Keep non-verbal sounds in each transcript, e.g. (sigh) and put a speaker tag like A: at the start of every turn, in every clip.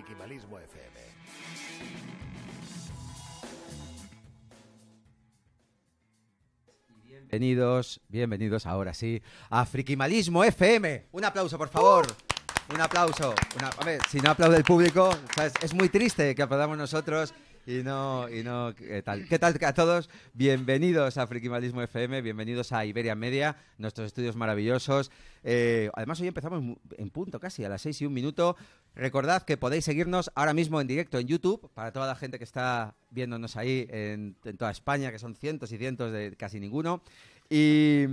A: Frikimalismo FM.
B: Bienvenidos, bienvenidos ahora sí a Frikimalismo FM. Un aplauso, por favor. Un aplauso. Una- si no aplaude el público, es muy triste que aplaudamos nosotros y no, y no, ¿qué tal? ¿Qué tal a todos? Bienvenidos a Frikimalismo FM, bienvenidos a Iberia Media, nuestros estudios maravillosos. Eh, además, hoy empezamos en punto casi, a las 6 y un minuto. Recordad que podéis seguirnos ahora mismo en directo en YouTube, para toda la gente que está viéndonos ahí en, en toda España, que son cientos y cientos de casi ninguno. Y,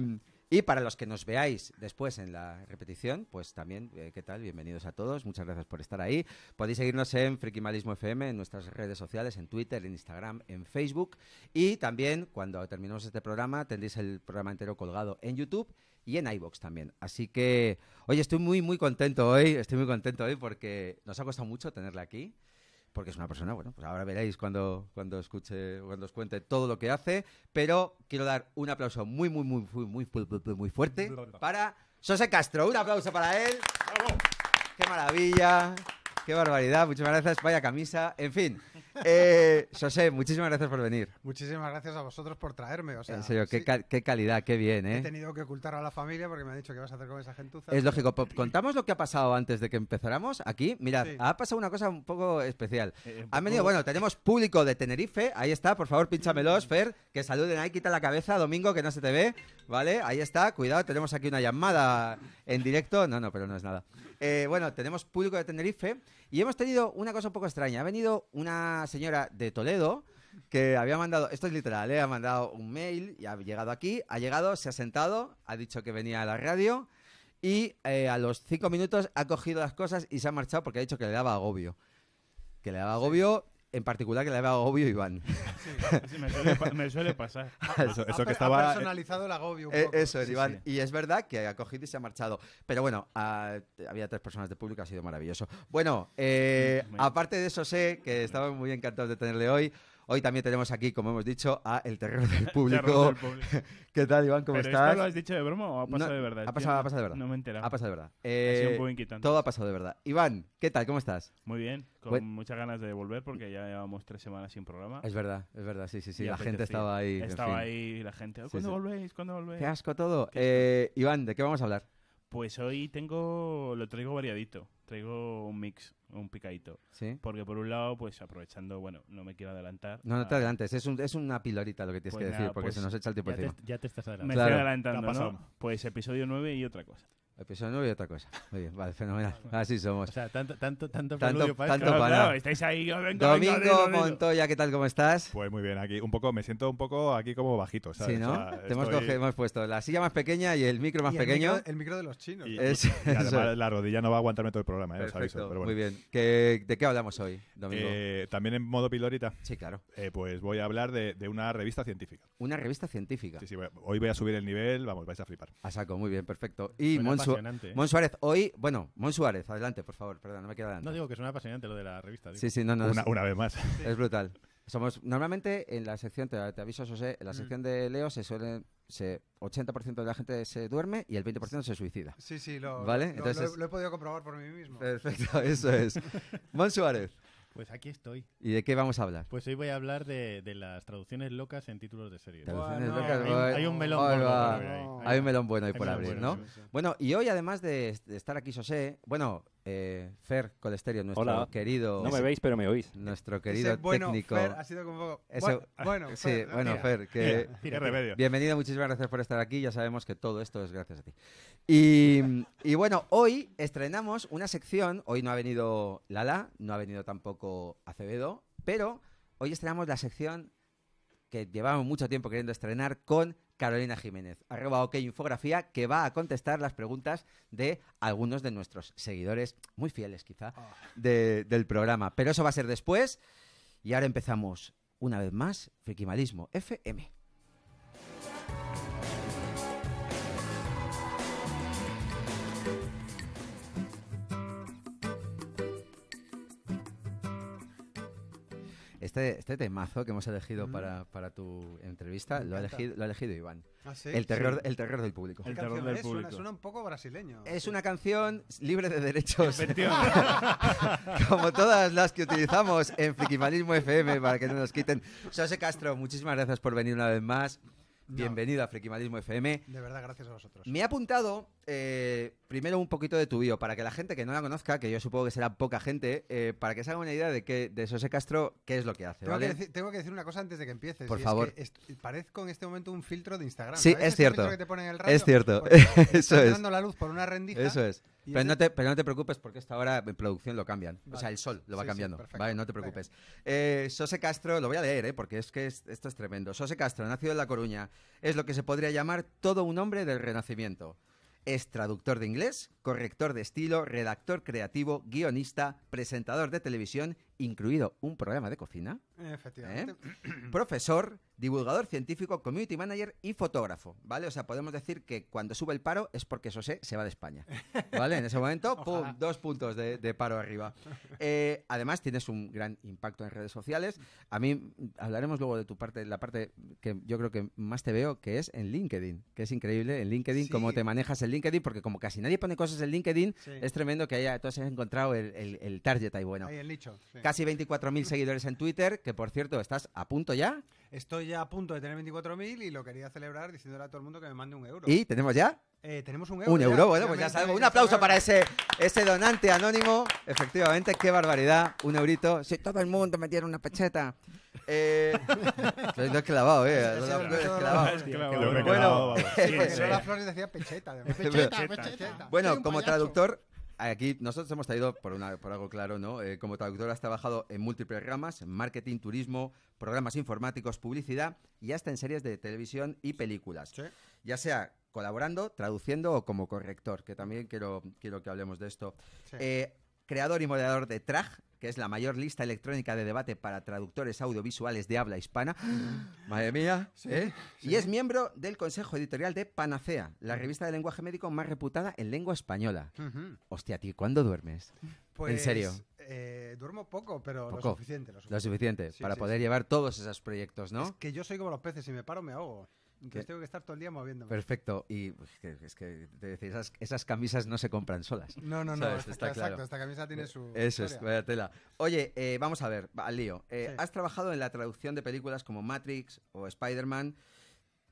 B: y para los que nos veáis después en la repetición, pues también, eh, ¿qué tal? Bienvenidos a todos, muchas gracias por estar ahí. Podéis seguirnos en Frikimalismo FM, en nuestras redes sociales, en Twitter, en Instagram, en Facebook. Y también, cuando terminemos este programa, tendréis el programa entero colgado en YouTube y en iBox también. Así que, oye, estoy muy, muy contento hoy, estoy muy contento hoy porque nos ha costado mucho tenerla aquí porque es una persona, bueno, pues ahora veréis cuando, cuando escuche, cuando os cuente todo lo que hace, pero quiero dar un aplauso muy, muy, muy, muy, muy, muy, fuerte para José Castro. Un aplauso para él. ¡Qué maravilla! ¡Qué barbaridad! Muchas gracias. Vaya camisa. En fin. Eh, José, muchísimas gracias por venir.
C: Muchísimas gracias a vosotros por traerme. O sea,
B: en serio, qué,
C: sí,
B: cal- qué calidad, qué bien,
C: he
B: ¿eh?
C: tenido que ocultar a la familia porque me han dicho que vas a hacer con esa gentuza.
B: Es lógico. ¿Contamos lo que ha pasado antes de que empezáramos aquí? Mirad,
C: Sí.
B: ha pasado una cosa un poco especial.
D: Eh, un
B: Han venido,
D: poco-
B: bueno, tenemos público de Tenerife, ahí está, por favor, pínchamelos, Fer, que saluden ahí, quita la cabeza, Domingo, que no se te ve, ¿vale? Ahí está, cuidado, tenemos aquí una llamada en directo, no, no, pero no es nada. Eh, bueno, tenemos público de Tenerife y hemos tenido una cosa un poco extraña, ha venido una señora de Toledo que había mandado, esto es literal, ¿eh? ha mandado un mail y ha llegado aquí, ha llegado, se ha sentado, ha dicho que venía a la radio y eh, a los cinco minutos ha cogido las cosas y se ha marchado porque ha dicho que le daba agobio. Que le daba agobio, en particular que le daba agobio Iván.
D: Sí, me, suele, pa- me suele pasar. (laughs)
E: Eso,
C: Ha
E: eso
C: pe-
E: que
C: ha
E: estaba.
C: personalizado el agobio un
B: Eh,
C: poco.
B: eso es,
D: sí,
B: Iván.
D: sí.
B: Y es verdad que ha cogido y se ha marchado. Pero bueno, ah, había tres personas de público, ha sido maravilloso. Bueno, eh, aparte de eso, sé que estamos muy encantados de tenerle hoy. Hoy también tenemos aquí, como hemos dicho, a El Terror del (laughs) Público. (laughs) ¿Qué tal, Iván? ¿Cómo
D: ¿Pero
B: estás?
D: esto lo has dicho de broma o ha pasado
B: No,
D: de verdad?
B: ha pasado- ha pasado de verdad.
D: No me he enterado.
B: Ha pasado de verdad.
D: Ha sido un
B: Eh,
D: poco inquietante.
B: todo ha pasado de verdad. Iván, ¿qué tal? ¿Cómo estás?
D: Muy bien, con muchas ganas de volver porque ya llevamos tres semanas sin programa.
B: Es verdad, es verdad, sí, sí, sí.
D: Y
B: La gente estaba ahí. en
D: Estaba
B: fin.
D: ahí la gente. ¿Cuándo
B: sí.
D: volvéis? ¿Cuándo volvéis?
B: Qué asco todo. Eh, Iván, ¿de qué vamos a hablar?
D: Pues hoy tengo, lo traigo variadito. Traigo un mix, un picadito.
B: ¿Sí?
D: Porque por un lado, pues aprovechando, bueno, no me quiero adelantar.
B: No, no te adelantes, es, un- es una pilorita lo que tienes
D: Pues
B: que
D: nada,
B: decir, porque
D: pues
B: se nos echa el tiempo
F: Ya te, ya te estás
D: Me
F: adelantando.
B: Claro.
D: estoy adelantando. ¿no? Pues episodio 9 y otra cosa.
B: Episodio 9 y otra cosa. Muy bien, vale, fenomenal. Así somos.
F: O sea, tanto, tanto, tanto,
B: Tanto-
F: para
B: tanto
F: esto.
B: para-
D: claro, estáis ahí. oh, venga,
B: Domingo
D: dilo, dilo.
B: Montoya, ¿qué tal? ¿Cómo estás?
E: Pues muy bien, aquí un poco, me siento un poco aquí como bajito, ¿sabes?
B: Sí, ¿no?
E: O sea,
B: Te hemos,
E: estoy-
B: cogido- hemos puesto la silla más pequeña y el micro más
C: Y el
B: pequeño.
C: micro- el micro de los chinos.
E: Y, (laughs)
B: Es-
E: y además la rodilla no va a aguantarme todo el programa, ¿eh? Os
B: Perfecto,
E: aviso, pero bueno.
B: muy bien. ¿Qué- ¿De qué hablamos hoy, Domingo?
E: Eh, también en modo pilorita,
B: sí, claro.
E: eh, pues voy a hablar de, de una revista científica.
B: Una revista científica.
E: Sí, sí, voy a- hoy voy a subir el nivel, vamos, vais a flipar.
B: A saco, muy bien, perfecto. Y
F: Suena
B: Mon, Su-
F: apasionante, ¿eh?
B: Mon Suárez, hoy, bueno, Mon Suárez, adelante, por favor, perdón, no me quiero
F: No
B: adelantar.
F: digo que suena apasionante lo de la revista. digo.
B: Sí, sí, no, no.
E: una,
B: es-
E: una vez más. (laughs)
B: Es brutal. Somos normalmente en la sección, te, te aviso José, en la
C: Mm.
B: sección de Leo se suele se 80% de la gente se duerme y el 20% se suicida.
C: Sí, sí, lo,
B: Vale,
C: lo- lo-
B: entonces-
C: lo he podido comprobar por mí mismo.
B: Perfecto, (laughs) eso es. Mon Suárez,
F: Pues aquí estoy.
B: ¿y de qué vamos a hablar?
F: Pues hoy voy a hablar de, de las traducciones locas en títulos de series.
B: Traducciones
C: Bueno,
B: locas,
C: hay-
F: un melón por ahí.
B: Hay un melón bueno ahí por abrir,
F: bueno,
B: ¿no?
F: sí, sí.
B: Bueno, y hoy además de, de estar aquí José, bueno, eh, Fer Colesterio, nuestro
G: Hola.
B: querido,
G: No me veis, pero me oís.
B: nuestro
C: Ese
B: querido
C: bueno,
B: técnico.
C: Fer, ha sido como poco...
B: Ese-
C: Bueno, bueno,
B: sí,
C: Fer,
B: bueno. Fer, que
E: remedio.
B: Bienvenido, muchísimas gracias por estar aquí. Ya sabemos que todo esto es gracias a ti. Y, y bueno, hoy estrenamos una sección. Hoy no ha venido Lala, no ha venido tampoco Acevedo, pero hoy estrenamos la sección que llevamos mucho tiempo queriendo estrenar con Carolina Jiménez, arroba OK Infografía, que va a contestar las preguntas de algunos de nuestros seguidores, muy fieles quizá, de- del programa. Pero eso va a ser después. Y ahora empezamos una vez más, Frikimalismo FM. Este, este temazo que hemos elegido
C: Mm.
B: para, para tu entrevista lo ha, elegido, lo ha elegido Iván.
C: Ah, sí.
B: el, terror, el terror del público.
C: ¿Qué
D: El terror del
C: es?
D: Público.
C: Suena, un poco brasileño.
B: Es una canción libre de derechos, (laughs) como todas las que utilizamos en Frikimalismo FM para que no nos quiten. José Castro, muchísimas gracias por venir una vez más.
C: No.
B: Bienvenido a Frikimalismo FM.
C: De verdad, gracias a vosotros.
B: Me he apuntado eh, primero un poquito de tu bio, para que la gente que no la conozca, que yo supongo que será poca gente, eh, para que se haga una idea de que de José Castro, qué es lo que hace,
C: Tengo,
B: ¿vale?
C: que decir, tengo que decir una cosa antes de que empieces.
B: Por
C: y es
B: favor.
C: que parezco en este momento un filtro de Instagram.
B: Sí,
C: ¿sabes?
B: es
C: Ese
B: cierto.
C: que te ponen en el radio,
B: Es cierto. (laughs) Eso es.
C: entrando la luz por una rendija.
B: Eso es. Pero no, te, pero no te preocupes porque esta hora en producción lo cambian. O sea, el sol lo va
C: Sí,
B: cambiando. vale, no te preocupes. Eh, Castro, lo voy a leer, ¿eh? porque es que es- esto es tremendo. José Castro, nacido en La Coruña, es lo que se podría llamar todo un hombre del Renacimiento. Es traductor de inglés, corrector de estilo, redactor creativo, guionista, presentador de televisión, incluido un programa de cocina,
C: Efectivamente. (clears throat)
B: profesor, divulgador científico, community manager y fotógrafo, ¿vale? O sea, podemos decir que cuando sube el paro es porque José se va de España, ¿vale? En ese momento, (laughs) pum, dos puntos de, de paro arriba. Eh, además, tienes un gran impacto en redes sociales. A mí, hablaremos luego de tu parte, la parte que yo creo que más te veo, que es en LinkedIn, que es increíble en LinkedIn,
C: Sí.
B: cómo te manejas en LinkedIn, porque como casi nadie pone cosas en LinkedIn,
C: Sí.
B: es tremendo que haya, tú has encontrado el, el- el target ahí bueno.
C: Ahí el nicho. sí.
B: Casi 24.000 seguidores en Twitter, que por cierto, estás a punto ya.
C: Estoy ya a punto de tener 24.000 y lo quería celebrar diciéndole a todo el mundo que me mande un euro.
B: ¿Y tenemos ya?
C: Eh, tenemos un euro.
B: Un
C: ya,
B: euro, bueno, pues ya salgo. Un aplauso para ese, ese donante anónimo. Efectivamente, qué barbaridad. Un eurito. Si todo el mundo metiera una pecheta. Eh, lo he clavado, eh. Bueno.
C: Flores decía pecheta.
F: Pecheta,
D: Pecheta.
B: Bueno, como traductor, aquí nosotros hemos traído por, una, por algo claro, ¿no? Eh, como traductor has trabajado en múltiples ramas, en marketing, turismo, programas informáticos, publicidad y hasta en series de televisión y películas.
C: Sí.
B: Ya sea colaborando, traduciendo o como corrector, que también quiero, quiero que hablemos de esto.
C: Sí.
B: Eh, creador y moderador de TRAG, que es la mayor lista electrónica de debate para traductores audiovisuales de habla hispana. (gasps) Madre mía. ¿eh? Y es miembro del consejo editorial de Panacea, la revista de lenguaje médico más reputada en lengua española.
C: Ujú.
B: Hostia, tío, ¿cuándo duermes?
C: Pues,
B: serio?
C: eh, duermo poco, pero
B: Poco.
C: lo suficiente. Lo
B: Lo suficiente
C: Sí,
B: para
C: sí,
B: poder
C: sí.
B: llevar todos esos proyectos,
C: Es
B: ¿no?
C: que yo soy como los peces, si me paro me ahogo. Entonces
B: ¿Qué?
C: tengo que estar todo el día moviéndome.
B: Perfecto. Y pues, que- es que te decía, esas, esas camisas no se compran solas.
C: No, no, no, exacto, esta camisa tiene su
B: Eso es, vaya tela. Oye, eh, vamos a ver, al lío. Eh,
C: Sí.
B: Has trabajado en la traducción de películas como Matrix o Spider-Man.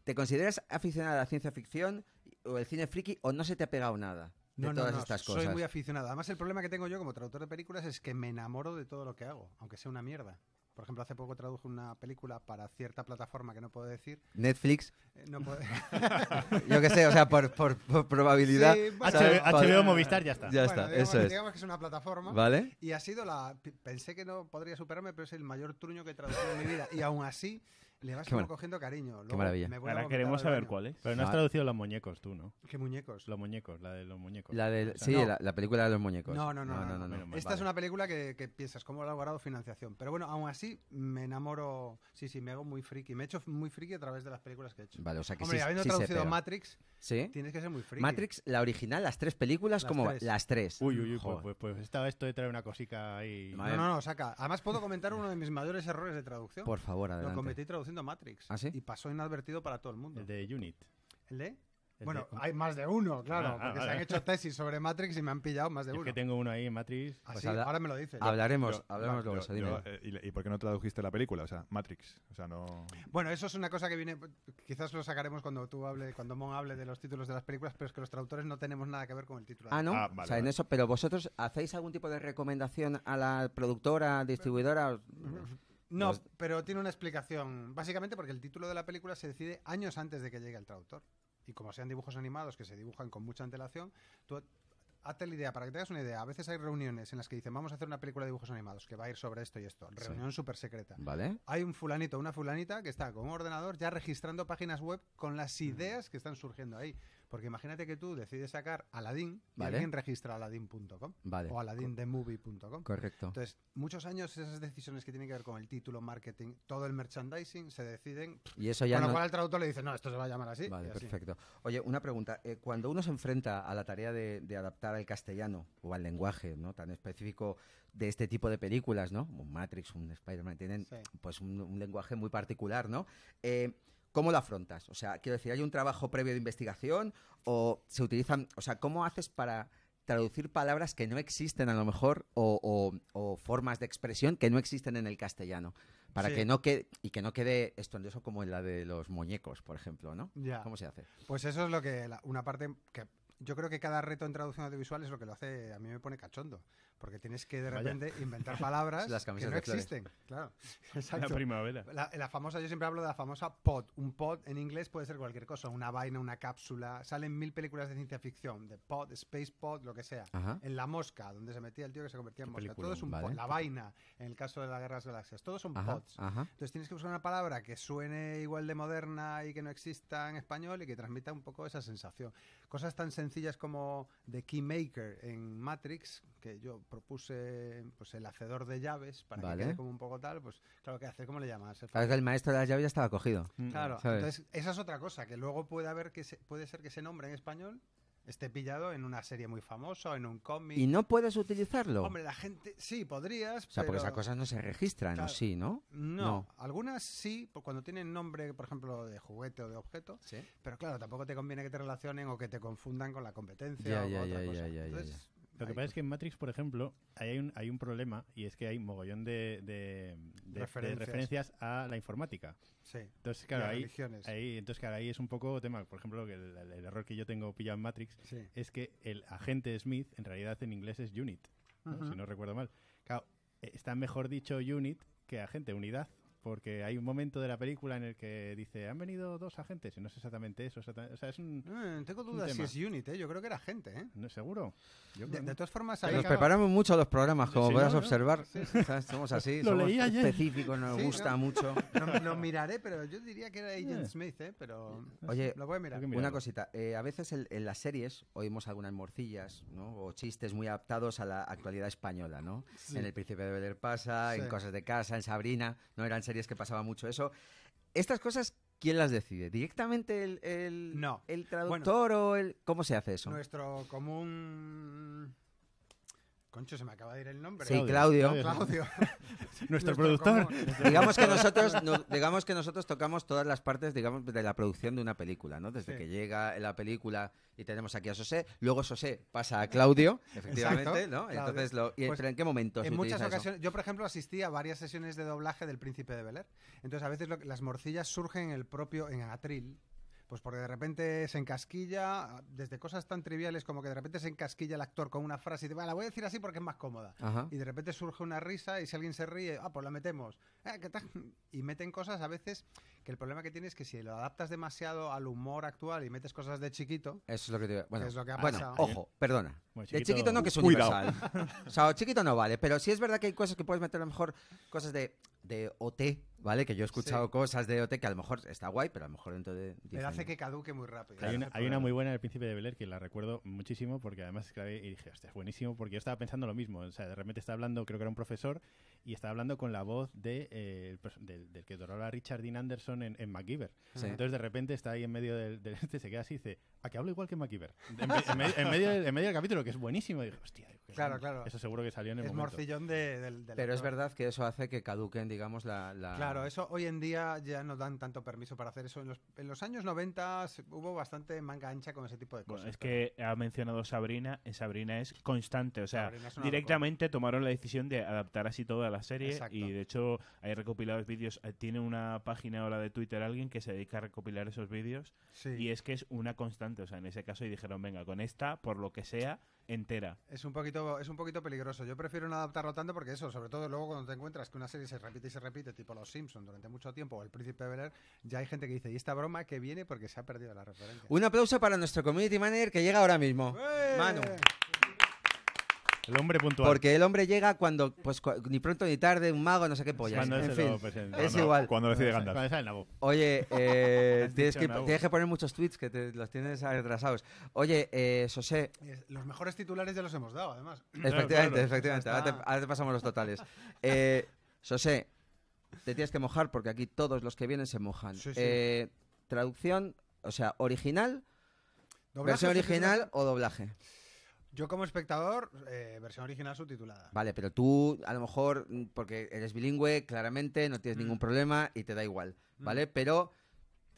B: ¿Te consideras aficionado a la ciencia ficción o el cine friki o no se te ha pegado nada de
C: No, no,
B: todas
C: no,
B: estas
C: soy
B: cosas?
C: muy aficionado. Además, el problema que tengo yo como traductor de películas es que me enamoro de todo lo que hago, aunque sea una mierda. Por ejemplo, hace poco traduje una película para cierta plataforma que no puedo decir.
B: Netflix,
C: Eh, No puedo... (laughs)
B: yo qué sé, o sea, por, por- por probabilidad.
C: Sí, bueno.
F: HBO, HBO Movistar, ya está.
B: Ya
C: bueno,
B: está,
C: digamos,
B: eso es.
C: digamos que es una plataforma.
B: ¿Vale?
C: Y ha sido la. Pensé que no podría superarme, pero es el mayor truño que he traducido en mi vida. Y aún así, le vas
B: Qué
C: como cogiendo cariño. Luego
B: maravilla.
C: me voy a
D: Ahora
C: vomitar
D: queremos
C: al
D: saber
C: baño.
D: cuál es.
F: Pero no has
B: Ah.
F: traducido los muñecos tú, ¿no?
C: ¿Qué muñecos?
F: Los muñecos, la de los muñecos.
B: La del,
F: Esa.
B: sí,
C: no.
B: la, la película de los muñecos.
C: No, no, no. no, no,
F: menos mal.
C: Esta
B: vale.
C: es una película que, que piensas, ¿cómo ha logrado financiación? Pero bueno, aún así me enamoro. Sí, sí, me hago muy friki. Me he hecho muy friki a través de las películas que he hecho.
B: Vale, o sea que
C: Hombre,
B: sí,
C: habiendo
B: sí se
C: traducido
B: pega.
C: Matrix,
B: ¿Sí?
C: tienes que ser muy friki.
B: Matrix, la original, las tres películas,
C: Las
B: como
C: tres.
B: las tres.
F: Uy, uy, uy,
B: Joder.
F: pues, pues, pues estaba esto de traer una cosica ahí.
B: Madre-
C: No, no, no, saca. Además, puedo comentar uno de mis mayores errores de traducción.
B: Por favor,
C: Lo
B: adelante.
C: cometí traduciendo Matrix.
B: ¿Ah, sí?
C: Y pasó inadvertido para todo el mundo.
F: El de Unit.
C: ¿El de?
F: El
C: Bueno,
F: de-
C: hay más de uno, claro,
F: Ah, ah,
C: porque se
F: vale.
C: han hecho tesis sobre Matrix y me han pillado más de
F: Es
C: uno.
F: que tengo uno ahí en Matrix.
C: Ah,
B: Pues
C: sí,
B: habla-
C: ahora me lo dices.
B: Hablaremos,
E: Yo-
B: hablaremos
E: yo-
B: luego, eso,
E: yo,
B: dime.
E: eh, y, y por qué no tradujiste la película? O sea, Matrix. O sea, no.
C: Bueno, eso es una cosa que viene, quizás lo sacaremos cuando tú hable, cuando Mon hable de los títulos de las películas, pero es que los traductores no tenemos nada que ver con el título.
B: Ah, ¿no?
E: Ah,
B: o
E: vale,
B: sea, en
E: vale.
B: eso, pero vosotros hacéis algún tipo de recomendación a la productora, distribuidora.
C: No, pero tiene una explicación. Básicamente porque el título de la película se decide años antes de que llegue el traductor. Y como sean dibujos animados que se dibujan con mucha antelación, tú hazte la idea, para que te hagas una idea, a veces hay reuniones en las que dicen, vamos a hacer una película de dibujos animados que va a ir sobre esto y esto. Reunión súper secreta.
B: ¿Vale?
C: Hay un fulanito, una fulanita que está con un ordenador ya registrando páginas web con las ideas que están surgiendo ahí. Porque imagínate que tú decides sacar Aladdin y
B: Vale.
C: alguien registra aladdin.com
B: Vale.
C: o aladdinthemovie.com.
B: Correcto.
C: Entonces, muchos años esas decisiones que tienen que ver con el título, marketing, todo el merchandising, se deciden.
B: Y eso ya
C: con lo
B: no...
C: cual el traductor le dice, no, esto se va a llamar así.
B: Vale,
C: y así.
B: perfecto. Oye, una pregunta. Eh, cuando uno se enfrenta a la tarea de, de adaptar al castellano o al lenguaje ¿no? tan específico de este tipo de películas, ¿no? Un Matrix, un Spider-Man, tienen
C: Sí.
B: pues un, un lenguaje muy particular, ¿no? Eh, ¿Cómo lo afrontas? O sea, quiero decir, ¿hay un trabajo previo de investigación o se utilizan, o sea, cómo haces para traducir palabras que no existen a lo mejor o, o- o formas de expresión que no existen en el castellano? Para
C: Sí.
B: que no quede, y que no quede estondoso como en la de los muñecos, por ejemplo, ¿no?
C: Ya.
B: ¿Cómo se hace?
C: Pues eso es lo que la- una parte que yo creo que cada reto en traducción audiovisual es lo que lo hace a mí me pone cachondo, porque tienes que de
F: Vaya.
C: repente inventar (laughs) palabras
B: Las
C: que no existen, claro. (laughs)
D: La primavera.
C: La, la famosa, yo siempre hablo de la famosa pod. Un pod en inglés puede ser cualquier cosa, una vaina, una cápsula. Salen mil películas de ciencia ficción, de pod, space pod, lo que sea.
B: Ajá.
C: En la mosca, donde se metía el tío que se convertía en mosca.
F: película,
C: Todo es un
B: vale.
C: pod. La vaina, en el caso de la Guerra de las Galaxias. Todos son
B: Ajá,
C: pods.
B: ajá.
C: Entonces tienes que buscar una palabra que suene igual de moderna y que no exista en español y que transmita un poco esa sensación. Cosas tan sencillas como The Keymaker en Matrix, que yo propuse pues el hacedor de llaves para
B: Vale.
C: que quede como un poco tal, pues claro que hacer, ¿cómo le llamas? El
B: Claro que el maestro de las llaves ya estaba cogido.
D: Mm.
C: Claro,
B: ¿sabes?
C: entonces esa es otra cosa, que luego puede haber que se- puede ser que ese nombre en español esté pillado en una serie muy famosa o en un cómic.
B: ¿Y no puedes utilizarlo?
C: Hombre, la gente, sí, podrías,
B: o sea, porque
C: pero-
B: esas cosas no se registran, ¿o sí, no?
C: No,
B: No.
C: algunas sí, por cuando tienen nombre, por ejemplo, de juguete o de objeto,
B: Sí.
C: pero claro, tampoco te conviene que te relacionen o que te confundan con la competencia
B: Ya,
C: o con
B: ya,
C: otra
B: ya,
C: cosa.
B: ya, ya, ya,
C: Entonces,
F: Lo que pasa es que en Matrix, por ejemplo, hay un, hay un problema y es que hay mogollón de, de- de- de
C: Referencias.
F: a la informática.
C: sí,
F: Entonces, claro, ahí, entonces, claro, ahí es un poco tema. Por ejemplo, el, error que yo tengo pillado en Matrix
C: Sí.
F: es que el agente Smith en realidad en inglés es unit, si no recuerdo mal. Claro, eh, está mejor dicho unit que agente, unidad. Porque hay un momento de la película en el que dice, han venido dos agentes, y no es exactamente eso. exactamente- o sea, es un...
C: Eh, tengo dudas si es Unit, ¿eh? yo creo que era gente. ¿eh?
F: ¿No seguro? Yo
C: De, de
F: no.
C: todas formas, ahí
B: Nos preparamos mucho los programas, como
F: Sí,
B: podrás
F: no, no.
B: observar. ¿sabes? (laughs) Somos así, (laughs)
F: Lo
B: somos
F: leí ayer.
B: específicos, nos
C: Sí,
B: gusta
C: ¿no?
B: mucho. (laughs)
C: no, no miraré, pero yo diría que era Agent
F: Eh.
C: Smith, ¿eh? pero
B: Oye,
C: lo voy a mirar.
B: Una cosita, eh, a veces en, en las series oímos algunas morcillas ¿no? o chistes muy adaptados a la actualidad española, ¿no?
C: Sí.
B: En El Príncipe de Bel pasa, en
C: Sí.
B: Cosas de Casa, en Sabrina, ¿no? Eran series que pasaba mucho eso. Estas cosas, ¿quién las decide? ¿Directamente el, el,
C: No.
B: el traductor o el...? ¿Cómo se hace eso?
C: Nuestro común... Concho, se me acaba de ir el nombre.
B: Sí, Claudio.
F: Claudio.
C: Claudio. (laughs)
F: Nuestro productor. (laughs)
B: digamos que nosotros no- digamos que nosotros tocamos todas las partes digamos de la producción de una película no desde
C: Sí.
B: que llega la película y tenemos aquí a Sosé luego Sosé pasa a Claudio (laughs) efectivamente
C: Exacto,
B: no
C: Claudio.
B: entonces lo, y,
C: Pues,
B: pero en qué momento se
C: En muchas
B: eso?
C: ocasiones, yo por ejemplo asistí a varias sesiones de doblaje del Príncipe de Bel Air. Entonces a veces lo las morcillas surgen en el propio, en atril. Pues porque de repente se encasquilla, desde cosas tan triviales como que de repente se encasquilla el actor con una frase y dice, "Va, la voy a decir así porque es más cómoda.
B: Ajá.
C: Y de repente surge una risa y si alguien se ríe, ah, pues la metemos. Eh, ¿qué tal? Y meten cosas a veces que el problema que tienes es que si lo adaptas demasiado al humor actual y metes cosas de chiquito,
B: eso es lo que te digo. Bueno,
C: es lo que ha
B: bueno,
C: pasado.
B: ojo, perdona.
F: Bueno,
B: De
F: chiquito-
B: no, que es
E: Cuidado.
B: universal. o sea, chiquito no vale, pero sí es verdad que hay cosas que puedes meter a lo mejor, cosas de, de OT, ¿vale? Que yo he escuchado
C: Sí.
B: cosas de OT que a lo mejor está guay, pero a lo mejor dentro de 10
C: le hace
B: años.
C: que caduque muy rápido.
F: Hay una, hay una muy buena del Príncipe de Bel Air que la recuerdo muchísimo porque además es que la vi y dije, hostia, es buenísimo porque yo estaba pensando lo mismo. O sea, de repente estaba hablando, creo que era un profesor, y estaba hablando con la voz de, eh, el del, del que doró a Richard Dean Anderson en, en MacGyver.
B: Sí.
F: Entonces de repente está ahí en medio del, del este, se queda así y dice, a que hablo igual que MacGyver. En, me- en medio, en medio del, en medio del capítulo, que es buenísimo. Y dije, hostia,
C: Claro,
F: bueno".
C: claro.
F: Eso seguro que salió en el
C: Es
F: momento.
C: morcillón de- del, del
B: Pero es verdad que eso hace que caduquen, digamos, la... la-
C: Claro, eso hoy en día ya no dan tanto permiso para hacer eso. En los, en los años 90 se- hubo bastante manga ancha con ese tipo de
D: Bueno,
C: cosas.
D: es que ha mencionado Sabrina, en Sabrina es constante, o sea, directamente tomaron la decisión de adaptar así toda la serie
C: Exacto.
D: y de hecho hay recopilados vídeos, eh, tiene una página ahora de Twitter alguien que se dedica a recopilar esos vídeos
C: Sí.
D: y es que es una constante, o sea, en ese caso y dijeron, venga, con esta, por lo que sea, entera.
C: Es un poquito, es un poquito peligroso. Yo prefiero no adaptarlo tanto porque eso, sobre todo luego cuando te encuentras que una serie se repite y se repite, tipo Los Simpsons durante mucho tiempo o El Príncipe de Bel Air, ya hay gente que dice, ¿y esta broma que viene? Porque se ha perdido la referencia.
B: Un aplauso para nuestro community manager que llega ahora mismo.
C: ¡Eh!
B: Manu.
F: El hombre puntual.
B: Porque el hombre llega cuando, pues cu- ni pronto ni tarde, un mago, no sé qué pollas.
F: Cuando
B: en fin,
F: presenta.
B: es
E: Cuando-
B: igual.
E: Cuando decide
F: Cuando
E: Gandalf.
F: sale la voz.
B: Oye, (laughs) eh, tienes, que,
D: Nabo.
B: tienes que poner muchos tweets que te, los tienes atrasados. Oye, eh, José,
C: Los mejores titulares ya los hemos dado, además.
B: efectivamente,
D: claro.
B: efectivamente, te, ahora te pasamos los totales. Eh, José, te tienes que mojar porque aquí todos los que vienen se mojan.
C: Sí, sí.
B: Eh, traducción, o sea, original, versión original o doblaje.
C: Yo como espectador, eh, versión original subtitulada.
B: Vale, pero tú a lo mejor, mm, porque eres bilingüe, claramente, no tienes
C: Mm.
B: ningún problema y te da igual, ¿vale? Pero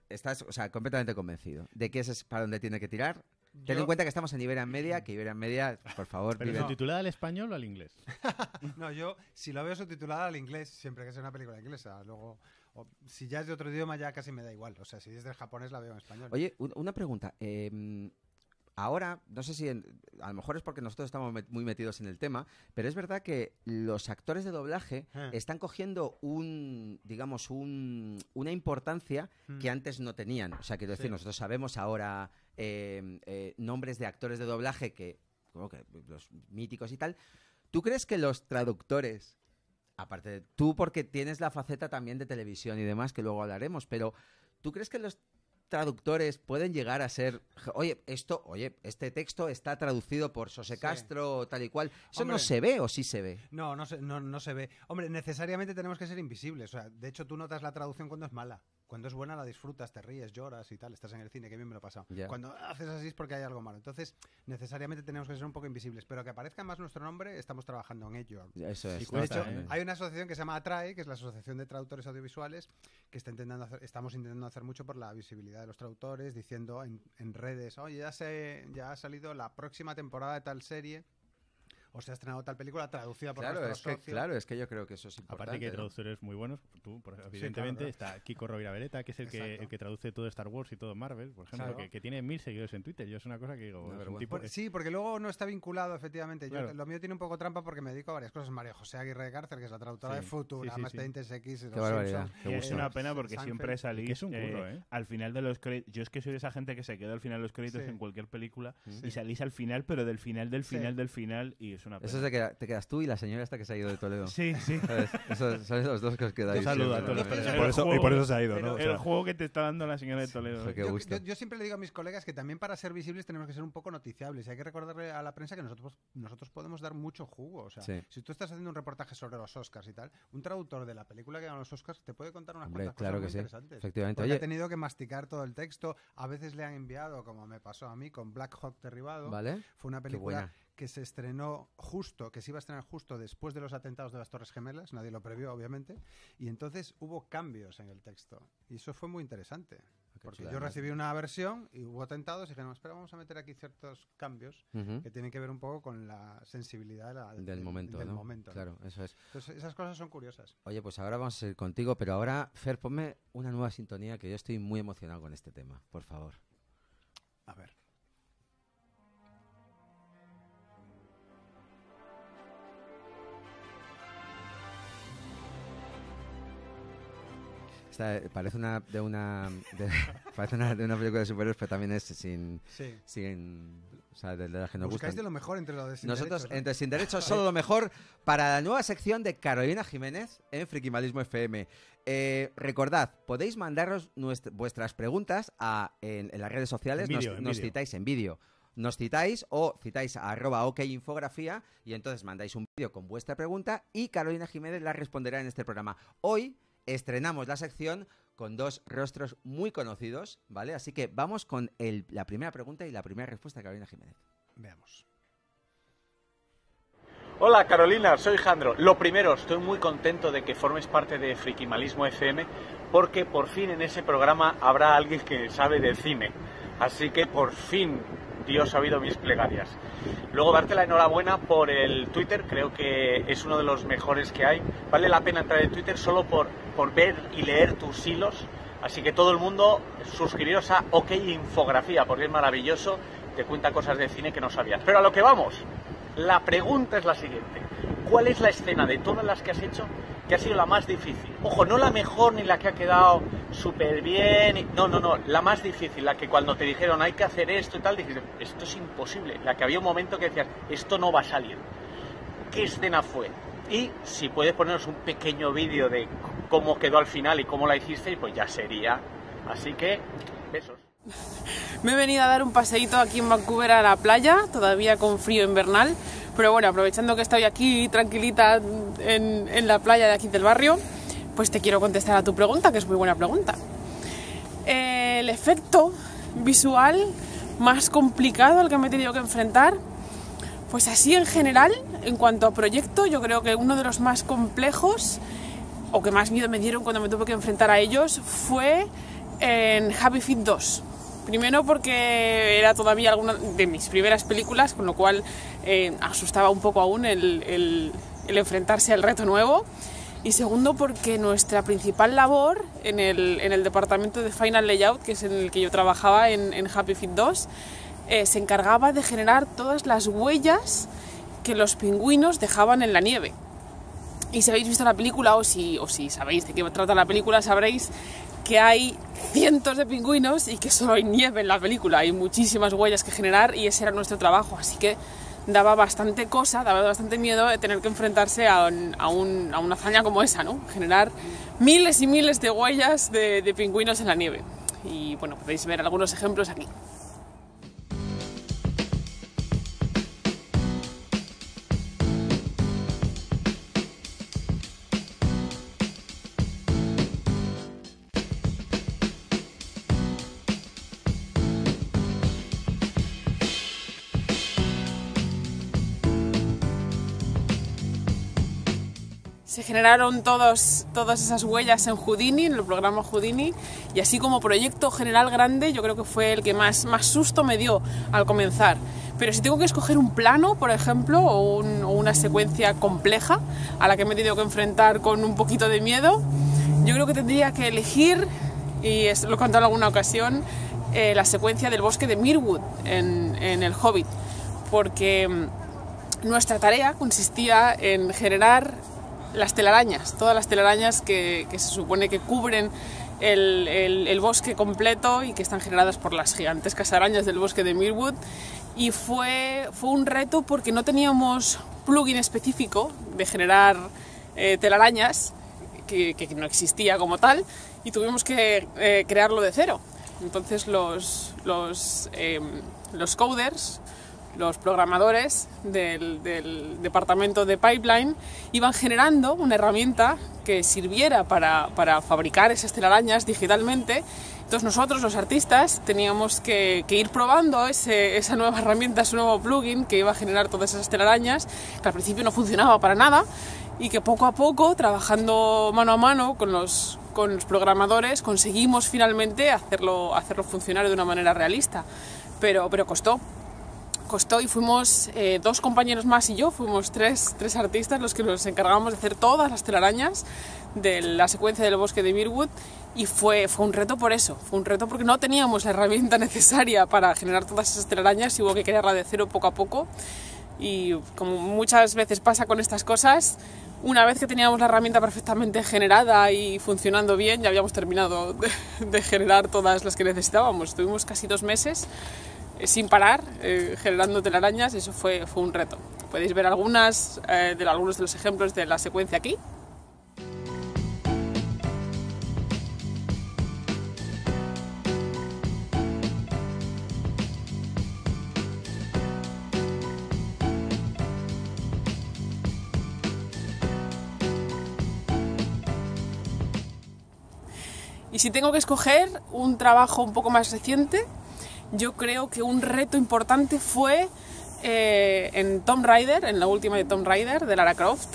B: estás, o sea, completamente convencido de que ese es para donde tiene que tirar. Ten
C: Yo-
B: en cuenta que estamos en Iberia Media, que Iberia Media, por favor,
F: ¿Pero
B: vive-
F: subtitulada al español o al inglés? (laughs)
C: No, yo si lo veo subtitulada al inglés, siempre que sea una película inglesa. Luego, o- si ya es de otro idioma, ya casi me da igual. O sea, si es del japonés, la veo en español.
B: Oye, un- una pregunta. eh, ahora, no sé si en- a lo mejor es porque nosotros estamos met- muy metidos en el tema, pero es verdad que los actores de doblaje
C: Eh.
B: están cogiendo un, digamos, un, una importancia
C: Mm.
B: que antes no tenían. O sea, quiero decir,
C: Sí.
B: nosotros sabemos ahora eh, eh, nombres de actores de doblaje que, como que los míticos y tal. ¿Tú crees que los traductores, aparte de tú porque tienes la faceta también de televisión y demás, que luego hablaremos, pero ¿tú crees que los traductores pueden llegar a ser, oye, esto, oye, este texto está traducido por
C: Sí.
B: Castro o tal y cual? ¿Eso no se ve o sí se ve?
C: No, no se, no, no se ve. Hombre, necesariamente tenemos que ser invisibles. O sea, de hecho, tú notas la traducción cuando es mala. Cuando es buena la disfrutas, te ríes, lloras y tal. Estás en el cine, que bien me lo he pasado.
B: Ya.
C: Cuando haces así es porque hay algo malo. Entonces, necesariamente tenemos que ser un poco invisibles. Pero que aparezca más nuestro nombre, estamos trabajando en ello.
B: Eso es.
F: Y cuesta,
C: De hecho,
F: ¿eh?
C: hay una asociación que se llama ATRAE, que es la Asociación de Traductores Audiovisuales, que está intentando hacer, estamos intentando hacer mucho por la visibilidad de los traductores, diciendo en, en redes, oye, ya, se, ya ha salido la próxima temporada de tal serie, o se ha estrenado tal película traducida por
B: Claro,
C: nuestro
B: es que, claro, es que yo creo que eso es importante.
F: Aparte que hay
B: ¿no?
F: traductores muy buenos, tú, por- evidentemente,
C: claro.
F: está Kiko Rovira Vereta, que es el que, el que traduce todo Star Wars y todo Marvel, por ejemplo,
C: Claro.
F: que, que tiene mil seguidores en Twitter. Yo es una cosa que digo,
B: Una
F: es un
B: vergüenza.
F: tipo
C: Por-
F: que-
C: sí, porque luego no está vinculado, efectivamente. Yo-
F: Claro.
C: lo mío tiene un poco trampa porque me dedico a varias cosas. María José Aguirre Cárcel, que es la traductora
F: Sí,
C: de Futura,
F: sí, sí,
C: más
F: sí.
C: Expedientes X,
D: es una pena porque siempre salís
F: que es un curro,
D: eh,
F: ¿eh?
D: al final de los créditos. Yo es que soy de esa gente que se queda al final de los créditos
C: Sí.
D: en cualquier película y salís al final, pero del final, del final, del final y una pena.
B: Eso es de que te quedas tú y la señora hasta que se ha ido de Toledo.
D: Sí, sí. (laughs)
B: ¿Sabes? Esos son los dos que os quedáis.
F: Un saludo a
B: siempre, ¿no?
E: por, eso, y por eso se ha ido, ¿no? O
D: El juego que te está dando la señora de Toledo.
C: Yo,
B: gusto.
C: yo- yo siempre le digo a mis colegas que también para ser visibles tenemos que ser un poco noticiables y hay que recordarle a la prensa que nosotros, nosotros podemos dar mucho jugo. O sea,
B: Sí.
C: si tú estás haciendo un reportaje sobre los Oscars y tal, un traductor de la película que ganó los Oscars te puede contar unas
B: Hombre,
C: cuantas
B: claro
C: cosas
B: que
C: muy
B: sí.
C: interesantes.
B: Efectivamente.
C: Porque ha
B: Oye,
C: tenido que masticar todo el texto. A veces le han enviado, como me pasó a mí con Black Hawk Derribado.
B: ¿vale?
C: Fue una película. Que se estrenó justo, que se iba a estrenar justo después de los atentados de las Torres Gemelas, nadie lo previó, obviamente, y entonces hubo cambios en el texto. Y eso fue muy interesante. Porque
B: chula,
C: yo recibí una versión y hubo atentados y dije, no, espera, vamos a meter aquí ciertos cambios que tienen que ver un poco con la sensibilidad de la-
B: Del momento,
C: del
B: ¿no?
C: momento, ¿no?
B: Claro, eso es.
C: Entonces, esas cosas son curiosas.
B: Oye, pues ahora vamos a ir contigo, pero ahora, Fer, ponme una nueva sintonía que yo estoy muy emocionado con este tema, por favor.
C: A ver.
B: Esta, parece una de una de, (laughs) parece una de una película de superhéroes, pero también es sin
C: Sí.
B: sin o sea, de, de las que nos
C: Buscáis
B: gustan.
C: de lo mejor entre lo de sin
B: Nosotros,
C: derechos, ¿no?
B: entre Sin Derechos, (laughs) solo lo mejor para la nueva sección de Carolina Jiménez en Frikimalismo FM. Eh, recordad, podéis mandaros nuestra- vuestras preguntas a, en, en las redes sociales.
F: En
B: nos
F: en
B: nos
F: vídeo.
B: citáis en vídeo. Nos citáis o citáis a arroba ok infografía y entonces mandáis un vídeo con vuestra pregunta y Carolina Jiménez la responderá en este programa. Hoy estrenamos la sección con dos rostros muy conocidos, ¿vale? Así que vamos con el- la primera pregunta y la primera respuesta de Carolina Jiménez.
C: Veamos.
G: Hola Carolina, soy Jandro. Lo primero, estoy muy contento de que formes parte de Frikimalismo FM porque por fin en ese programa habrá alguien que sabe de cine. Así que por fin Dios ha oído mis plegarias. Luego darte la enhorabuena por el Twitter, creo que es uno de los mejores que hay. Vale la pena entrar en Twitter solo por, por ver y leer tus hilos. Así que todo el mundo suscribiros a OK Infografía porque es maravilloso, te cuenta cosas de cine que no sabías. Pero a lo que vamos. La pregunta es la siguiente. ¿Cuál es la escena de todas las que has hecho que ha sido la más difícil? Ojo, no la mejor ni la que ha quedado súper bien. No, no, no. La más difícil, la que cuando te dijeron hay que hacer esto y tal, dijiste, esto es imposible. La que había un momento que decías, esto no va a salir. qué escena fue. Y si puedes ponernos un pequeño vídeo de cómo quedó al final y cómo la hicisteis, pues ya sería. Así que, besos. (laughs)
H: Me he venido a dar un paseíto aquí en Vancouver a la playa, todavía con frío invernal, pero bueno, aprovechando que estoy aquí tranquilita en, la playa de aquí del barrio, pues te quiero contestar a tu pregunta, que es muy buena pregunta. El efecto visual más complicado al que me he tenido que enfrentar, pues así en general, en cuanto a proyecto, yo creo que uno de los más complejos o que más miedo me dieron cuando me tuve que enfrentar a ellos fue en Happy Feet 2. Primero porque era todavía alguna de mis primeras películas, con lo cual eh, asustaba un poco aún el, el- el enfrentarse al reto nuevo. Y segundo porque nuestra principal labor en el, en el departamento de Final Layout, que es en el que yo trabajaba en, en Happy Feet 2, eh, se encargaba de generar todas las huellas que los pingüinos dejaban en la nieve. Y si habéis visto la película o si, o si sabéis de qué trata la película, sabréis que hay cientos de pingüinos y que solo hay nieve en la película. Hay muchísimas huellas que generar y ese era nuestro trabajo. Así que daba bastante cosa, daba bastante miedo de tener que enfrentarse a, a una hazaña como esa, ¿no? Generar miles y miles de huellas de, de pingüinos en la nieve. Y bueno, podéis ver algunos ejemplos aquí. Generaron todos, todas esas huellas en Houdini, en el programa Houdini, y así como proyecto general grande, yo creo que fue el que más, más susto me dio al comenzar. Pero si tengo que escoger un plano, por ejemplo, o, un- o una secuencia compleja a la que me he tenido que enfrentar con un poquito de miedo, yo creo que tendría que elegir, y esto lo he contado en alguna ocasión, eh, la secuencia del bosque de Mirwood en, en El Hobbit, porque mm, nuestra tarea consistía en generar las telarañas, todas las telarañas que, se supone que cubren el, bosque completo y que están generadas por las gigantescas arañas del bosque de Mirwood. Y fue, fue un reto porque no teníamos plugin específico de generar eh, telarañas, que, que no existía como tal, y tuvimos que eh, crearlo de cero. Entonces los, los, em, los coders, los programadores del, departamento de Pipeline iban generando una herramienta que sirviera para, fabricar esas telarañas digitalmente. Entonces nosotros, los artistas, teníamos que, ir probando esa nueva herramienta, ese nuevo plugin que iba a generar todas esas telarañas, que al principio no funcionaba para nada y que poco a poco, trabajando mano a mano con los, con los programadores, conseguimos finalmente hacerlo, hacerlo funcionar de una manera realista. Pero, pero costó, costó y fuimos eh, dos compañeros más y yo, fuimos tres, tres artistas los que nos encargamos de hacer todas las telarañas de la secuencia del bosque de Mirwood y fue, fue un reto por eso, fue un reto porque no teníamos la herramienta (laughs) necesaria para generar todas esas telarañas y hubo que crearla de cero poco a poco y como muchas veces pasa con estas cosas, una vez que teníamos la herramienta perfectamente generada y funcionando bien, ya habíamos terminado de, de generar todas las que necesitábamos. Estuvimos casi dos meses sin parar eh, generando telarañas eso fue, fue un reto. Podéis ver algunas, eh, de algunos de los ejemplos de la secuencia aquí. Y si tengo que escoger un trabajo un poco más reciente, yo creo que un reto importante fue eh, en Tomb Raider, en la última de Tomb Raider, de Lara Croft,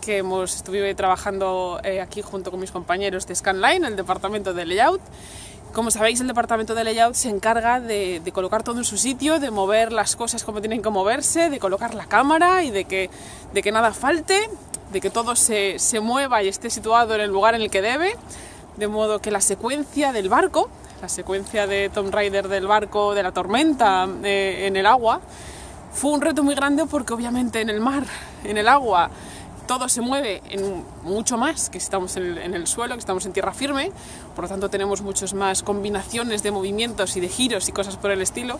H: que hemos estuve trabajando eh, aquí junto con mis compañeros de Scanline, el departamento de layout. Como sabéis, el departamento de layout se encarga de, de colocar todo en su sitio, de mover las cosas como tienen que moverse, de colocar la cámara y de que, de que nada falte, de que todo se, se mueva y esté situado en el lugar en el que debe, de modo que la secuencia del barco, la secuencia de Tomb Raider del barco, de la tormenta eh, en el agua, fue un reto muy grande porque obviamente en el mar, en el agua, todo se mueve en mucho más que estamos en el, suelo, que estamos en tierra firme, por lo tanto tenemos muchas más combinaciones de movimientos y de giros y cosas por el estilo,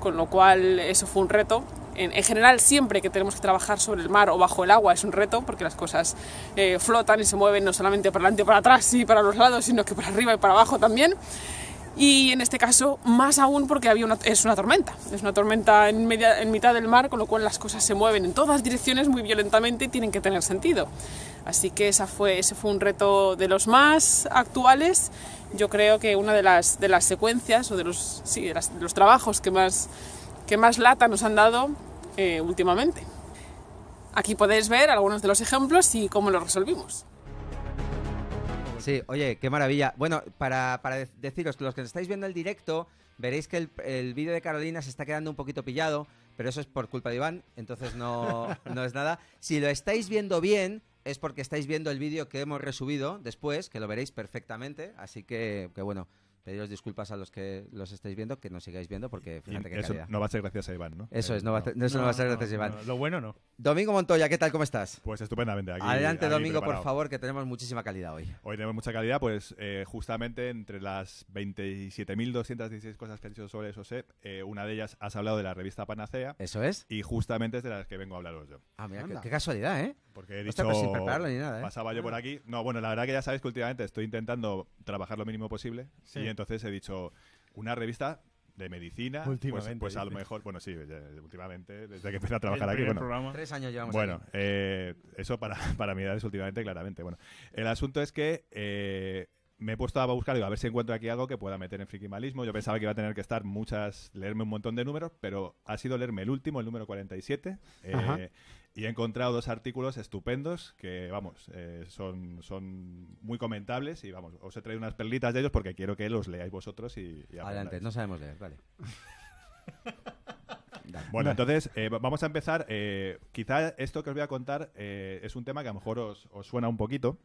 H: con lo cual eso fue un reto en, en general siempre que tenemos que trabajar sobre el mar o bajo el agua es un reto porque las cosas eh, flotan y se mueven no solamente para adelante y para atrás y para los lados, sino que para arriba y para abajo también. Y en este caso, más aún porque había una, es una tormenta. Es una tormenta en, media, en mitad del mar, con lo cual las cosas se mueven en todas direcciones muy violentamente y tienen que tener sentido. Así que esa fue, ese fue un reto de los más actuales. Yo creo que una de las, de las secuencias o de los, sí, de las- de los trabajos que más, que más lata nos han dado eh, últimamente. Aquí podéis ver algunos de los ejemplos y cómo los resolvimos.
B: Sí, oye, qué maravilla. Bueno, para, para de- deciros que los que estáis viendo el directo, veréis que el, el vídeo de Carolina se está quedando un poquito pillado, pero eso es por culpa de Iván, entonces no, (laughs) no es nada. Si lo estáis viendo bien, es porque estáis viendo el vídeo que hemos resubido después, que lo veréis perfectamente, así que, que bueno, pediros disculpas a los que los estáis viendo, que nos sigáis viendo, porque fíjate
E: eso
B: calidad.
E: no va a ser gracias a Iván, ¿no?
B: Eso es, no va, a, eso no va a ser gracias a Iván.
F: no, lo bueno no.
B: Domingo Montoya, ¿qué tal? ¿Cómo estás?
E: Pues estupendamente. Aquí,
B: Adelante,
E: aquí
B: Domingo, por favor, que tenemos muchísima calidad hoy.
E: Hoy tenemos mucha calidad, pues eh, justamente entre las 27.216 cosas que has dicho sobre eso, eh, una de ellas has hablado de la revista Panacea
B: ¿Eso es?
E: y justamente es de las que vengo a hablaros yo.
B: Ah, mira, qué casualidad, ¿eh?
E: Porque he
B: Hostia,
E: dicho...
B: pues sin prepararlo ni nada, ¿eh?
E: Pasaba yo por aquí. No, bueno, la verdad que ya sabéis que últimamente estoy intentando trabajar lo mínimo posible
C: Sí.
E: y entonces he dicho una revista de medicina, pues,
F: Últimamente,
E: pues a lo mejor, bueno, sí, últimamente, desde que empecé a trabajar
D: El
E: aquí, bueno,
D: programa.
B: Tres años llevamos
E: bueno, eh, eso para, (laughs) para mi edad es últimamente, claramente. Bueno, el asunto es que eh, me he puesto a buscar, digo, a ver si encuentro aquí algo que pueda meter en frikimalismo. Yo pensaba que iba a tener que estar muchas, leerme un montón de números, pero ha sido leerme el último, el número 47. eh, y he encontrado dos artículos estupendos que, vamos, eh, son, son muy comentables y, vamos, os he traído unas perlitas de ellos porque quiero que los leáis vosotros y, y
B: Adelante, no sabemos leer, vale. (laughs)
E: Bueno, entonces eh, va- vamos a empezar. eh, quizá esto que os voy a contar eh, es un tema que a lo mejor os, os suena un poquito.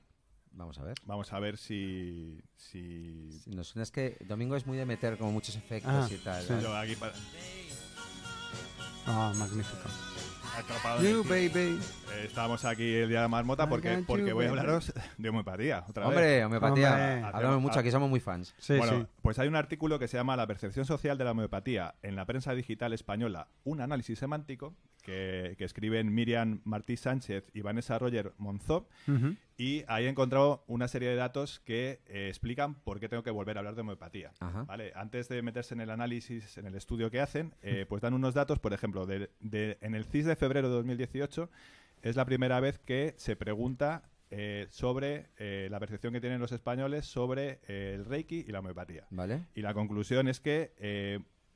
B: Vamos a ver.
E: Vamos a ver si. si...
B: Si nos suena es que Domingo es muy de meter como muchos efectos
C: Ah,
B: y tal.
C: sí.
E: Yo aquí para-
C: Ah, magnífico.
E: atrapado
C: You, baby.
E: Eh, estamos aquí el día de marmota porque, porque voy a hablaros de homeopatía. Otra vez.
B: Hombre, homeopatía.
C: Hombre.
B: Hablamos mucho, aquí somos muy fans.
C: Sí,
E: bueno,
C: sí.
E: pues hay un artículo que se llama La percepción social de la homeopatía en la prensa digital española, un análisis semántico, que, que escriben Miriam Martí Sánchez y Vanessa Roger Monzó, y ahí he encontrado una serie de datos que eh, explican por qué tengo que volver a hablar de homeopatía. ¿vale? Antes de meterse en el análisis, en el estudio que hacen, eh, pues dan unos datos, por ejemplo, de, de- en el CIS de febrero de 2018 es la primera vez que se pregunta eh, sobre eh, la percepción que tienen los españoles sobre eh, el Reiki y la homeopatía.
B: ¿Vale?
E: Y la conclusión es que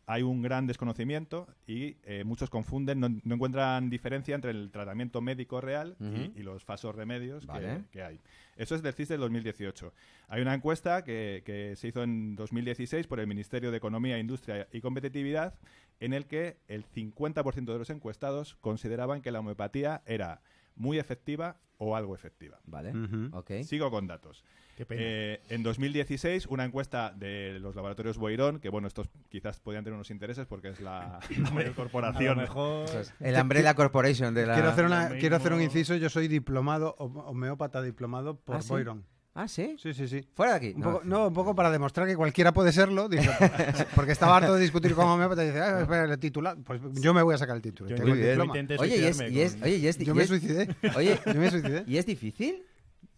E: hay un gran desconocimiento y eh, muchos confunden, no, no encuentran diferencia entre el tratamiento médico real y- los falsos remedios que-
B: Vale.
E: que, hay. Eso es del CIS del 2018. Hay una encuesta que, que se hizo en 2016 por el Ministerio de Economía, Industria y Competitividad en el que el 50% de los encuestados consideraban que la homeopatía era muy efectiva o algo efectiva.
B: ¿Vale? Ok.
E: Sigo con datos.
F: Qué pena.
E: Eh, en 2016, una encuesta de los laboratorios Boirón, que bueno, estos quizás podían tener unos intereses porque es la, (laughs) la mayor corporación.
F: mejor.
B: El Umbrella Corporation de la...
C: Quiero hacer, una, quiero hacer un inciso. Yo soy diplomado, hom- homeópata diplomado por
B: ¿Ah, sí?
C: Boyron.
B: Ah, ¿sí?
C: Sí, sí, sí.
B: Fuera de aquí.
C: Un
B: No.
C: poco, no, un poco para demostrar que cualquiera puede serlo. (laughs) porque estaba harto de discutir con homeópata y dice, ah, espera, el titular. Pues yo me voy a sacar el título.
F: Yo
C: tengo el
B: bien.
C: diploma.
F: intenté
B: Oye, y es, y es-
F: con-
B: oye, y es-
C: Yo
B: y
C: me
B: es-
C: suicidé.
B: Oye, (laughs)
C: Yo me suicidé.
B: ¿y es difícil?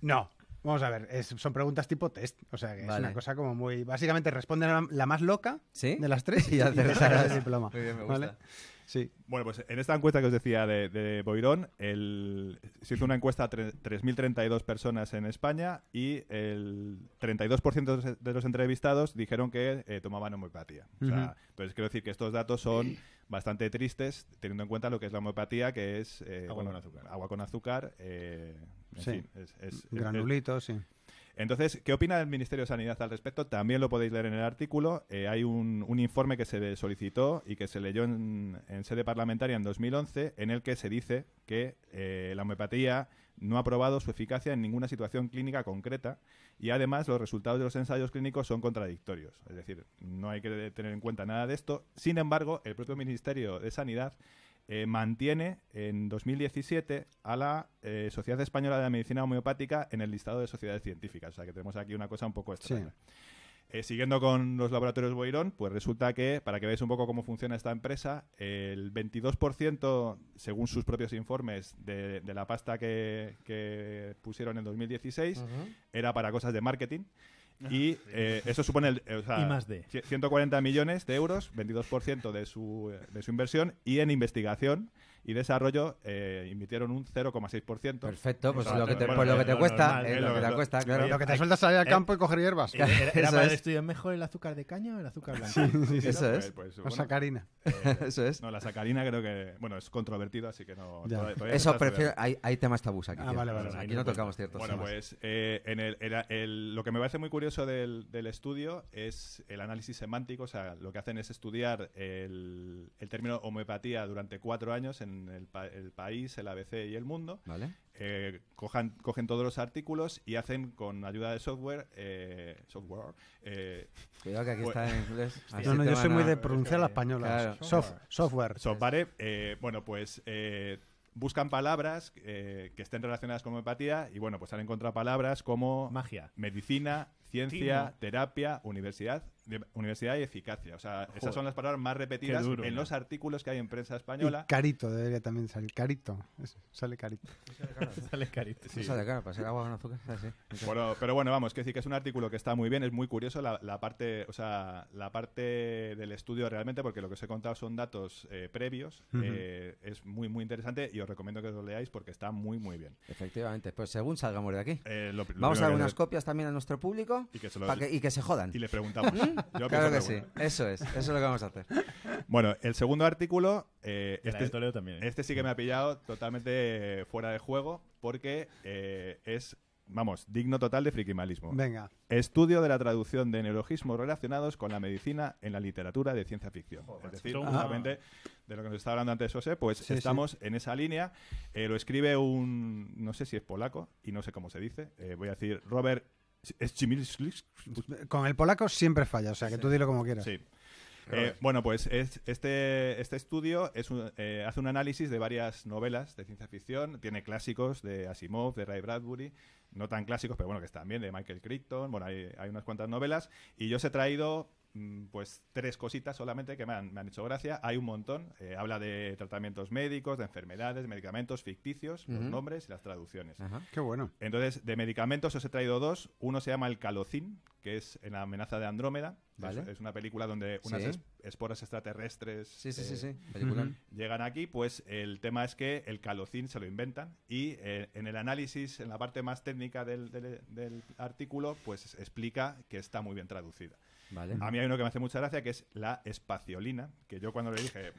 C: No. Vamos a ver, es- son preguntas tipo test. O sea, que es una cosa como muy. Básicamente responde la, la más loca
B: ¿Sí?
C: de las tres (laughs)
B: Y
C: y, sacas el diploma.
B: Muy bien, me
C: ¿vale?
B: gusta.
C: Sí.
E: Bueno, pues en esta encuesta que os decía de, de Boirón, el- se hizo una encuesta a tre- 3.032 personas en España y el 32% de los- de los entrevistados dijeron que eh, tomaban homeopatía. O sea, entonces quiero decir que estos datos son bastante tristes teniendo en cuenta lo que es la homeopatía, que es eh,
F: Agua
E: bueno,
F: con azúcar.
E: agua con azúcar. eh, en
C: Sí.
E: fin, es- es- es-
C: Granulitos, sí.
E: entonces, ¿qué opina el Ministerio de Sanidad al respecto? También lo podéis leer en el artículo. Eh, hay un, un informe que se solicitó y que se leyó en, en sede parlamentaria en 2011 en el que se dice que eh, la homeopatía no ha probado su eficacia en ninguna situación clínica concreta y además los resultados de los ensayos clínicos son contradictorios. Es decir, no hay que tener en cuenta nada de esto. Sin embargo, el propio Ministerio de Sanidad eh, mantiene en 2017 a la eh, Sociedad Española de la Medicina Homeopática en el listado de sociedades científicas. O sea que tenemos aquí una cosa un poco extraña. Eh, siguiendo con los laboratorios Boirón, pues resulta que, para que veáis un poco cómo funciona esta empresa, el 22%, según sus propios informes, de, de la pasta que, que pusieron en 2016 era para cosas de marketing. Y eh, eso supone el, eh, o sea,
F: Y más D.
E: ci- 140 millones de euros, 22% de su, de su inversión, y en investigación y desarrollo eh, invirtieron un 0,6%.
B: Perfecto, pues lo que te,
E: bueno,
B: pues lo que te
F: lo
B: cuesta,
F: normal,
B: es
E: es
B: lo
E: lo
B: que te
E: lo-
B: cuesta, claro.
C: Lo que te sueltas salir al
F: eh,
C: campo y coger hierbas.
F: Era, era (laughs)
B: Eso
F: para el
B: es.
F: estudio, ¿es mejor el azúcar de caña o el azúcar blanco?
B: Eso
E: Pues-
B: es.
E: pues,
C: O
E: bueno,
C: sacarina.
B: Eso es.
E: No, la sacarina creo que, bueno, es controvertido, así que no.
C: Ya.
E: todavía- todavía
B: Eso prefiero. Hay, hay temas tabús aquí.
C: Ah, vale, vale.
B: Aquí no tocamos ciertos
E: Bueno, pues eh, en el, era- el- lo que me parece muy curioso del, del estudio es el análisis semántico. O sea, lo que hacen es estudiar el, el término homeopatía durante cuatro años en el, pa- el país, el ABC y el mundo.
B: ¿Vale?
E: Eh, cojan- cogen todos los artículos y hacen con ayuda de software, eh, software eh,
B: Cuidado que aquí
E: Bueno.
B: está en inglés. (laughs) así
C: No, yo soy muy de pronunciar la española.
B: Claro.
C: Software.
E: Software, eh, bueno, pues eh, buscan palabras eh, que estén relacionadas con homeopatía y bueno, pues han encontrado palabras como
F: Magia.
E: medicina, ciencia, terapia, universidad, de- universidad y eficacia. O sea, esas son las palabras más repetidas
D: duro,
E: en
D: ¿no?
E: los artículos que hay en prensa
C: Y
E: española.
C: carito debería también salir. Carito. Eso, sale carito. (laughs)
F: Sale carito.
B: No sale claro, para ser agua con azúcar. sí, (laughs) sí.
E: Bueno, pero bueno, vamos, que decir que es un artículo que está muy bien, es muy curioso la, la parte, o sea, la parte del estudio realmente, porque lo que os he contado son datos eh, previos, eh, es muy muy interesante y os recomiendo que lo leáis porque está muy muy bien.
B: Efectivamente. Pues según salgamos de aquí.
E: Eh, lo- lo
B: Vamos a dar unas copias también a nuestro público
E: y que se lo-
B: que- y que se jodan.
E: y le preguntamos. (laughs) Yo
B: Claro que sí. Eso es. Eso es lo que vamos a hacer.
E: Bueno, el segundo artículo, eh, este,
F: Toledo también. ¿eh?
E: este sí que me ha pillado totalmente fuera de juego porque eh, es, vamos, digno total de frikimalismo.
C: Venga.
E: Estudio de la traducción de neologismos relacionados con la medicina en la literatura de ciencia ficción. es decir,
D: Son-
E: justamente de lo que nos estaba hablando antes José, pues
C: Sí,
E: estamos en esa línea. Eh, lo escribe un, no sé si es polaco y no sé cómo se dice. Eh, voy a decir Robert Schimilslik.
C: Con el polaco siempre falla, o sea que tú dilo como quieras.
E: Sí. Eh, bueno, pues es- este, este estudio es un- eh, hace un análisis de varias novelas de ciencia ficción. Tiene clásicos de Asimov, de Ray Bradbury, no tan clásicos, pero bueno, que están bien, de Michael Crichton. Bueno, hay, hay unas cuantas novelas. Y yo os he traído pues tres cositas solamente que me han, me han hecho gracia. Hay un montón. Eh, habla de tratamientos médicos, de enfermedades, medicamentos ficticios, los nombres y las traducciones.
C: Qué bueno.
E: Entonces, de medicamentos os he traído dos. Uno se llama el calocín, que es en la amenaza de Andrómeda.
B: Vale.
E: Es, es una película donde unas
B: Sí.
E: esporas extraterrestres
B: Sí, sí,
E: eh, (laughs) llegan aquí. Pues el tema es que el calocín se lo inventan y eh, en el análisis, en la parte más técnica del, del- del artículo, pues explica que está muy bien traducida. A mí hay uno que me hace mucha gracia, que es la espaciolina, que yo cuando le dije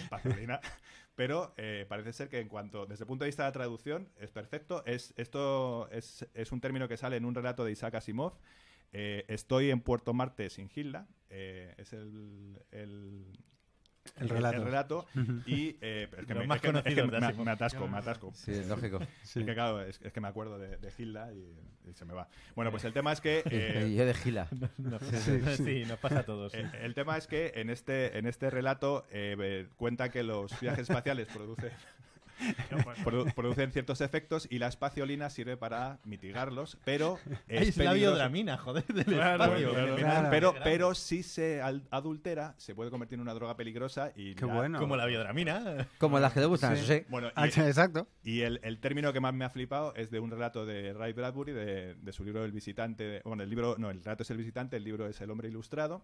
E: espaciolina, (laughs) pero eh, parece ser que en cuanto, desde el punto de vista de la traducción, es perfecto. Es, esto es, un término que sale en un relato de Isaac Asimov. Eh, estoy en Puerto Marte sin Gilda. eh, es el, El
C: relato.
E: relato. Y eh, (laughs) es que, me,
F: más
E: es que- es que me- atasco, me atasco. (laughs)
B: Sí, es lógico.
C: Sí.
E: Es que claro, es, es que me acuerdo de, de Gilda y, y se me va. Bueno, pues el tema es que... (laughs) eh,
B: yo de gila.
F: No,
C: Sí, sí.
F: sí, nos pasa a todos.
E: el, el tema es que en este, en este relato eh, eh, cuenta que los viajes espaciales producen, (laughs) produ- producen ciertos efectos y la espaciolina sirve para mitigarlos, pero (laughs)
F: es la biodramina, joder, del
D: Claro,
F: espacio.
D: claro.
C: Claro.
E: Pero, pero si se adultera, se puede convertir en una droga peligrosa y
C: Qué bueno.
F: Como la biodramina.
B: Como las que le gustan,
C: Sí.
B: eso sí.
E: Bueno,
C: Ah,
E: y, (laughs)
C: Exacto.
E: y el, el término que más me ha flipado es de un relato de Ray Bradbury, de, de su libro El visitante. Bueno, el libro, no, el relato es El visitante, el libro es El hombre ilustrado.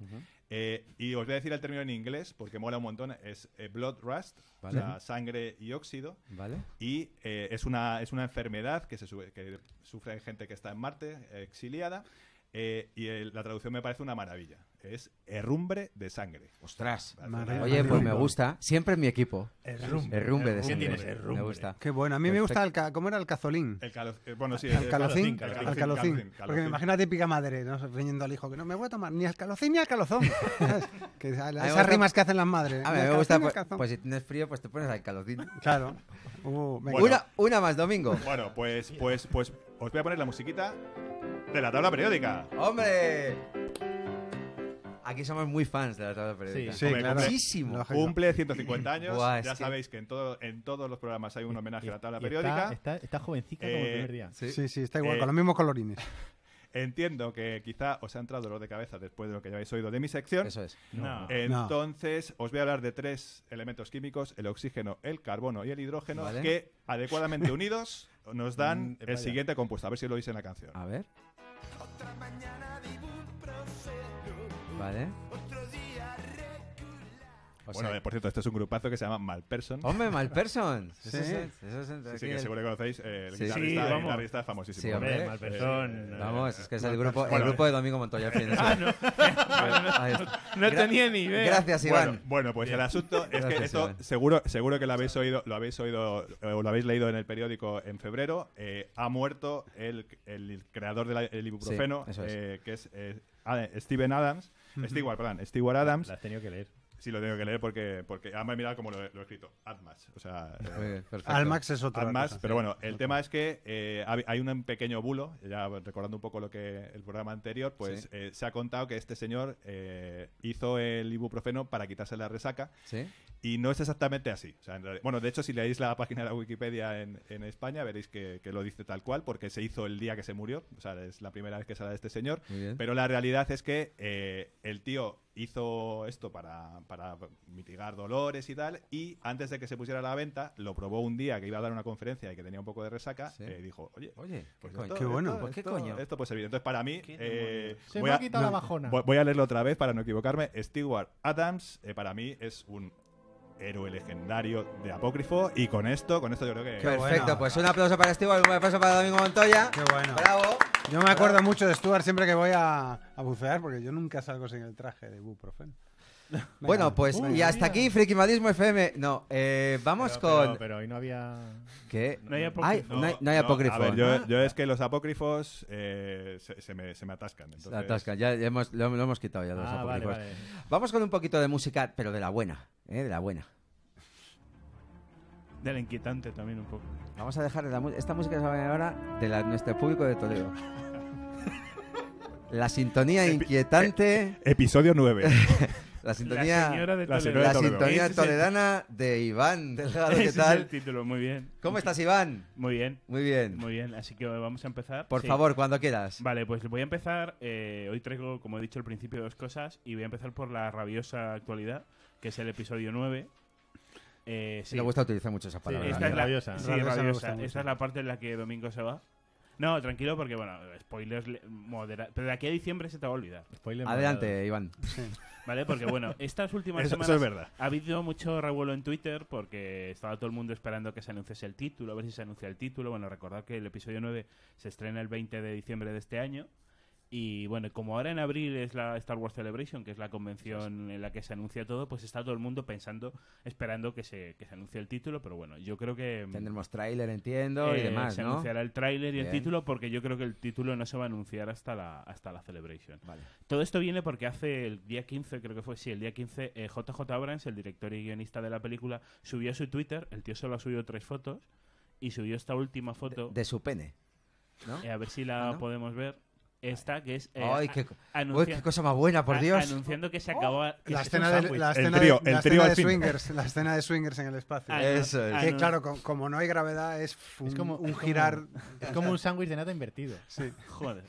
E: Eh, y os voy a decir el término en inglés porque mola un montón. Es eh, blood rust,
B: Vale.
E: o sea, sangre y óxido.
B: ¿Vale?
E: Y eh, es, una, es una enfermedad que, se sube- que sufre gente que está en Marte, exiliada. Eh, y el- la traducción me parece una maravilla. Es herrumbre de sangre.
B: Ostras. Oye, pues me
C: Herrumbre.
B: gusta. Siempre en mi equipo.
F: Herrumbre.
B: Herrumbre de
F: ¿Qué
B: sangre.
F: tienes,
B: Me
F: herrumbre?
B: gusta.
C: Qué bueno. A mí me gusta el... ca- ¿Cómo era el cazolín?
E: El calo- eh, bueno, sí, el-
C: calocín,
F: calocín,
C: al calocín. Porque me imagino a la típica madre, ¿no? Riñendo al hijo, que no me voy a tomar ni al calocín ni al calozón. (laughs) que esas
B: gusta-
C: rimas que hacen las madres.
B: A mí me gusta, pues,
C: calzón.
B: pues si tienes frío, pues te pones al calocín.
C: Claro. Uh. (laughs)
E: Bueno.
B: Una, una más, Domingo.
E: Bueno, pues, pues, pues os voy a poner la musiquita de la tabla periódica.
B: ¡Hombre! Aquí somos muy fans de la tabla periódica.
C: Sí,
E: Hombre,
C: claro.
B: Muchísimo.
E: Cumple 150 años.
B: Buah, es
E: ya
B: que-
E: sabéis que en, todo, en todos los programas hay un homenaje a la tabla
F: Y
E: periódica.
F: Está, está, está jovencica como el
E: Eh,
F: primer día.
B: Sí.
C: Sí, sí, está igual,
E: Eh,
C: con los mismos colorines. (laughs)
E: Entiendo que quizá os ha entrado dolor de cabeza después de lo que ya habéis oído de mi sección.
B: Eso es.
D: No.
E: Entonces, os voy a hablar de tres elementos químicos, el oxígeno, el carbono y el hidrógeno,
B: Vale.
E: que adecuadamente unidos nos dan
F: Mm,
E: el
F: vaya.
E: siguiente compuesto. A ver si lo oís en la canción.
B: A ver. Vale. O
E: bueno,
B: sea-
E: eh, por cierto, este es un grupazo que se llama Malperson.
B: Hombre, Malperson.
C: Sí.
B: Eso es- eso es
E: Sí, sí, que
B: el-
E: seguro que conocéis. eh, el
B: Sí.
E: guitarrista,
D: Sí,
E: el
D: vamos.
E: guitarrista famosísimo.
B: Sí, hombre.
F: Malperson.
E: Eh,
B: Vamos, es que es el grupo, el
E: Bueno,
B: grupo de Domingo Montoya. (laughs)
D: Ah, no. (laughs)
B: Está.
D: No tenía ni idea.
B: Gracias, Iván.
E: Bueno, bueno, pues el asunto es que
B: Gracias,
E: esto
B: Iván.
E: seguro, seguro que lo habéis oído, lo habéis oído eh, o lo habéis leído en el periódico en febrero. eh, ha muerto el, el creador del ibuprofeno,
B: Sí, eso es.
E: eh, que es eh, Ad- Steven Adams. Stewart, perdón, Stewart Adams.
F: La has tenido que leer.
E: Sí, lo tengo que leer porque, porque además mirad cómo lo, he- lo he escrito. Admas. O sea, (laughs) eh.
C: Almax es otra cosa.
E: pero bueno, el tema es que eh, hay un pequeño bulo, ya recordando un poco lo que el programa anterior, pues
B: Sí.
E: eh, se ha contado que este señor eh, hizo el ibuprofeno para quitarse la resaca
B: ¿Sí?
E: y no es exactamente así. O sea, en realidad- bueno, de hecho, si leéis la página de la Wikipedia en, en España, veréis que, que lo dice tal cual, porque se hizo el día que se murió. O sea, es la primera vez que sale de este señor. Pero la realidad es que eh, el tío hizo esto para, para mitigar dolores y tal, y antes de que se pusiera a la venta, lo probó un día que iba a dar una conferencia y que tenía un poco de resaca,
B: Sí.
E: eh, dijo, oye,
B: Oye,
E: pues
B: qué coño.
E: esto-
C: Qué bueno.
E: esto-
B: Pues qué
E: esto-
B: coño.
E: Esto puede servir. Entonces, para mí, eh.
F: Se
E: voy
F: me
E: a-
F: ha quitado la bajona.
E: Voy, voy a leerlo otra vez para no equivocarme. Stewart Adams, eh, para mí, es un héroe legendario de apócrifo. Y con esto, con esto yo creo que.
C: Qué
B: Perfecto,
C: bueno.
B: pues un aplauso para Steve, un aplauso para Domingo Montoya.
C: Qué bueno.
B: Bravo.
C: Yo me acuerdo mucho de Stuart siempre que voy a, a bucear, porque yo nunca salgo sin el traje de ibuprofeno.
B: Bueno, pues
F: Uy,
B: y hasta aquí Frikimalismo FM. No, eh, vamos
F: Pero-
B: con...
F: Pero, pero hoy no había.
B: ¿Qué?
D: No hay
B: Ay,
D: apócrifo.
B: no hay, no hay apócrifo.
E: A ver, yo,
B: Ah,
E: yo es que los apócrifos eh, se, se me, se me atascan.
B: se
E: Entonces,
B: atascan, ya, ya hemos, lo, lo hemos quitado ya los
F: Ah,
B: apócrifos.
F: vale.
B: Vamos con un poquito de música, pero de la buena, ¿eh? De la buena.
D: De la inquietante también un poco.
B: Vamos a dejar la esta música que se va a venir ahora de la- nuestro público de Toledo. (laughs) La sintonía inquietante,
E: Episodio 9. (laughs)
B: la
D: La
B: sintonía,
D: señora de
E: la
D: Toledo.
B: sintonía toledana de Iván Delgado. ¿Qué
D: ese es el
B: tal?
D: título, muy bien.
B: ¿Cómo estás, Iván?
D: Muy bien,
B: Muy bien.
D: muy bien. Así que vamos a empezar.
B: Por
D: Sí.
B: favor, cuando quieras.
D: Vale, pues voy a empezar. eh, hoy traigo, como he dicho al principio, dos cosas. Y voy a empezar por la rabiosa actualidad, que es el episodio 9. Eh,
B: Si
D: sí,
B: le gusta utilizar mucho esa palabra.
D: esta es la,
F: Rabiosa.
D: sí,
C: Rabiosa me
D: rabiosa.
C: gusta mucho.
D: Esta es la parte en la que Domingo se va. No, tranquilo, porque, bueno, spoilers le- modera- Pero de aquí a diciembre se te va a olvidar.
F: Spoiler
B: Adelante, Iván.
D: ¿Vale? Porque, bueno, estas últimas
E: Eso, eso
D: semanas
E: es verdad.
D: ha habido mucho revuelo en Twitter porque estaba todo el mundo esperando que se anunciase el título, a ver si se anuncia el título. Bueno, recordad que el episodio 9 se estrena el 20 de diciembre de este año. Y bueno, como ahora en abril es la Star Wars Celebration, que es la convención en la que se anuncia todo, pues está todo el mundo pensando, esperando que se, que se anuncie el título. Pero bueno, yo creo que. mm,
B: Tendremos tráiler, entiendo, y
D: eh,
B: demás,
D: se
B: ¿no?
D: anunciará el tráiler y el título porque yo creo que el título no se va a anunciar hasta la, hasta la Celebration.
B: Vale.
D: Todo esto viene porque hace el día 15, creo que fue, sí, el día 15, eh, JJ Abrams, el director y guionista de la película, subió a su Twitter, el tío solo ha subido tres fotos, y subió esta última foto,
B: De su pene. ¿no?
D: eh, a ver si la
B: Ah, ¿no?
D: podemos ver, esta que es... eh,
B: Ay, qué, uy, qué cosa más buena, por Dios.
D: Anunciando que se acabó... que
C: La
D: un
C: escena, de, la
E: El
C: escena
E: trío-
C: de,
E: el
C: la
E: trío
C: escena de swingers, la escena de swingers en el espacio.
D: Anu-
B: Eso es.
C: que
D: anu-
C: claro, co- como, no hay gravedad, es, un,
F: Es como
C: un
F: es como-
C: girar.
F: Es como un sándwich de nata invertido.
C: Sí.
D: Joder.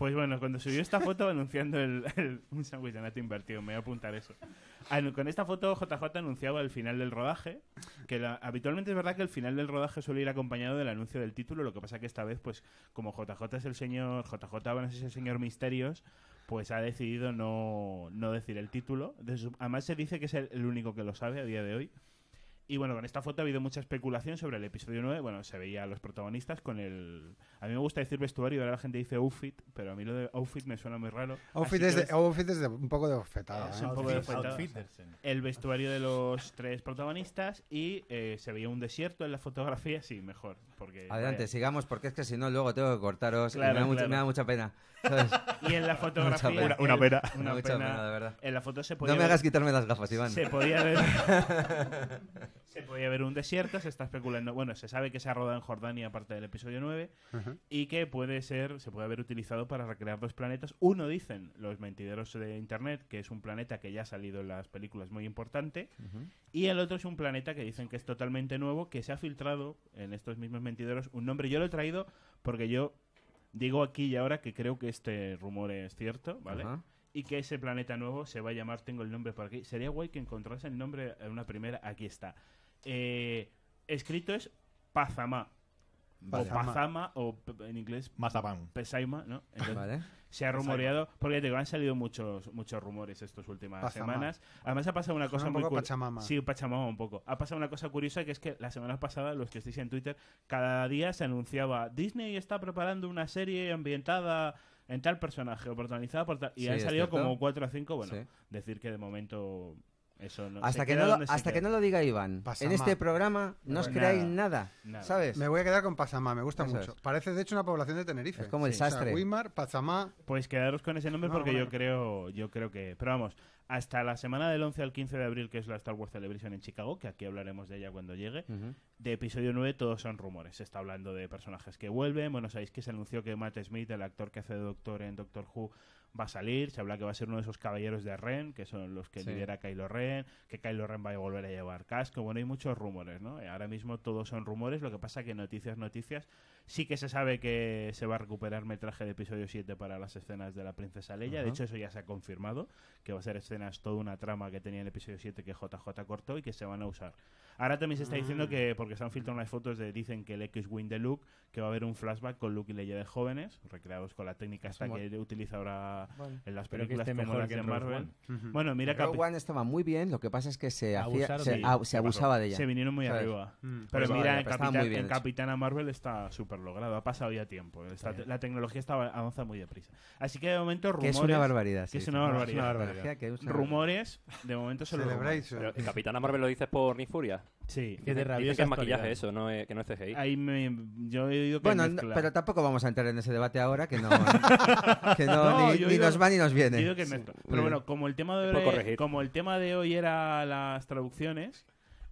D: Pues bueno, cuando subió esta foto (laughs) anunciando el, un sándwich de nata invertido, me voy a apuntar eso. Con esta foto JJ anunciaba el final del rodaje, que la- habitualmente es verdad que el final del rodaje suele ir acompañado del anuncio del título, lo que pasa que esta vez, pues como JJ es el señor, JJ es el señor Misterios, pues ha decidido no, no decir el título. Además se dice que es el único que lo sabe a día de hoy. Y bueno, con esta foto ha habido mucha especulación sobre el episodio 9. Bueno, se veía a los protagonistas con el... A mí me gusta decir vestuario, ahora la gente dice outfit, pero a mí lo de outfit me suena muy raro.
C: Outfit es,
D: que
C: de,
D: es
C: outfit es de un poco de ofetada.
D: Es
C: ¿eh?
D: un poco de
F: Outfit-
D: ofetada. El vestuario de los tres protagonistas y eh, se veía un desierto en la fotografía, sí, mejor. Porque,
B: Adelante,
D: vaya.
B: sigamos, porque es que si no, luego tengo que cortaros. y
D: Claro,
B: me, da mucha,
D: claro.
B: me da mucha pena. (laughs) ¿sabes?
D: Y en la fotografía...
B: pena.
E: Una- pena.
D: Una
B: mucha
D: pena.
B: pena, de verdad.
D: En la foto se podía
B: No me
D: ver-
B: hagas quitarme las gafas, Iván.
D: Se podía ver. (laughs) se podía ver un desierto, se está especulando. Bueno, se sabe que se ha rodado en Jordania, aparte del episodio 9,
C: Ujú.
D: y que puede ser, se puede haber utilizado para recrear dos planetas. Uno dicen los mentideros de internet, que es un planeta que ya ha salido en las películas muy importante, y el otro es un planeta que dicen que es totalmente nuevo, que se ha filtrado en estos mismos mentideros un nombre. Yo lo he traído porque yo Digo aquí y ahora que creo que este rumor es cierto, ¿vale? Y que ese planeta nuevo se va a llamar, tengo el nombre por aquí. Sería guay que encontrase el nombre en una primera, aquí está. Eh, escrito es Pazama. O
C: Pazama.
D: O p- en inglés
E: Mazapán.
D: Pesaima, ¿no? Entonces,
B: Vale.
D: se ha rumoreado, porque ya te digo, han salido muchos muchos rumores estas últimas
C: Pazama.
D: semanas. Además ha pasado una
C: Suena
D: cosa
C: un
D: muy
C: poco Pachamama.
D: Sí, Pachamama un poco. Ha pasado una cosa curiosa que es que la semana pasada, los que estéis en Twitter, cada día se anunciaba Disney está preparando una serie ambientada en tal personaje o protagonizada por tal. Y
B: Sí,
D: han salido como cuatro o cinco. Bueno,
B: Sí.
D: decir que de momento eso no.
B: Hasta,
D: se
B: que no, lo, hasta que no lo diga Iván,
C: Pasama.
B: en este programa no os
D: Nada.
B: creáis nada,
D: Nada.
B: ¿sabes?
C: Me voy a quedar con Pachamá, me gusta
B: Eso
C: mucho.
B: es.
C: Parece de hecho una población de Tenerife.
B: Es como el
C: O sea,
B: sastre.
C: Weimar, Pachamá.
D: Pues quedaros con ese nombre
C: No,
D: porque yo creo, yo creo que. Pero vamos, hasta la semana del 11 al 15 de abril, que es la Star Wars Celebration en Chicago, que aquí hablaremos de ella cuando llegue. De episodio 9 todos son rumores. Se está hablando de personajes que vuelven. Bueno, sabéis que se anunció que Matt Smith, el actor que hace de Doctor en Doctor Who, va a salir. Se habla que va a ser uno de esos caballeros de Ren, que son los que
B: Sí.
D: lidera Kylo Ren, que Kylo Ren va a volver a llevar casco. Bueno, hay muchos rumores, ¿no? Ahora mismo todos son rumores. Lo que pasa que noticias, noticias. Sí que se sabe que se va a recuperar metraje de episodio 7 para las escenas de la princesa Leia. De
B: Ajá.
D: hecho, eso ya se ha confirmado, que va a ser escenas, toda una trama que tenía el episodio 7 que JJ cortó y que se van a usar. Ahora también se está diciendo que, porque se han filtrado unas fotos de, dicen que el X-Wing de Luke, que va a haber un flashback con Luke y Leia de jóvenes, recreados con la técnica que utiliza ahora en las
F: que
D: películas
F: esté
D: como las
F: que
D: de Marvel.
F: One.
D: Bueno, mira que
B: Rogue One estaba muy bien, lo que pasa es que se, hacía, se, ah,
F: ¿qué
B: se abusaba de ella.
D: se vinieron muy
B: ¿sabes?
D: arriba.
C: Mm.
D: Pero
B: Pues vale,
D: mira, en, Capitán-
B: muy bien
D: en. Capitana Marvel está súper logrado. Ha pasado ya tiempo. Está- la tecnología está, avanza muy deprisa. Así que de momento
B: Que
D: rumores...
B: es una barbaridad.
D: que
B: sí,
D: es una barbaridad.
B: Tecnología que es una-
D: Rumores, de momento rumores.
C: Celebration.
I: Pero, ¿Capitana Marvel lo dices por Nick Furia?
D: Sí.
F: Que de rabiosa
I: que es maquillaje eso, no es, que no es CGI.
D: Ahí me, yo he oído que
B: Bueno, no- pero tampoco vamos a entrar en ese debate ahora, que no, (laughs) que no,
D: No,
B: ni,
D: yo
B: ni
D: digo-
B: nos va ni nos
D: Yo
B: viene.
D: digo que.
B: Muy
D: Pero bueno, como el tema de hoy, como el tema de hoy era las traducciones,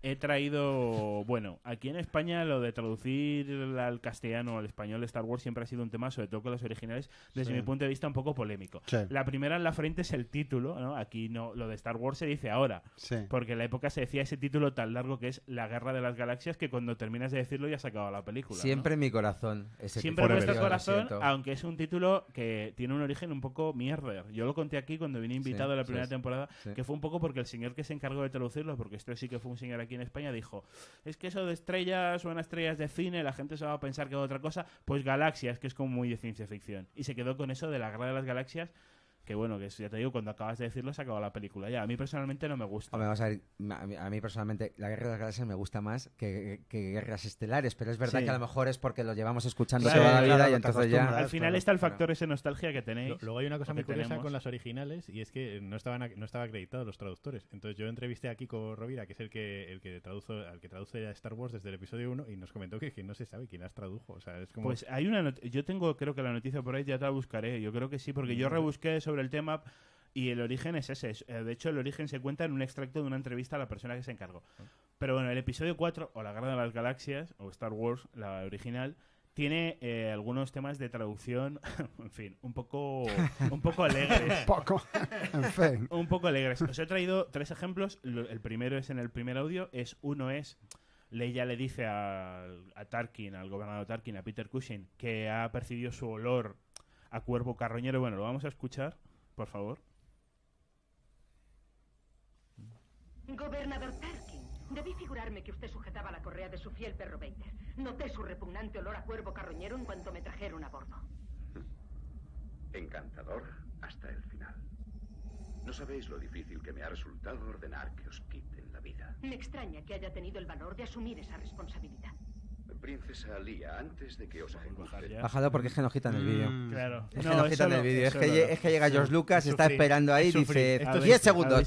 D: he traído, bueno, aquí en España lo de traducir al castellano o al español Star Wars siempre ha sido un tema, sobre todo con los originales, desde
C: Sí.
D: mi punto de vista un poco polémico.
C: Sí.
D: La primera en la frente es el título, ¿no? Aquí no, lo de Star Wars se dice ahora,
C: Sí.
D: porque en la época se decía ese título tan largo que es La Guerra de las Galaxias que cuando terminas de decirlo ya se acaba la película. ¿no?
B: Siempre en mi corazón. Ese
D: Siempre en
B: lo
D: corazón, aunque es un título que tiene un origen un poco mierder. Yo lo conté aquí cuando vine invitado
B: Sí,
D: a la primera
B: sí.
D: temporada,
B: Sí.
D: que fue un poco porque el señor que se encargó de traducirlo, porque esto sí que fue un señor aquí en España, dijo, es que eso de estrellas suena a estrellas de cine, la gente se va a pensar que es otra cosa, pues galaxias, que es como muy de ciencia ficción. Y se quedó con eso de la guerra de las galaxias, que bueno, que es- ya te digo, cuando acabas de decirlo se acabó la película. Ya, a mí personalmente no me gusta.
B: Hombre, vamos a ver, a mí, a mí personalmente la Guerra de las Galaxias me gusta más que, que Guerras Estelares, pero es verdad
D: Sí.
B: que a lo mejor es porque lo llevamos escuchando
D: Claro,
B: toda la vida
C: claro,
B: y entonces ya...
D: Al final
C: claro,
D: está el
B: claro.
D: factor ese nostalgia que tenéis.
F: Lo- Luego hay una cosa muy
D: que
F: curiosa
D: tenemos.
F: con las originales y es que no estaban no estaba acreditados los traductores. Entonces yo entrevisté a Kiko Rovira, que es el que el que tradujo al que traduce a Star Wars desde el episodio 1 y nos comentó que, que no se sabe quién las tradujo, o sea, es como
D: Pues hay una yo tengo creo que la noticia por ahí ya te la buscaré, yo creo que sí, porque yo rebusqué sobre el tema y el origen es ese. es- eh, De hecho, el origen se cuenta en un extracto de una entrevista a la persona que se encargó. Pero bueno, el episodio 4, o La Guerra de las Galaxias, o Star Wars, la original, tiene eh, algunos temas de traducción, (laughs) en fin, un poco, un poco alegres. (laughs)
C: Poco. en fin. (laughs)
D: un poco alegres. Os he traído tres ejemplos. Lo- El primero es en el primer audio. Es uno es Leia le dice al- a, Tarkin, al gobernador Tarkin, a Peter Cushing, que ha percibido su olor a cuervo carroñero. Bueno, lo vamos a escuchar, por favor.
J: Gobernador Tarkin, debí figurarme que usted sujetaba la correa de su fiel perro Vader. Noté su repugnante olor a cuervo carroñero en cuanto me trajeron a bordo.
K: Encantador hasta el final. No sabéis lo difícil que me ha resultado ordenar que os quiten la vida.
J: Me extraña que haya tenido el valor de asumir esa responsabilidad.
K: Princesa Lía, antes de que os
D: ya.
B: Bájalo porque es que no quitan el vídeo.
C: Mm.
D: Claro.
B: Es que no, quitan el vídeo. Es que,
D: no,
B: lle-
D: no.
B: es que llega George Lucas, está esperando ahí dice
F: Esto
D: Habéis-
B: 10 segundos.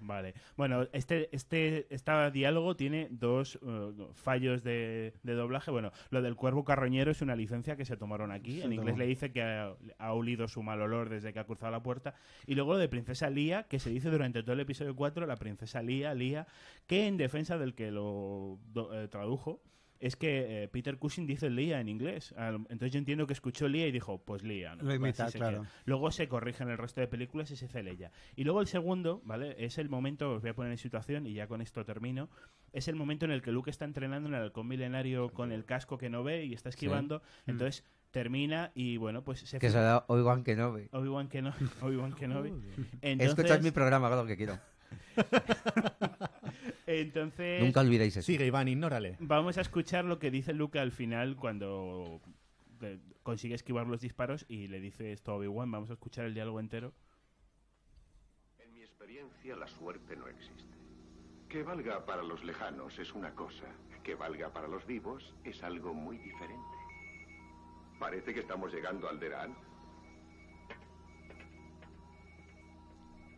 D: Vale. Bueno, este, este, este diálogo tiene dos eh, fallos de, de doblaje. Bueno, lo del cuervo carroñero es una licencia que se tomaron aquí. En inglés le dice que ha, ha olido su mal olor desde que ha cruzado la puerta. Y luego lo de Princesa Lía, que se dice durante todo el episodio 4, la Princesa Lía, Lía, que en defensa del que lo do- eh, tradujo, es que eh, Peter Cushing dice Lía en inglés. Entonces yo entiendo que escuchó Lía y dijo, pues Lía. ¿no?
C: Lo imita,
D: se
C: claro.
D: queda. Luego se corrige en el resto de películas y se hace Leia. Y luego el segundo, ¿vale? Es el momento, os voy a poner en situación y ya con esto termino. Es el momento en el que Luke está entrenando en el halcón milenario con el casco que no ve y está esquivando. Entonces termina y bueno, pues se
B: Que se da Obi-Wan Kenobi.
D: Obi-Wan Kenobi. (laughs) Obi-Wan Kenobi.
B: Escuchad mi programa, hago lo que quiero. (laughs)
D: Entonces,
B: Nunca olvidéis eso.
F: Sigue, Iván, ignórale.
D: vamos a escuchar lo que dice Luke al final cuando eh, consigue esquivar los disparos y le dice esto a Obi-Wan. Vamos a escuchar el diálogo entero.
K: En mi experiencia, la suerte no existe. Que valga para los lejanos es una cosa, que valga para los vivos es algo muy diferente. Parece que estamos llegando al Derán.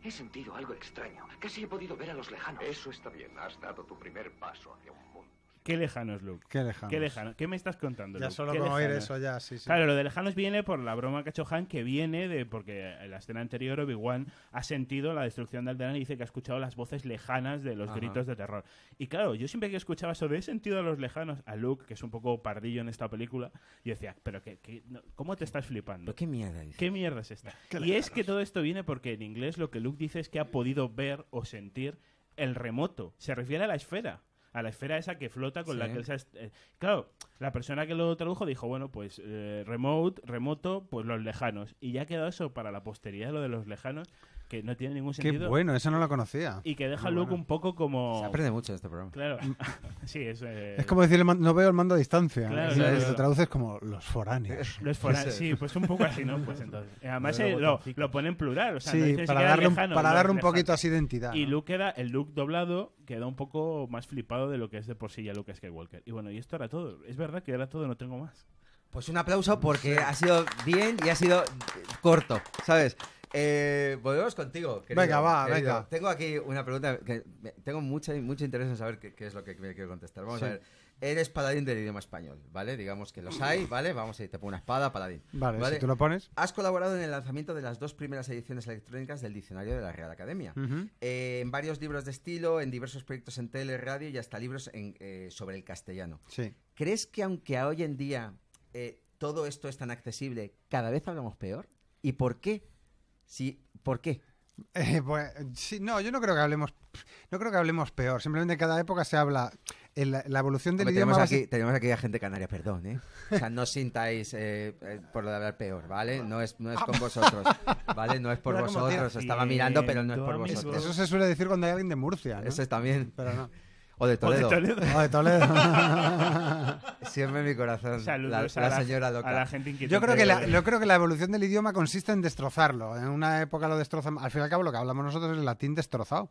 L: He sentido algo extraño. Casi he podido ver a los lejanos.
K: Eso está bien, has dado tu primer paso hacia un mundo.
D: Qué lejanos, Luke.
C: Qué lejanos.
D: Qué lejano. ¿Qué me estás contando,
C: Ya
D: Luke?
C: solo con oír eso ya, sí, sí.
D: Claro, lo de lejanos viene por la broma que ha hecho Han, que viene de porque en la escena anterior Obi-Wan ha sentido la destrucción de Alderaan y dice que ha escuchado las voces lejanas de los
B: Ajá.
D: gritos de terror. Y claro, yo siempre que escuchaba eso de he sentido a los lejanos, a Luke, que es un poco pardillo en esta película, yo decía, pero que, que- no, ¿cómo te estás flipando?
B: ¿Pero qué mierda dices?
D: ¿Qué mierda es esta?
C: Qué
D: Y es que todo esto viene porque en inglés lo que Luke dice es que ha podido ver o sentir el remoto. Se refiere a la esfera. A la esfera esa que flota con la que est- eh, Claro, la persona que lo tradujo dijo, bueno, pues eh, remote, remoto, pues los lejanos. Y ya ha quedado eso para la posteridad, lo de los lejanos, que no tiene ningún
C: Qué
D: sentido.
C: bueno, eso no lo conocía.
D: Y que deja a Luke
C: bueno.
D: un poco como...
B: Se aprende mucho este programa.
D: Claro. (laughs) sí, es... eh,
C: Es como decir, el man- no veo el mando a distancia.
D: Claro,
C: Y
D: claro,
C: lo
D: claro.
C: traduces como los foráneos. (laughs)
D: Los fora- sí, pues un poco así, ¿no? Pues entonces. (laughs) Además eh, lo, lo pone en plural, o sea,
C: Sí,
D: no dice
C: para darle un-
D: lejano,
C: para darle un poquito así de identidad,
D: Y
C: ¿no?
D: Luke queda, el Luke doblado queda un poco más flipado de lo que es de por sí ya Luke Skywalker. Y bueno, y esto era todo. Es verdad que era todo, no tengo más.
B: Pues un aplauso porque ha sido bien y ha sido corto, ¿sabes? Eh, volvemos contigo. querido,
C: Venga, va,
B: querido.
C: venga.
B: Tengo aquí una pregunta que tengo mucha, mucho interés en saber qué, qué es lo que me quiero contestar. Vamos
C: Sí.
B: a ver. Eres paladín del idioma español, ¿vale? Digamos que los hay, ¿vale? Vamos a ir, te pongo una espada, paladín.
C: Vale, si tú lo pones.
B: Has colaborado en el lanzamiento de las dos primeras ediciones electrónicas del diccionario de la Real Academia. Eh, en varios libros de estilo, en diversos proyectos en tele, radio y hasta libros en, eh, sobre el castellano.
C: Sí.
B: ¿Crees que aunque hoy en día eh, todo esto es tan accesible, cada vez hablamos peor? ¿Y por qué? Sí, ¿Por qué?
C: Eh, pues, sí, no, yo no creo que hablemos, no creo que hablemos peor. Simplemente en cada época se habla. en la, la evolución del
B: Hombre,
C: idioma.
B: tenemos, aquí, tenemos aquí a gente canaria, perdón, ¿eh? O sea, no sintáis eh, eh, por lo de hablar peor, ¿vale? No es, no es con vosotros, ¿vale? No es por vosotros. Estaba mirando, pero no es por vosotros.
C: Eso se suele decir cuando hay alguien de Murcia. ¿no?
B: Ese también.
C: Pero no.
B: O de
D: O de
B: Toledo.
C: O de Toledo. (laughs)
B: Siempre en mi corazón.
D: Saludos
B: la,
D: a,
B: la
D: la,
B: señora loca.
D: a la gente.
C: Yo creo, que la, yo creo que la evolución del idioma consiste en destrozarlo. En una época lo destrozan. Al fin y al cabo, lo que hablamos nosotros es el latín destrozado.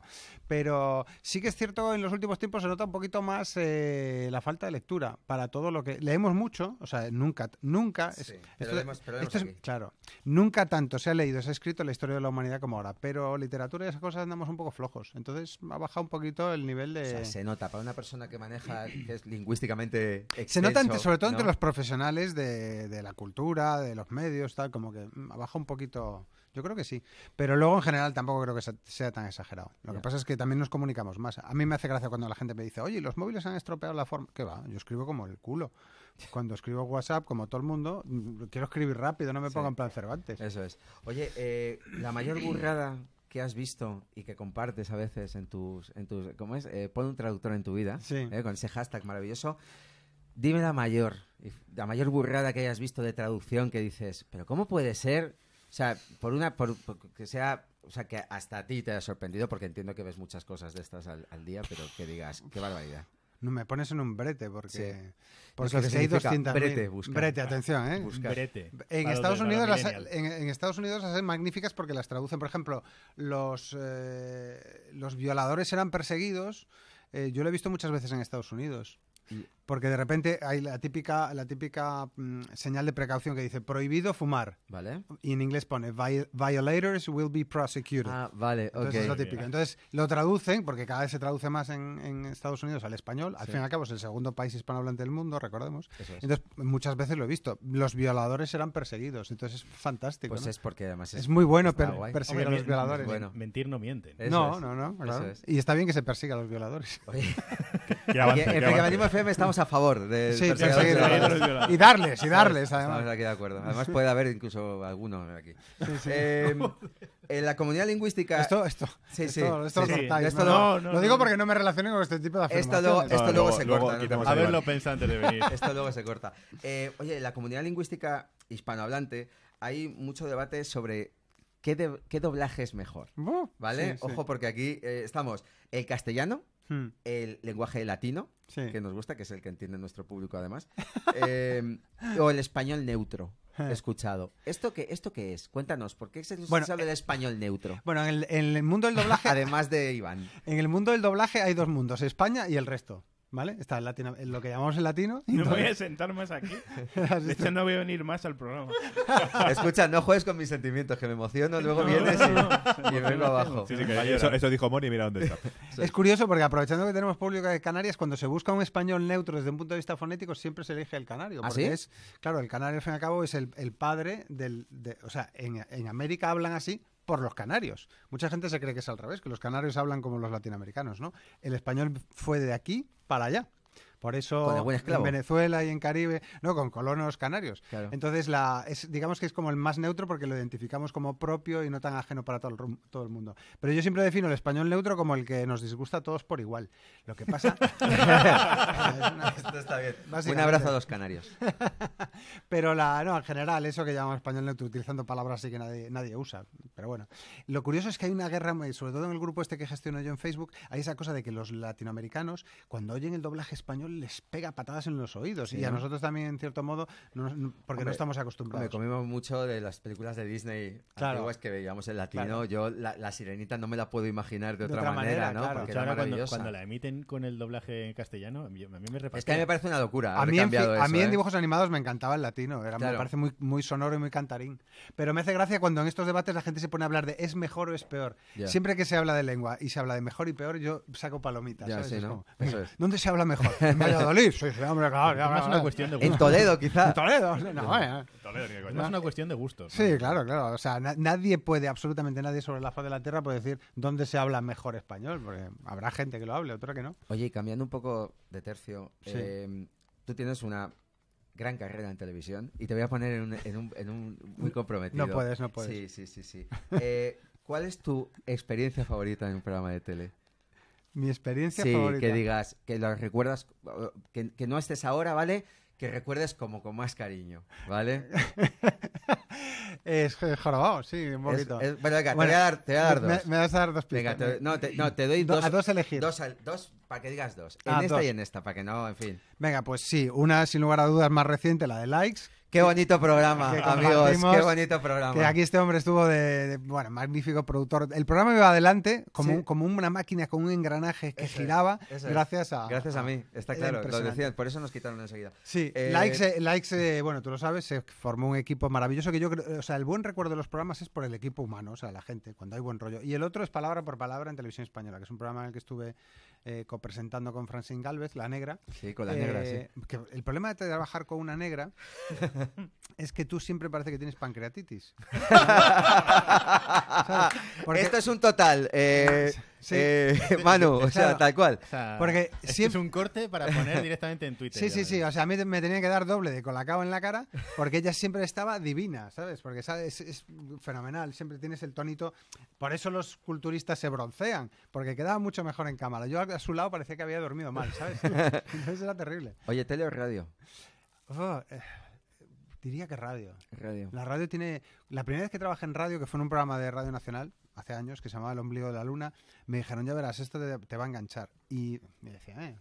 C: Pero sí que es cierto, en los últimos tiempos se nota un poquito más eh, la falta de lectura para todo lo que. Leemos mucho, o sea, nunca, nunca.
B: Sí,
C: es-
B: pero
C: esto-
B: leemos- pero leemos
C: esto es-
B: aquí.
C: claro, nunca tanto se ha leído, se ha escrito la historia de la humanidad como ahora. Pero literatura y esas cosas andamos un poco flojos. Entonces ha bajado un poquito el nivel de.
B: O sea, se nota, para una persona que maneja, que es lingüísticamente
C: Se nota entre-
B: extenso,
C: sobre todo entre los profesionales de, de la cultura, de los medios, tal, como que mm, baja un poquito. Yo creo que sí. Pero luego en general tampoco creo que sea, tan exagerado. Lo que pasa es que también nos comunicamos más. A mí me hace gracia cuando la gente me dice, oye, los móviles han estropeado la forma. ¿Qué va? Yo escribo como el culo. Cuando escribo WhatsApp, como todo el mundo, mm, quiero escribir rápido, no me
B: Sí.
C: pongo en plan Cervantes.
B: Eso es. Oye, eh, la mayor burrada que has visto y que compartes a veces en tus, en tus ¿cómo es? Eh, pon un traductor en tu vida,
C: Sí.
B: eh, con ese hashtag maravilloso. Dime la mayor, la mayor burrada que hayas visto de traducción que dices, pero ¿cómo puede ser? O sea, por una, por, por que sea, o sea, que hasta a ti te haya sorprendido, porque entiendo que ves muchas cosas de estas al, al día, pero que digas, qué barbaridad.
C: No me pones en un brete porque,
B: Sí.
C: porque
B: Es que
C: si hay
B: significa
C: 200
B: brete, buscar.
C: brete, atención, ¿eh?
B: Buscar.
F: Brete.
C: En
F: los
C: Estados, Unidos las, en, en Estados Unidos las hacen magníficas porque las traducen. Por ejemplo, los, eh, los violadores eran perseguidos. eh, yo lo he visto muchas veces en Estados Unidos. Porque de repente hay la típica, la típica mm, señal de precaución que dice prohibido fumar.
B: ¿Vale?
C: Y en inglés pone "Vi- violators will be prosecuted.
B: Ah, vale, ok.
C: Entonces es lo típico. Entonces lo traducen, porque cada vez se traduce más en, en Estados Unidos al español. Al
B: Sí.
C: fin y al cabo es el segundo país hispanohablante del mundo, recordemos.
B: Eso es.
C: Entonces muchas veces lo he visto. Los violadores eran perseguidos. Entonces es fantástico.
B: Pues
C: ¿no?
B: es porque además
C: Es muy bueno per-
B: guay.
C: perseguir
F: Hombre,
C: a los violadores.
B: bueno.
F: Mentir no mienten.
B: Eso
C: no,
B: es.
C: no, no,
B: Eso
C: claro.
B: es.
C: Y está bien que se persiga a los violadores.
B: Oye, (laughs)
F: Que que.
B: FM estamos a favor de
C: Sí, perseguir-
B: violadores.
C: y darles, y darles,
B: Estamos
C: además.
B: aquí de acuerdo. Además puede haber incluso alguno aquí.
C: Sí, sí.
B: Eh, (laughs) en la comunidad lingüística...
C: Esto, esto,
B: Sí, sí.
C: esto, esto
B: sí,
C: lo
B: sí.
C: cortáis,
B: Esto
C: ¿no?
B: lo-
C: Lo digo porque no me relaciono con este tipo de
B: Esto
C: afirmaciones.
B: luego, esto
E: No,
B: luego
E: luego-
B: se
E: luego
B: corta. no te
E: quitamos
B: preocupes.
E: el
F: Haberlo pensado antes de (laughs) venir.
B: Esto luego se corta. Eh, oye, en la comunidad lingüística hispanohablante hay mucho debate sobre qué, de- qué doblaje es mejor. ¿Vale?
C: sí, sí.
B: Ojo, porque aquí eh, estamos el castellano,
C: Hmm,
B: el lenguaje latino,
C: sí.
B: que nos gusta, que es el que entiende nuestro público además, (laughs) eh, o el español neutro,
C: Eh.
B: escuchado. ¿Esto qué, ¿Esto qué es? Cuéntanos, ¿por qué se
C: Bueno,
B: usa el español neutro?
C: Bueno, en el, en el mundo del doblaje, (laughs)
B: Además de Iván.
C: en el mundo del doblaje hay dos mundos, España y el resto. ¿Vale? Está el latino, en lo que llamamos el latino. y (laughs)
D: No voy a sentar más aquí. (laughs)
C: ¿Has
D: De hecho, no voy a venir más al programa. (laughs)
B: Escucha, no juegues con mis sentimientos, que me emociono, luego
D: No,
B: vienes
D: no,
B: y,
D: no.
B: y vengo abajo.
E: Sí, sí, que
D: Va a
E: eso, dijo Moni, mira dónde está.
C: Es curioso porque aprovechando que tenemos público de Canarias, cuando se busca un español neutro desde un punto de vista fonético, siempre se elige el canario.
B: ¿Ah,
C: porque
B: sí?
C: es, claro, el canario al fin y al cabo es el, el padre del. de- o sea, en, en América hablan así por los canarios. Mucha gente se cree que es al revés, que los canarios hablan como los latinoamericanos, ¿no? El español fue de aquí para allá. Por eso en. Venezuela y en Caribe, no, con colonos canarios.
B: Claro.
C: Entonces, la, es, digamos que es como el más neutro porque lo identificamos como propio y no tan ajeno para todo el, todo el mundo. Pero yo siempre defino el español neutro como el que nos disgusta a todos por igual. Lo que pasa... Es (laughs) una- (laughs)
B: Esto está bien. Un abrazo a los canarios. (laughs)
C: Pero la, no, en general, eso que llamamos español neutro, utilizando palabras así que nadie, nadie usa. Pero bueno, lo curioso es que hay una guerra, muy- sobre todo en el grupo este que gestiono yo en Facebook, hay esa cosa de que los latinoamericanos, cuando oyen el doblaje español, les pega patadas en los oídos.
B: Sí,
C: y a
B: ¿no?
C: nosotros también, en cierto modo, no- no- porque no
B: Hombre,
C: estamos
B: Me
C: acostumbrados.
B: comimos mucho de las películas de Disney
C: Claro.
B: antiguas que veíamos en latino.
C: Claro.
B: Yo la, la sirenita no me la puedo imaginar de,
C: De
B: otra,
C: otra
B: manera,
C: manera,
B: ¿no?
C: claro.
B: Porque
F: O sea,
B: era
F: cuando, cuando la emiten con el doblaje en castellano, a mí, a mí me reparte.
B: Es que a mí me parece una locura.
C: A mí, en, fi- a
B: eso,
C: mí en
B: ¿eh?
C: dibujos animados me encantaba el latino, era, me parece muy, muy sonoro y muy cantarín. Pero me hace gracia cuando en estos debates la gente se pone a hablar de es mejor o es peor.
B: Ya.
C: Siempre que se habla de lengua y se habla de mejor y peor, yo saco palomitas.
B: Ya,
C: ¿sabes?
B: sí,
C: Es
B: ¿no?
C: como,
B: Eso es.
C: ¿Dónde se habla mejor? (laughs) ¿En Valladolid? Sí, sí, hombre, claro. ya,
F: Es una cuestión de
B: En
F: gusto.
B: Toledo, quizá.
C: En Toledo. No, eh.
E: Toledo, ni de coña.
F: Es una cuestión de gustos.
C: Sí, claro, claro. O sea, na- nadie puede, absolutamente nadie sobre la faz de la Tierra puede decir dónde se habla mejor español, porque habrá gente que lo hable, otra que no.
B: Oye, y cambiando un poco de tercio,
C: Sí.
B: eh, tú tienes una gran carrera en televisión y te voy a poner en un, en un- en un muy comprometido.
C: No puedes, no puedes.
B: Sí, sí, sí, sí. Eh, ¿Cuál es tu experiencia favorita en un programa de tele?
C: Mi experiencia
B: Sí,
C: favorita.
B: que digas, que lo recuerdas, que, que no estés ahora, ¿vale? Que recuerdes como con más cariño, ¿vale? (laughs)
C: Es jorobado, sí, un poquito.
B: es- bueno, venga, te voy a dar, te voy a dar
C: me-
B: dos.
C: Me, vas a dar dos
B: Venga,
C: pistas.
B: te, no, te, no, te doy
C: Do-
B: dos.
C: a dos elegir.
B: Dos, dos para que digas dos. En
C: Ah,
B: esta
C: dos.
B: y en esta, para que no, en fin.
C: Venga, pues sí, una sin lugar a dudas más reciente, la de Likes.
B: Qué bonito programa, amigos. Qué bonito programa.
C: Que aquí este hombre estuvo de, de- bueno, magnífico productor. El programa iba adelante como,
B: Sí.
C: un- como una máquina con un engranaje que
B: Eso
C: giraba
B: es.
C: gracias a...
B: Gracias a mí, está claro. Lo decían, por eso nos quitaron enseguida.
C: Sí,
B: Eh,
C: Likes, eh, Likes, eh, bueno, tú lo sabes, se formó un equipo maravilloso que yo creo, o sea, el buen recuerdo de los programas es por el equipo humano, o sea, la gente, cuando hay buen rollo. Y el otro es Palabra por Palabra en Televisión Española, que es un programa en el que estuve eh, copresentando con Francine Galvez, la negra.
B: Sí, con la negra, sí.
C: Eh, que el problema de trabajar con una negra (laughs) es que tú siempre parece que tienes pancreatitis. (laughs) (laughs)
B: Esto es un total. Eh,
C: Sí.
B: eh, (laughs) Manu, o sea,
C: Claro.
B: tal cual.
F: O sea,
C: Porque
F: esto
C: siempre-
F: es un corte para (laughs) poner directamente en Twitter.
C: Sí, sí, sí. O sea, a mí me tenía que dar doble de colacao en la cara porque ella siempre estaba divina, ¿sabes? Porque ¿sabes? Es, es fenomenal. Siempre tienes el tonito. Por eso los culturistas se broncean, porque quedaba mucho mejor en cámara. Yo a su lado parecía que había dormido mal, ¿sabes? (laughs) Entonces era terrible.
B: Oye, tele o radio.
C: Oh, eh, diría que radio.
B: Radio.
C: La radio tiene. La primera vez que trabajé en radio, que fue en un programa de Radio Nacional, hace años, que se llamaba El ombligo de la luna, me dijeron, ya verás, esto te, te va a enganchar. Y me decía, eh.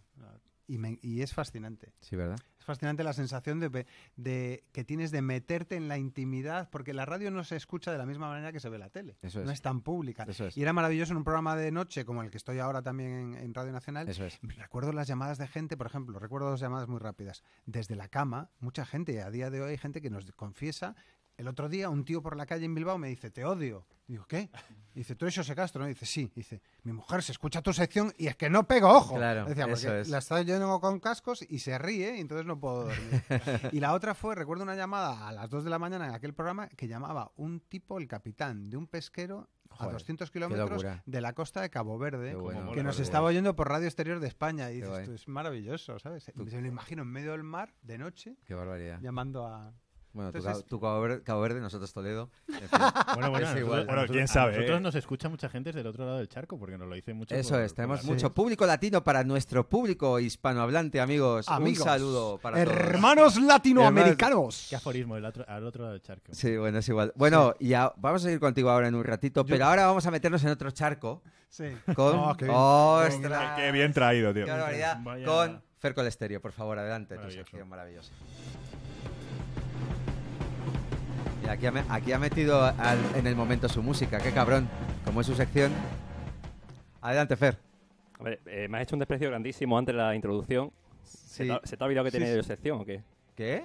C: Y, me- y es fascinante.
B: Sí, ¿verdad?
C: Es fascinante la sensación de, que tienes de meterte en la intimidad, porque la radio no se escucha de la misma manera que se ve la tele.
B: Eso es.
C: No es tan pública.
B: Eso es.
C: Y era maravilloso en un programa de noche como el que estoy ahora también en, en Radio Nacional.
B: Eso es.
C: Recuerdo las llamadas de gente, por ejemplo, recuerdo dos llamadas muy rápidas. Desde la cama, mucha gente, a día de hoy hay gente que nos confiesa. El otro día un tío por la calle en Bilbao me dice, te odio. Digo, ¿qué? Dice, ¿tú eres José Castro? ¿no? Dice, sí. Dice, mi mujer se escucha tu sección y es que no pego ojo.
B: Claro,
C: Decía,
B: eso
C: porque
B: es.
C: la está con cascos y se ríe y entonces no puedo dormir. (laughs) y la otra fue, recuerdo una llamada a las 2 de la mañana en aquel programa que llamaba un tipo, el capitán de un pesquero a
B: Joder,
C: 200
B: qué
C: kilómetros de la costa de Cabo Verde,
B: bueno.
C: que nos estaba oyendo por radio exterior de España. Y dices. "Esto es maravilloso, ¿sabes? Se me lo imagino en medio del mar, de noche,
B: Qué barbaridad.
C: llamando a...
B: Bueno, tú,
C: Entonces-
B: Cabo- tú Cabo, Verde, Cabo Verde, nosotros Toledo. En fin,
F: Bueno, bueno,
B: igual.
F: nosotros, a
E: Bueno, quién
F: a
E: sabe,
F: nosotros
E: ¿eh?
F: nos escucha mucha gente desde el otro lado del charco, porque nos lo dicen mucho.
B: Eso
F: por-
B: es, tenemos mucho público latino para nuestro público hispanohablante, amigos.
C: Amigos,
B: Un saludo para todos.
C: hermanos latinoamericanos.
F: ¿Qué aforismo del otro- al otro lado del charco?
B: Sí, bueno, es igual. Bueno, y a- vamos a ir contigo ahora en un ratito, pero ahora vamos a meternos en otro charco
C: Sí.
B: con...
C: Oh, qué bien.
B: ¡Ostras!
E: Qué bien traído, tío.
B: ¡Qué barbaridad!
D: Vaya-
B: Con Fer Colesterio, por favor, adelante. Tu
F: Maravilloso.
B: sección maravillosa. Y aquí ha, aquí ha metido al- en el momento su música, qué cabrón. Como es su sección. Adelante, Fer.
I: A ver, eh, me has hecho un desprecio grandísimo antes de la introducción. ¿Se, te, ha- se te ha olvidado que
B: Sí,
I: tenía
B: sí.
I: yo sección o qué?
B: ¿Qué?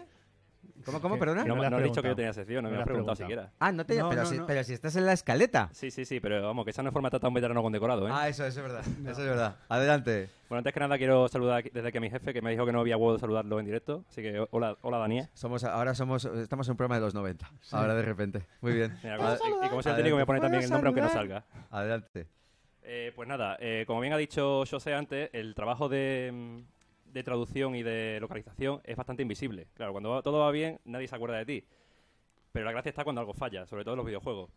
B: ¿Cómo, cómo, perdona?
F: No
I: No,
F: me has
I: dicho que yo tenía sección, no me
F: me
I: has preguntado
F: preguntado.
I: siquiera.
B: Ah, no te,
C: No,
B: pero,
C: no,
B: si,
C: no.
B: pero si estás en la escaleta.
I: Sí, sí, sí, pero vamos, que esa no es forma de tratar a un veterano condecorado, ¿eh?
B: Ah, eso, eso es verdad. (laughs) Eso es verdad. Adelante.
I: Bueno, antes que nada quiero saludar desde a mi jefe, que me dijo que no había huevo saludarlo en directo. Así que, hola, hola Daniel.
B: Somos, ahora somos, estamos en un programa de los 90. Ahora de repente. Muy bien. (laughs)
I: Mira, como- y, y como soy el técnico, me poner también el nombre aunque no salga.
B: Adelante.
I: Eh, pues nada, eh, como bien ha dicho José antes, el trabajo de, mm, de traducción y de localización es bastante invisible. Claro, cuando va- todo va bien, nadie se acuerda de ti. Pero la gracia está cuando algo falla, sobre todo en los videojuegos.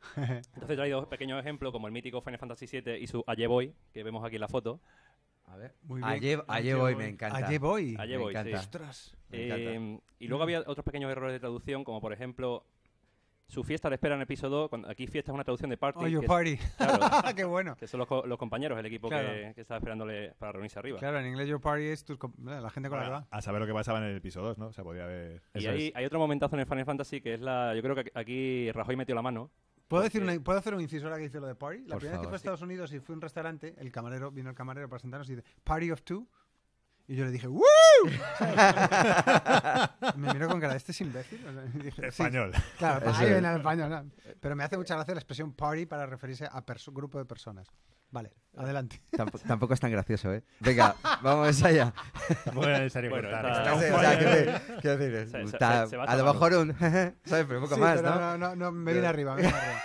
I: (laughs) Entonces he traído pequeños ejemplos como el mítico Final Fantasy VII y su Aye Boy, que vemos aquí en la foto.
B: A ver.
C: Muy bien.
B: Voy, me encanta.
C: Allí voy.
I: Aye
B: Me
I: Boy, sí.
B: encanta.
C: Ostras.
B: Me encanta.
I: Eh, y luego había otros pequeños errores de traducción, como por ejemplo, su fiesta le espera en el piso 2. Cuando, aquí fiesta es una traducción de party.
C: Oh, your
I: que,
C: party. (laughs)
I: Claro. (laughs)
C: Qué bueno.
I: que son los, co- los compañeros, el equipo
C: Claro.
I: que, que está esperándole para reunirse arriba.
C: Claro, en inglés your party es tus la gente con la que
E: Bueno,
C: va.
E: a saber lo que pasaba en el episodio 2, ¿no? O sea, podía haber...
I: Y hay,
B: es.
I: hay otro momentazo en el Final Fantasy que es la. Yo creo que aquí Rajoy metió la mano.
C: ¿Puedo, decir una- ¿Puedo hacer un inciso ahora que dice lo de party? La
B: Por
C: primera vez que
B: favor.
C: fue a Estados Unidos y fui a un restaurante, el camarero, vino el camarero para sentarnos y dice, party of two. Y yo le dije, ¡Woo! (laughs) me miró con cara, ¿este es imbécil? (laughs) Dije, "Sí".
E: Español.
C: Claro,
B: Eso
C: ahí
B: es.
C: viene el español. ¿no? Pero me hace mucha gracia la expresión party para referirse a grupo de personas. Vale, adelante.
B: Tampo- tampoco es tan gracioso, ¿eh? Venga, vamos allá. (laughs)
F: Tampoco necesario
I: Bueno,
F: cortar.
I: está-
B: Sí, a lo mejor un... ¿Sabes? Pero un poco
C: Sí,
B: más,
C: pero
B: ¿no?
C: no, no, no, me viene arriba, me viene arriba.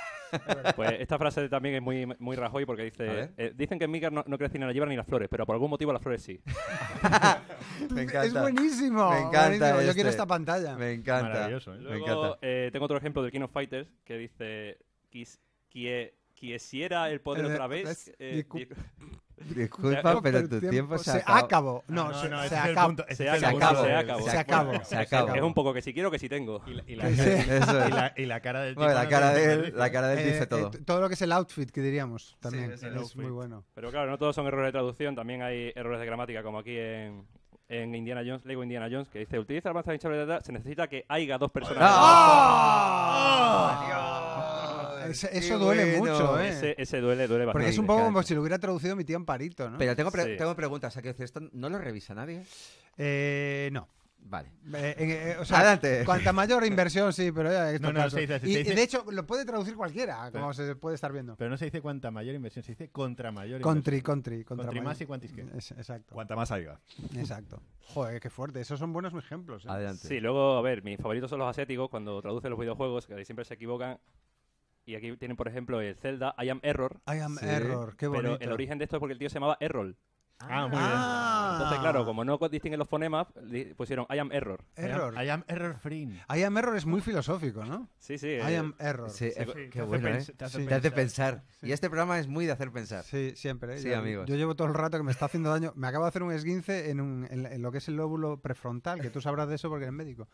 I: Pues esta frase también es muy, muy Rajoy porque dice: eh, Dicen que en no, no crece ni la hierba ni las flores, pero por algún motivo las flores sí. (laughs)
B: Me encanta.
C: Es buenísimo.
B: Me encanta
C: buenísimo. Yo
B: este.
C: quiero esta pantalla.
B: Me encanta.
F: Maravilloso, ¿eh?
B: Me
I: Luego
B: encanta.
I: eh, tengo otro ejemplo del King of Fighters que dice: "Quis- quie- Quisiera el poder
C: Eh,
I: otra vez.
C: es-
I: eh,
C: discu-
I: di- (laughs)
B: Disculpa, pero tu tiempo se, acabó.
C: acabó. No,
F: No,
C: se, acabó.
I: Se acabó, se acabó.
C: Se acabó.
B: Se acabó.
I: Es un poco que si quiero que si tengo.
F: Y la, cara del
B: Bueno, la
F: no
B: cara de él,
F: dice.
B: la cara de él
C: Eh,
B: dice
C: eh,
B: todo.
C: todo lo que es el outfit que diríamos también.
B: es
C: muy bueno.
I: Pero claro, no todos son errores de traducción, también hay errores de gramática, como aquí en, en Indiana Jones, Lego Indiana Jones, que dice: Utiliza hinchable de edad, se necesita que haya dos personas.
B: ¡Ah!
C: Ese- eso duele
B: bueno.
C: mucho, ¿eh?
I: Ese, ese duele, duele bastante.
C: Porque es un poco como si lo hubiera traducido mi tío Amparito, ¿no?
B: Pero tengo, pre-
I: Sí.
B: tengo preguntas. O sea, que esto no lo revisa nadie.
C: Eh, no.
B: Vale.
C: Eh, eh, eh, o sea,
B: Adelante.
C: Cuanta mayor inversión, sí, pero ya esto
F: No, no, se dice- se
C: y,
F: dice-
C: de hecho, lo puede traducir cualquiera,
F: Pero-
C: como se puede estar viendo.
F: Pero no se dice cuanta mayor inversión, se dice contra mayor
C: Country,
F: inversión.
C: country, contra
F: Country más y cuantis que.
C: Es- exacto,
E: Cuanta más haya.
C: exacto. Joder, qué fuerte. Esos son buenos ejemplos. ¿eh?
B: Adelante.
I: Sí, luego, a ver, mis favoritos son los asiáticos cuando traducen los videojuegos, que siempre se equivocan. Y aquí tienen, por ejemplo, el Zelda, I am Error.
C: I am
B: Sí.
C: error, qué bonito.
I: Pero el origen de esto es porque el tío se llamaba Errol.
F: Ah, muy
C: Ah.
I: Entonces, claro, como no distinguen los fonemas, pusieron I am Error.
F: bien.
C: Error.
F: I am, I am error free.
C: I am error es muy filosófico, ¿no?
I: Sí, sí.
C: I
I: eh,
C: am error.
B: Sí,
C: Sí,
B: eh,
D: sí,
B: qué
D: te hace
B: bueno, ¿eh?
D: te hace
B: Te hace
D: pensar.
B: pensar. (laughs) Y este programa es muy de hacer pensar.
C: siempre. ¿eh?
B: Sí,
C: yo,
B: amigos.
C: Yo llevo todo el rato que me está haciendo daño. Me acabo de hacer un esguince en, un- en- en lo que es el lóbulo prefrontal, que tú sabrás de eso porque eres médico.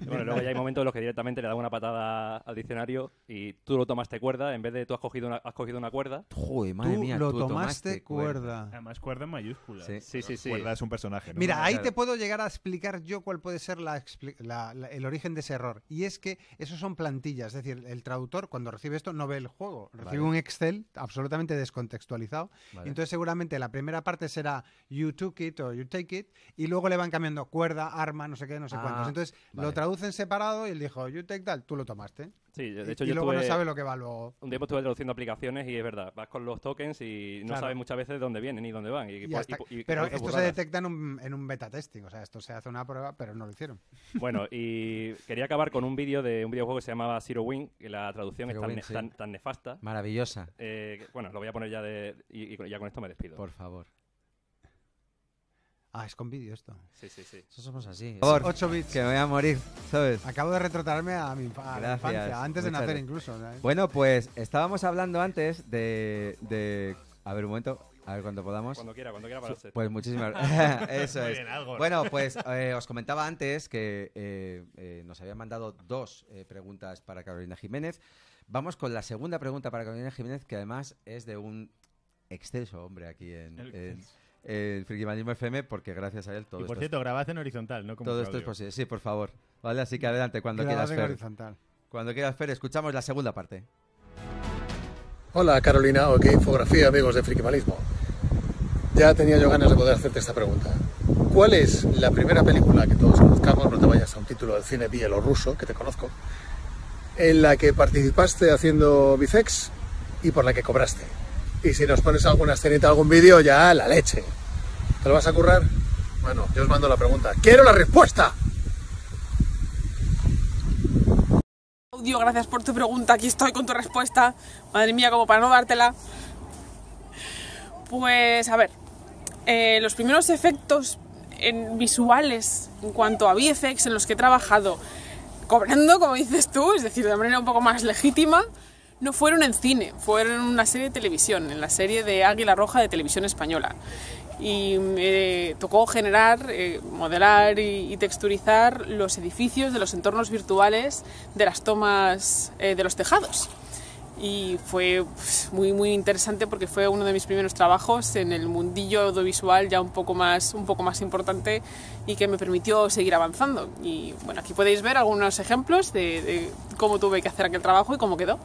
I: Bueno, luego ya hay momentos en los que directamente le dan una patada al diccionario y tú lo tomaste cuerda, en vez de tú has cogido una, has cogido una cuerda.
B: Joder, madre
C: tú
B: mía,
C: lo
B: tú
C: tomaste cuerda.
D: Además, cuerda en mayúsculas.
B: Sí.
I: Sí, sí, sí.
E: Cuerda es un personaje, ¿no?
C: Mira, ahí
B: Claro.
C: te puedo llegar a explicar yo cuál puede ser la la- la- el origen de ese error. Y es que esos son plantillas. Es decir, el traductor cuando recibe esto no ve el juego. Recibe
B: Vale.
C: un Excel absolutamente descontextualizado.
B: Vale.
C: Entonces seguramente la primera parte será you took it o you take it. Y luego le van cambiando cuerda, arma, no sé qué, no sé
B: Ah,
C: cuántos. Entonces
B: vale.
C: lo traducen separado y él dijo you take tal, tú lo tomaste.
I: Sí, de
C: Y-
I: hecho
C: y
I: yo
C: luego no sabe lo que va luego.
I: Un tiempo estuve traduciendo aplicaciones y es verdad, vas con los tokens y no
C: Claro.
I: sabes muchas veces dónde vienen ni dónde van. Y,
C: Y
I: puedes
C: ya
I: y-
C: está.
I: y- y
C: pero esto se detecta en un, en un beta testing. O sea, esto se hace una prueba, pero no lo hicieron.
I: Bueno, y quería acabar con un vídeo de un videojuego que se llamaba Zero Wing, que la traducción
B: Zero
I: es tan,
B: Wing,
I: ne-
B: sí.
I: tan- tan nefasta.
B: Maravillosa.
I: Eh, bueno, lo voy a poner ya de. Y, ya con esto me despido.
B: Por favor.
C: Ah, es con vídeo esto.
I: Sí, sí, sí.
B: Eso somos así.
C: Por favor. Ocho bits.
B: Que me voy a morir, ¿sabes?
C: Acabo de retratarme a mi, infa- a infancia, antes de nacer
B: gracias.
C: incluso. ¿sabes?
B: Bueno, pues estábamos hablando antes de, de- A ver, un momento. A ver cuando podamos.
I: Cuando quiera, cuando quiera pararse.
B: Pues muchísimas (laughs) (laughs) Eso es.
F: bien, algo.
B: Bueno, pues eh, os comentaba antes que eh, eh, nos habían mandado dos eh, preguntas para Carolina Jiménez. Vamos con la segunda pregunta para Carolina Jiménez, que además es de un exceso hombre aquí en,
F: El
B: en, FM, porque gracias a él todo
F: y por
B: esto,
F: cierto, grabad en horizontal, no como
B: todo esto es posible. Sí, por favor. Vale, así que adelante, cuando
C: Grabad
B: quieras,
C: en
B: Fer.
C: horizontal.
B: Cuando quieras, Fer, escuchamos la segunda parte.
M: Hola Carolina, o qué infografía amigos de Frikimalismo. Ya tenía yo ganas de poder hacerte esta pregunta. ¿Cuál es la primera película que todos conozcamos, no te vayas a un título del cine bielorruso, que te conozco, en la que participaste haciendo bifex y por la que cobraste? Y si nos pones alguna escenita, algún vídeo, ya la leche. ¿Te lo vas a currar? Bueno, yo os mando la pregunta. ¡Quiero la respuesta!
H: Claudio, gracias por tu pregunta. Aquí estoy con tu respuesta. Madre mía, como para no dártela. Pues a ver, eh, los primeros efectos en visuales en cuanto a VFX en los que he trabajado cobrando, como dices tú, es decir, de manera un poco más legítima, no fueron en cine, fueron en una serie de televisión, en la serie de Águila Roja de Televisión Española. Y me tocó generar, eh, modelar y, y texturizar los edificios de los entornos virtuales de las tomas eh, de los tejados. Y fue pues, muy, muy interesante porque fue uno de mis primeros trabajos en el mundillo audiovisual ya un poco más, un poco más importante y que me permitió seguir avanzando. Y bueno, aquí podéis ver algunos ejemplos de, de cómo tuve que hacer aquel trabajo y cómo quedó.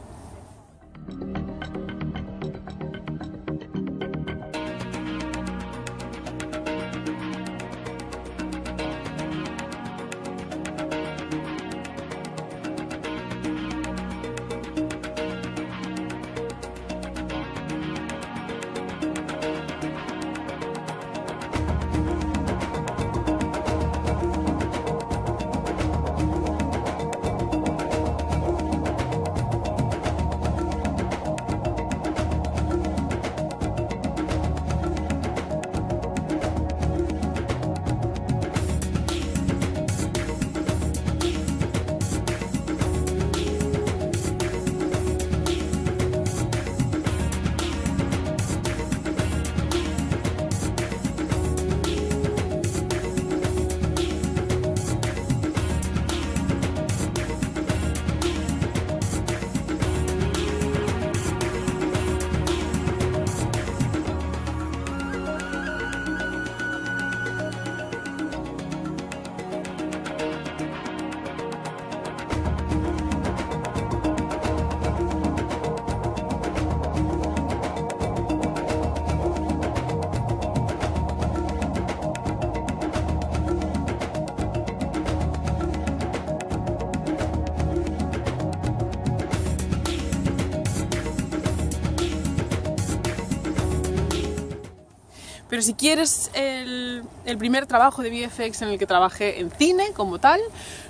H: Pero si quieres el, primer trabajo de VFX en el que trabajé en cine como tal,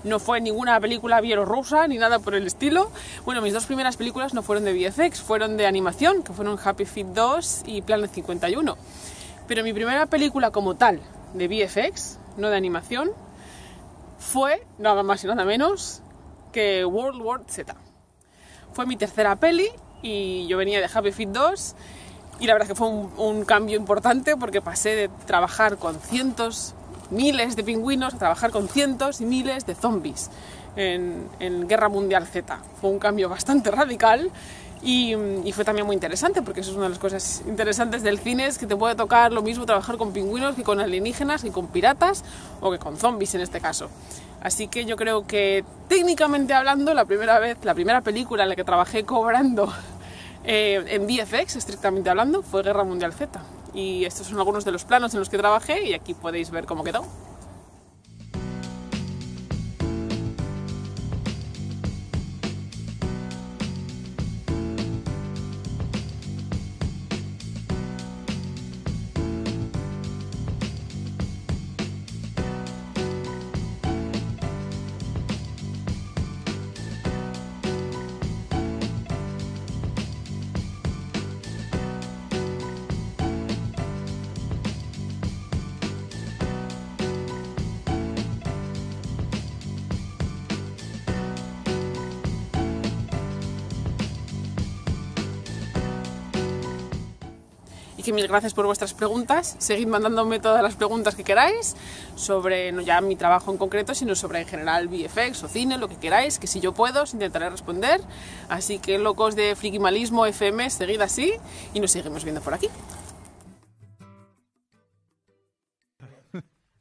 H: no fue ninguna película bielorrusa ni nada por el estilo. Bueno, mis dos primeras películas no fueron de VFX, fueron de animación, que fueron Happy Feet 2 y Planet 51. Pero mi primera película como tal de VFX, no de animación, fue nada más y nada menos que World War Z. Fue mi tercera peli y yo venía de Happy Feet 2 y la verdad es que fue un, un cambio importante porque pasé de trabajar con cientos, miles de pingüinos a trabajar con cientos y miles de zombies en, en Guerra Mundial Z. Fue un cambio bastante radical y, y fue también muy interesante porque eso es una de las cosas interesantes del cine, es que te puede tocar lo mismo trabajar con pingüinos que con alienígenas y con piratas o que con zombies en este caso. Así que yo creo que técnicamente hablando, la primera vez, la primera película en la que trabajé cobrando eh, en VFX, estrictamente hablando, fue Guerra Mundial Z. Y estos son algunos de los planos en los que trabajé y aquí podéis ver cómo quedó. Mil gracias por vuestras preguntas. Seguid mandándome todas las preguntas que queráis sobre no ya mi trabajo en concreto, sino sobre en general VFX o cine, lo que queráis, que si yo puedo os intentaré responder. Así que locos de Frikimalismo FM, seguid así y nos seguimos viendo por aquí.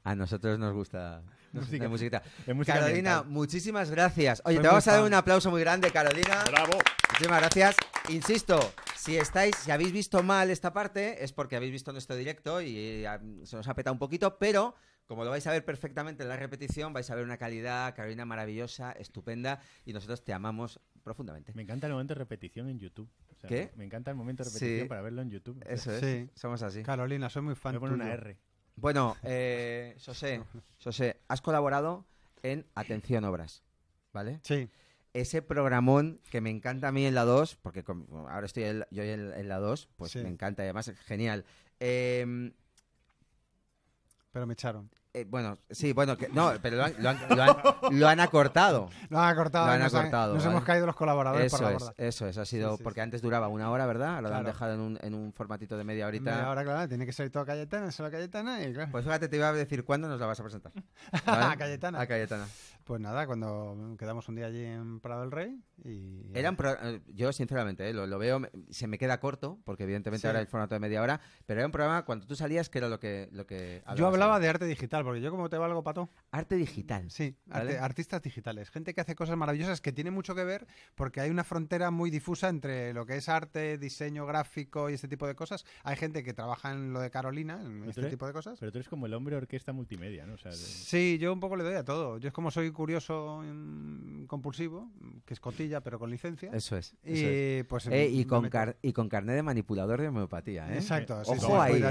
B: A nosotros nos gusta
F: Música.
B: la musiquita. Carolina,
F: ambiental.
B: muchísimas gracias. Oye,
C: Soy
B: te vamos a dar un aplauso muy grande, Carolina.
E: ¡Bravo!
B: Muchísimas gracias. Insisto, si estáis, si habéis visto mal esta parte, es porque habéis visto nuestro directo y eh, se nos ha petado un poquito, pero como lo vais a ver perfectamente en la repetición, vais a ver una calidad, Carolina, maravillosa, estupenda, y nosotros te amamos profundamente.
F: Me encanta el momento de repetición en YouTube. O sea,
B: ¿Qué?
F: Me encanta el momento de repetición
B: Sí.
F: para verlo en YouTube.
B: Eso es,
C: Sí.
B: somos así.
C: Carolina, soy muy fan
F: Me pone una. R.
B: Bueno, eh, José, José, has colaborado en Atención Obras, ¿vale?
C: Sí.
B: Ese programón que me encanta a mí en la 2, porque ahora estoy yo en, en la 2, pues
C: Sí.
B: me encanta y además es genial. Eh,
C: Pero me echaron.
B: eh, bueno, sí, bueno, que, no, pero lo han, lo han- lo han- lo han acortado. (laughs)
C: Lo han acortado.
B: Lo han
C: nos han-
B: acortado,
C: Nos
B: ¿vale?
C: hemos caído los colaboradores
B: Eso
C: por la
B: es,
C: borda.
B: eso es, ha sido,
C: Sí, sí,
B: porque
C: sí.
B: antes duraba una hora, ¿verdad? Lo han dejado en un, en un formatito de media horita.
C: Hombre, Ahora, claro, tiene que ser todo Cayetana, solo Cayetana y claro.
B: Pues fíjate, te iba a decir cuándo nos la vas a presentar. (laughs)
C: A Cayetana.
B: A Cayetana.
C: Pues nada, cuando quedamos un día allí en Prado del Rey y...
B: Era un pro- eh, yo sinceramente eh, lo, lo veo, se me queda corto, porque evidentemente
C: Sí.
B: ahora el formato de media hora, pero era un programa cuando tú salías que era lo que... Lo que
C: Yo hablaba
B: ahí.
C: de arte digital, porque yo como te valgo pato.
B: Arte digital.
C: Sí,
B: ¿vale?
C: arte- artistas digitales. Gente que hace cosas maravillosas que tiene mucho que ver porque hay una frontera muy difusa entre lo que es arte, diseño gráfico y este tipo de cosas. Hay gente que trabaja en lo de Carolina, en este
F: eres-
C: tipo de cosas.
F: Pero tú eres como el hombre orquesta multimedia, ¿no? O sea, de-
C: Sí, yo un poco le doy a todo. Yo es como soy curioso mm, compulsivo, que es cotilla, pero con licencia.
B: Eso es.
C: Y
B: eso es.
C: pues
B: Eh, y,
C: me
B: con car- y con carnet de manipulador de homeopatía, ¿eh?
C: Exacto, sí,
B: Ojo
C: sí,
B: ahí.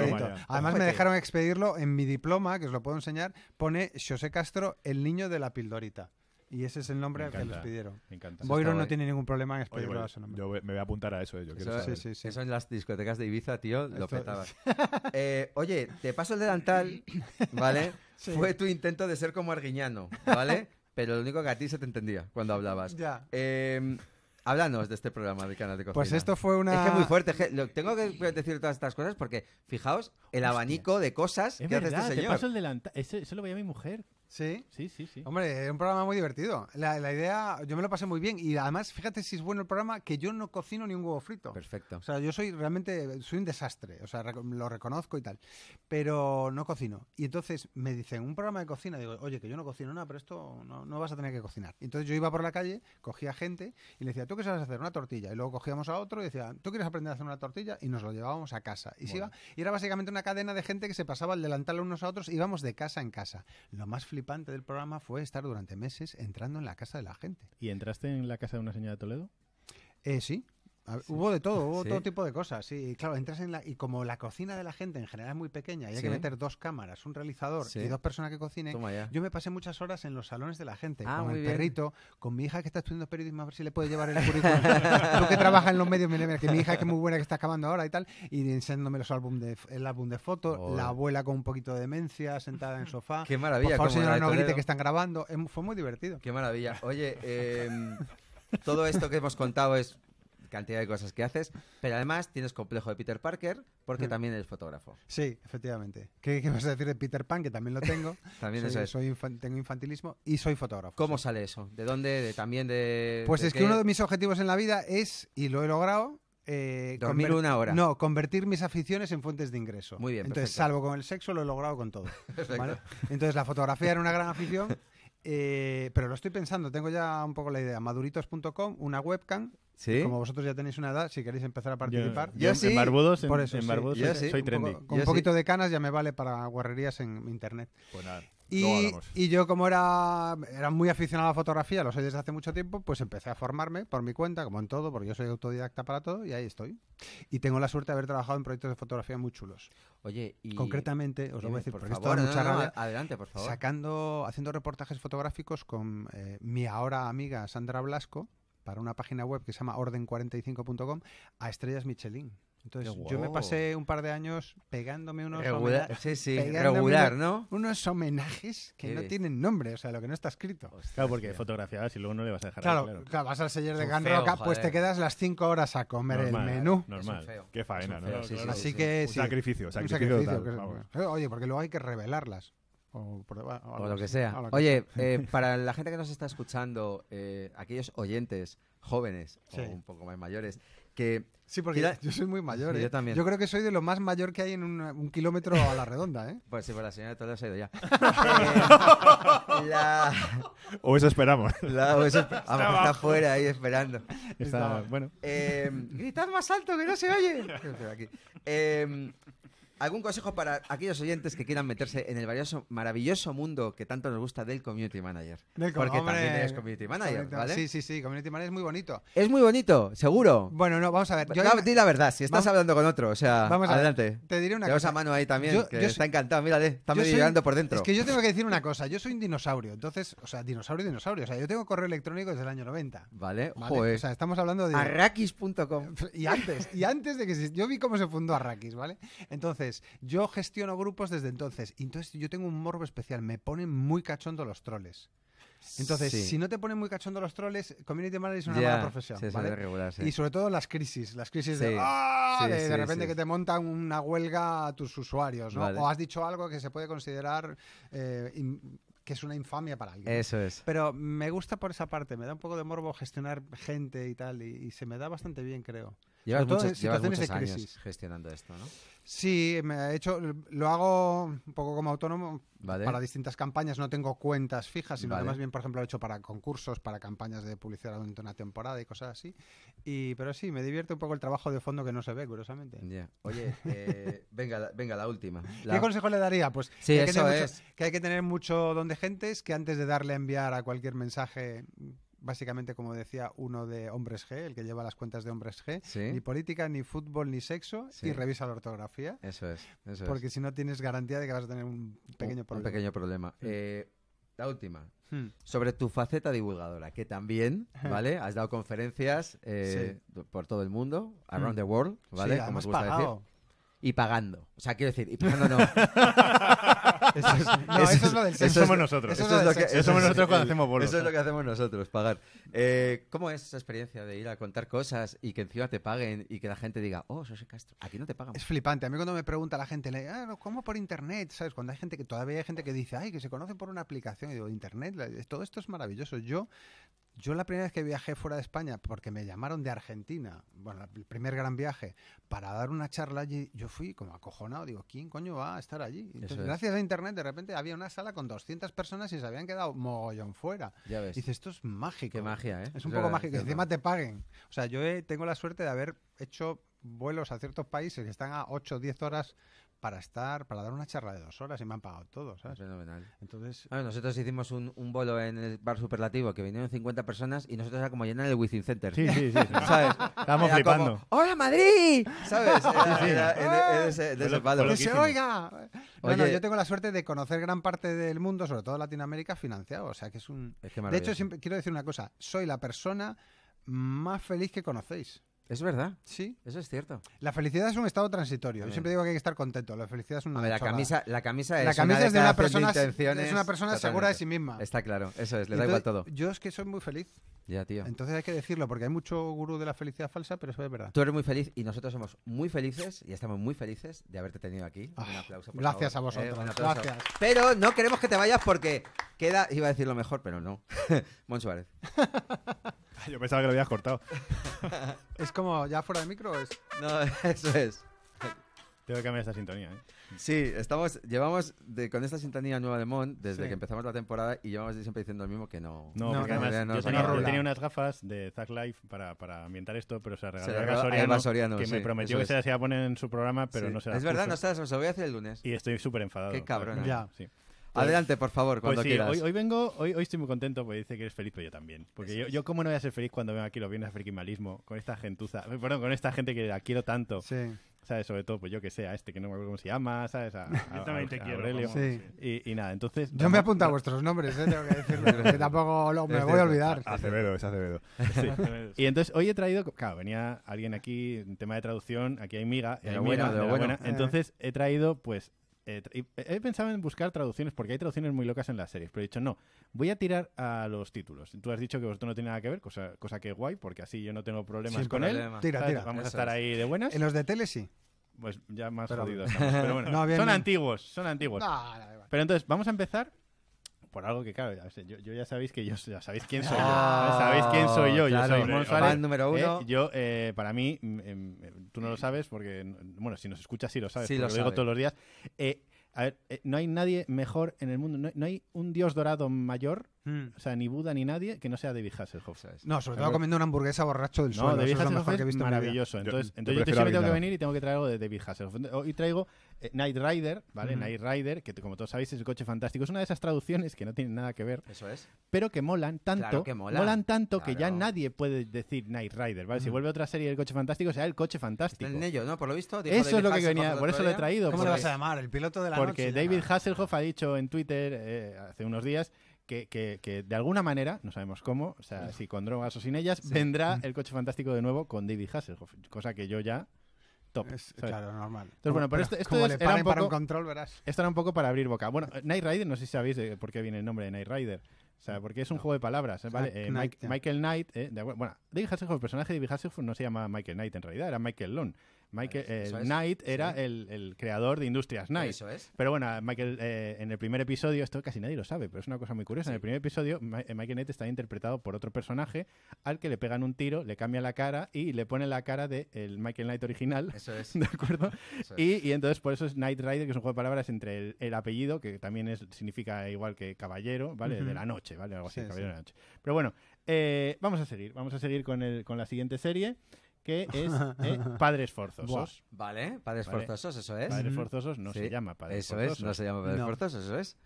C: Además me dejaron expedirlo en mi diploma, que os lo puedo enseñar, pone José Castro, el niño de la pildorita. Y ese es el nombre
F: Me
C: al que les
F: encanta.
C: pidieron.
F: Me encanta.
C: Boiro no tiene ningún problema en
E: Oye,
C: expedirlo a
E: pues,
C: ese nombre.
E: yo me voy a apuntar a eso, eh, yo
B: Eso,
E: saber.
C: sí, sí.
B: Eso en las discotecas de Ibiza, tío, lo
C: Esto-
B: petabas. (laughs) Eh, oye, te paso el delantal, (laughs) ¿vale?
C: Sí.
B: Fue tu intento de ser como Arguiñano, ¿vale? Pero lo único que a ti se te entendía cuando hablabas.
C: Ya.
B: Eh, háblanos de este programa de Canal de Cocina.
C: Pues esto fue una...
B: Es que muy fuerte. lo- tengo que decir todas estas cosas porque, fijaos, el abanico de cosas
F: Es
B: que hace
F: verdad,
B: este
F: te
B: señor.
F: paso el delantal. Eso, eso lo veía mi mujer.
C: Sí.
F: Sí, sí, sí.
C: Hombre, era un programa muy divertido. La, la idea, yo me lo pasé muy bien. Y además, fíjate si es bueno el programa, que yo no cocino ni un huevo frito.
B: Perfecto.
C: O sea, yo soy realmente, soy un desastre. O sea, reco- lo reconozco y tal. Pero no cocino. Y entonces me dicen, un programa de cocina. Digo, oye, que yo no cocino nada, pero esto no, no vas a tener que cocinar. Y entonces yo iba por la calle, cogía gente y le decía, ¿tú qué sabes hacer? Una tortilla. Y luego cogíamos a otro y decía, ¿tú quieres aprender a hacer una tortilla? Y nos lo llevábamos a casa. Y, se iba, y era básicamente una cadena de gente que se pasaba el delantal unos a otros. Íbamos de casa en casa. Lo más flipante del programa fue estar durante meses entrando en la casa de la gente.
F: ¿Y entraste en la casa de una señora de Toledo?
C: Eh, sí. A Hubo de todo, hubo
B: Sí.
C: todo tipo de cosas. Sí, Y claro, entras en la. Y como la cocina de la gente en general es muy pequeña y hay que meter dos cámaras, un realizador y dos personas que cocinen, yo me pasé muchas horas en los salones de la gente,
B: Ah,
C: con el
B: bien.
C: perrito, con mi hija que está estudiando periodismo, a ver si le puede llevar el currículum. (laughs) Tú que trabajas en los medios, mira, mira, que mi hija que es muy buena, que está acabando ahora y tal, y enseñándome los álbum de, el álbum de fotos, la abuela con un poquito de demencia sentada en el sofá.
B: Qué maravilla.
C: Por favor, señora, no grite que están grabando. Fue muy divertido.
B: Qué maravilla. Oye, em, todo esto que hemos contado es cantidad de cosas que haces, pero además tienes complejo de Peter Parker porque
C: Mm.
B: también eres fotógrafo.
C: Sí, efectivamente. ¿Qué, qué vas a decir de Peter Pan? Que también lo tengo. (laughs)
B: También
C: soy,
B: eso es.
C: soy infan- tengo infantilismo y soy fotógrafo.
B: ¿Cómo sale eso? ¿De dónde? ¿De también de...?
C: Pues
B: de
C: es que uno de mis objetivos en la vida es, y lo he logrado, eh,
B: Dormir una hora.
C: No, convertir mis aficiones en fuentes de ingreso.
B: Muy bien,
C: Entonces,
B: perfecto.
C: salvo con el sexo, lo he logrado con todo. (laughs) ¿vale? Entonces, la fotografía era una gran afición, eh, pero lo estoy pensando. Tengo ya un poco la idea. Maduritos.com, una webcam.
B: ¿Sí?
C: Como vosotros ya tenéis una edad, si queréis empezar a participar.
B: Yo
F: en-
B: sí.
F: En Barbudos, en,
C: Por eso,
F: en
C: sí.
F: Barbudos
B: Yo
F: soy,
B: sí.
F: soy
C: Un
F: trendy.
C: poco- con
B: Yo
C: un
B: sí.
C: poquito de canas ya me vale para guarrerías en internet.
E: Pues nada, luego
C: Y, y yo como era, era muy aficionado a la fotografía, lo soy desde hace mucho tiempo, pues empecé a formarme por mi cuenta, como en todo, porque yo soy autodidacta para todo, y ahí estoy. Y tengo la suerte de haber trabajado en proyectos de fotografía muy chulos.
B: Oye, y...
C: Concretamente, os lo voy a decir,
B: por
C: porque esto
B: favor,
C: da
B: no,
C: mucha
B: no, no,
C: rabia,
B: adelante, por favor.
C: sacando, haciendo reportajes fotográficos con eh, mi ahora amiga Sandra Blasco, para una página web que se llama orden45.com, a estrellas Michelin. Entonces, yo me pasé un par de años pegándome unos
B: Regular- sí, sí, regular,
C: unos-
B: ¿no?
C: Unos homenajes que no tienen nombre, o sea, lo que no está escrito.
F: Claro, porque fotografiabas y luego no le vas a dejar
C: Claro,
F: ahí,
C: claro, vas al seller de
F: feo,
C: Roca, pues te quedas las cinco horas a comer
F: Normal,
C: el menú.
F: normal.
B: Es un feo.
E: Qué faena, ¿no?
B: feo, sí, sí,
C: Así
B: sí.
C: que
E: Un
C: sí.
E: sacrificio,
C: Un
E: sacrificio total,
C: que Oye, porque luego hay que revelarlas. O, prueba- o
B: O
C: algo
B: lo que
C: así,
B: sea.
C: o lo que
B: Oye,
C: sea.
B: eh, (laughs) para la gente que nos está escuchando, eh, aquellos oyentes jóvenes
C: Sí.
B: o un poco más mayores, que...
C: Sí, porque
B: quiera-
C: yo soy muy mayor,
B: Sí,
C: ¿eh?
B: yo también.
C: creo que soy de lo más mayor que hay en un, un kilómetro a la redonda, ¿eh? (laughs)
B: Pues sí, pues la señora de Toledo se ha ido ya. (laughs) Eh, la...
E: O eso esperamos.
B: la- o eso- vamos, está
F: abajo.
B: afuera ahí esperando.
F: Está, bueno.
B: Eh, gritad más alto que no se oye. Aquí. Eh, ¿Algún consejo para aquellos oyentes que quieran meterse en el maravilloso, maravilloso mundo que tanto nos gusta del community manager?
C: Del
B: Porque
C: hombre,
B: también eres community manager,
C: community-
B: ¿vale?
C: Sí, sí, sí, community manager es muy bonito.
B: Es muy bonito, seguro.
C: Bueno, no, vamos a ver. yo
B: No,
C: hay-
B: di la verdad, si estás
C: Vamos-
B: hablando con otro, o sea,
C: Vamos a ver,
B: adelante.
C: te diré una cosa.
B: a mano ahí también,
C: Yo-
B: que
C: yo soy-
B: está encantado, mírale, está medio llorando por dentro.
C: Es que yo tengo que decir una cosa, yo soy un dinosaurio, entonces, o sea, dinosaurio, dinosaurio, o sea, yo tengo correo electrónico desde el año 90.
B: Vale,
C: ¿vale?
B: joder.
C: O sea, estamos hablando de...
B: Arrakis.com. (laughs)
C: Y antes, y antes de que se- yo vi cómo se fundó Arrakis, ¿vale? Entonces, yo gestiono grupos desde entonces. Y entonces yo tengo un morbo especial, me ponen muy cachondo los troles. Entonces,
B: Sí.
C: si no te ponen muy cachondo los troles, community manager es una
B: Ya,
C: mala profesión,
B: sí,
C: ¿vale?
B: regular, sí.
C: Y sobre todo las crisis, las crisis de, ¡ah! de, repente que te montan una huelga a tus usuarios, ¿no?
B: Vale.
C: O has dicho algo que se puede considerar eh, in- que es una infamia para alguien.
B: Eso es.
C: Pero me gusta por esa parte, me da un poco de morbo gestionar gente y tal, y, y se me da bastante bien, creo.
B: Llevas,
C: en
B: llevas muchos años
C: crisis.
B: gestionando esto, ¿no?
C: Sí, me ha hecho, lo hago un poco como autónomo
B: Vale.
C: para distintas campañas. No tengo cuentas fijas, sino que
B: Vale.
C: más bien, por ejemplo, lo he hecho para concursos, para campañas de publicidad durante una temporada y cosas así. Y, pero sí, me divierte un poco el trabajo de fondo que no se ve, curiosamente.
B: Oye, eh, (laughs) venga, la- venga, la última.
C: ¿Qué consejo le daría? Pues
B: Sí,
C: que, hay que mucho- que hay que tener mucho don de gentes, que antes de darle a enviar a cualquier mensaje, básicamente como decía uno de Hombres G, el que lleva las cuentas de Hombres G,
B: Sí.
C: ni política, ni fútbol, ni sexo,
B: Sí.
C: y revisa la ortografía.
B: Eso es, eso
C: Porque
B: es.
C: si no tienes garantía de que vas a tener un pequeño
B: Un-
C: problema.
B: Un pequeño problema. Eh, la última.
C: Hmm.
B: Sobre tu faceta divulgadora, que también, ¿vale? Has dado conferencias eh, por todo el mundo, around
C: Mm.
B: the world, ¿vale?
C: Sí,
B: Como os gusta
C: pagado.
B: decir. Y pagando. O sea, quiero decir, y pagando no. (laughs)
C: Eso es- no, eso es lo del sexo.
F: somos nosotros.
C: Eso es
B: Eso es lo que-.
F: Eso somos nosotros cuando
B: el-
F: hacemos bolos.
B: Eso es lo que hacemos nosotros, pagar. Eh, ¿Cómo es esa experiencia de ir a contar cosas y que encima te paguen y que la gente diga, oh, José Castro, aquí no te pagan?
C: Es flipante. A mí cuando me pregunta la gente, le, ah, ¿cómo por internet? ¿Sabes? Cuando hay gente que todavía hay gente que dice, ay, que se conoce por una aplicación. Y digo, internet, todo esto es maravilloso. Yo, yo la primera vez que viajé fuera de España, porque me llamaron de Argentina, bueno, el primer gran viaje, para dar una charla allí, yo fui como acojonado. Digo, ¿quién coño va a estar allí? Entonces,
B: Eso es.
C: gracias a internet, de repente había una sala con 200 personas y se habían quedado mogollón fuera.
B: Ya ves.
C: Dices, esto es mágico.
B: Qué magia, ¿eh?
C: Es
B: Es
C: un poco mágico. Encima te paguen. O sea, yo he- tengo la suerte de haber hecho vuelos a ciertos países que están a 8 o 10 horas para estar, para dar una charla de dos horas y me han pagado todo, ¿sabes?
B: Fenomenal.
C: Entonces,
B: nosotros hicimos un, un bolo en el bar superlativo que vinieron 50 personas y nosotros era como llenar el Within Center.
F: Sí, sí, sí, sí. (laughs)
B: ¿Sabes?
F: Estábamos
B: Era como,
F: flipando.
B: ¡Hola Madrid! (laughs) ¿Sabes? Era,
F: sí.
B: era en ese- de ese
F: lo-
B: palo.
C: ¡que se oiga! No, no,
B: Oye.
C: yo tengo la suerte de conocer gran parte del mundo, sobre todo Latinoamérica, financiado. O sea, que es un...
B: Es que
C: De hecho, siempre quiero decir una cosa. Soy la persona más feliz que conocéis.
B: Es verdad.
C: Sí.
B: Eso es cierto.
C: La felicidad es un estado transitorio. Yo siempre digo que hay que estar contento. La felicidad es una
B: A ver, la camisa, la camisa es
C: La camisa
B: una
C: es de una persona,
B: intenciones
C: es una persona segura de sí misma.
B: Está claro, eso es, le da igual todo.
C: Yo es que soy muy feliz.
B: Ya, tío.
C: Entonces hay que decirlo, porque hay mucho gurú de la felicidad falsa, pero eso es verdad.
B: Tú eres muy feliz y nosotros somos muy felices y estamos muy felices de haberte tenido aquí. Un
C: Ah,
B: aplauso. por
C: gracias
B: favor.
C: a vosotros,
B: un aplauso.
C: gracias.
B: Pero no queremos que te vayas porque queda, iba a decir lo mejor, pero no. (laughs) Mon Suárez. (laughs) (laughs)
E: Yo pensaba que lo habías cortado. (laughs)
C: Es como, ya fuera de micro, es...
B: No, (laughs) eso es.
F: Tengo que cambiar esta sintonía, ¿eh?
B: Sí, estamos, llevamos de- con esta sintonía nueva de Mon desde
C: Sí.
B: que empezamos la temporada y llevamos siempre diciendo lo mismo que no.
F: No,
C: No,
F: porque
C: no,
F: además
B: no,
F: yo,
B: no,
F: tenía,
B: no,
F: yo tenía unas gafas de Zack Life para, para ambientar esto, pero se
B: Se
F: regaló a Soriano,
B: Soriano,
F: que
B: sí,
F: me prometió que
B: es.
F: se las iba a poner en su programa, pero
B: Sí.
F: no se las
B: Es verdad,
F: puso.
B: no se las lo voy a hacer el lunes.
F: Y estoy súper enfadado.
B: Qué cabrón,
F: ¿sabes?
C: Ya.
F: Sí.
B: Adelante, por favor,
F: Pues
B: cuando
F: sí,
B: quieras.
F: hoy, hoy vengo, hoy, hoy estoy muy contento porque dice que eres feliz, pero yo también. Porque yo, yo, ¿cómo no voy a ser feliz cuando vengo aquí los viernes a frikimalismo con esta gentuza, eh, perdón, con esta gente que la quiero tanto?
C: Sí.
F: ¿sabes? Sobre todo, pues yo que sé, a este que no me acuerdo cómo se llama, ¿sabes? A, a- (laughs)
D: Yo también te
F: a
D: quiero,
F: Aurelio.
C: Sí.
F: Y, y nada, entonces...
C: Yo me he apuntado a vuestros nombres, ¿eh? tengo que (laughs) decirlo, que tampoco lo- me voy a olvidar.
E: Acevedo, es (laughs) Acevedo.
F: Sí. Y entonces hoy he traído, claro, venía alguien aquí, en tema de traducción, aquí hay miga,
B: De
F: hay
B: lo
F: miga,
B: bueno, de lo bueno.
F: buena. Entonces he traído, pues, eh, he pensado en buscar traducciones porque hay traducciones muy locas en las series, pero he dicho no, voy a tirar a los títulos. Tú has dicho que vosotros no tiene nada que ver, cosa, cosa que guay, porque así yo no tengo problemas
B: Sin
F: con
B: problema.
F: él.
C: Tira,
F: ¿sabes?
C: tira.
F: Vamos a estar
B: es.
F: ahí de buenas.
C: En los de tele sí.
F: Pues ya más
C: Pero-
F: jodidos estamos, pero bueno. (laughs)
C: No, bien,
F: son
C: bien.
F: antiguos, son antiguos.
C: No, no.
F: Pero entonces, vamos a empezar por algo que, claro, yo, yo ya sabéis que yo ya sabéis quién soy
B: Ah,
F: yo. Sabéis quién soy yo.
B: claro,
F: yo soy Mon Suárez,
B: número
F: eh,
B: uno.
F: yo, eh, para mí, em, tú no lo sabes porque, bueno, si nos escuchas sí lo sabes,
B: Sí
F: porque
B: lo
F: lo digo todos los días. Eh, a ver, eh, no hay nadie mejor en el mundo, no, no hay un dios dorado mayor,
C: Mm.
F: o sea, ni Buda ni nadie, que no sea David Hasselhoff.
C: No, sobre todo comiendo una hamburguesa borracho del
F: No,
C: suelo.
F: David
C: eso es lo mejor que he
F: es
C: visto en mi vida.
F: maravilloso. Entonces,
E: Yo- yo
F: entonces yo, siempre
E: a
F: tengo que venir y tengo que traer algo de David Hasselhoff. Hoy traigo eh, Knight Rider, ¿vale?
C: Ujú.
F: Knight Rider, que como todos sabéis es el coche fantástico. Es una de esas traducciones que no tienen nada que ver,
B: Eso es.
F: pero que molan tanto,
B: Claro que molan.
F: molan tanto que ya nadie puede decir Knight Rider, ¿vale? Si
C: Ujú.
F: vuelve otra serie del coche fantástico, será el coche fantástico.
B: Está en ello, ¿no? Por lo visto. dijo
F: Eso es
B: David
F: lo que
B: Hasselhoff
F: venía,
B: el
F: por eso lo he traído.
C: ¿Cómo
F: porque-
C: le vas a llamar? El piloto de la
F: porque. David Hasselhoff ha dicho en Twitter eh, hace unos días que, que- que de alguna manera, no sabemos cómo, o sea, si con drogas o sin ellas, vendrá el coche fantástico de nuevo con David Hasselhoff, cosa que yo ya top.
C: Es- claro, normal.
F: Entonces, bueno, pero esto, esto
C: como
F: es-
C: le
F: era un
C: paren para un
F: poco,
C: control, verás.
F: esto era un poco para abrir boca. Bueno, Night Rider, no sé si sabéis de por qué viene el nombre de Night Rider. O sea, porque es un juego de palabras, ¿eh? ¿vale?
C: Knight,
F: Eh, Mike-. Michael Knight, eh, de bueno, David Hasselhoff, el personaje de David Hasselhoff no se llama Michael Knight en realidad, era Michael Long. Michael, eh,
B: es,
F: Knight
B: sí.
F: era el, el creador de Industrias Knight.
B: Eso es.
F: Pero bueno, Michael, eh, en el primer episodio, esto casi nadie lo sabe, pero es una cosa muy curiosa. En el primer episodio, eh, Michael Knight está interpretado por otro personaje al que le pegan un tiro, le cambia la cara y le pone la cara del el Michael Knight original.
B: Eso es. (laughs)
F: ¿De acuerdo?
B: Eso es.
F: Y, entonces por eso es Knight Rider, que es un juego de palabras entre el, el apellido, que también es, significa igual que caballero, ¿vale? De la noche, ¿vale? Algo así,
C: Sí,
F: caballero de la noche. Pero bueno, eh, vamos a seguir. Vamos a seguir con, el, con la siguiente serie, que es eh, (laughs) Padres Forzosos.
B: Vale, padres
F: Vale.
B: forzosos, eso es.
F: Padres. Forzosos no
B: Sí.
F: se llama Padres
B: Eso
F: Forzosos.
B: es, no se llama padres
C: No.
B: forzosos, eso es.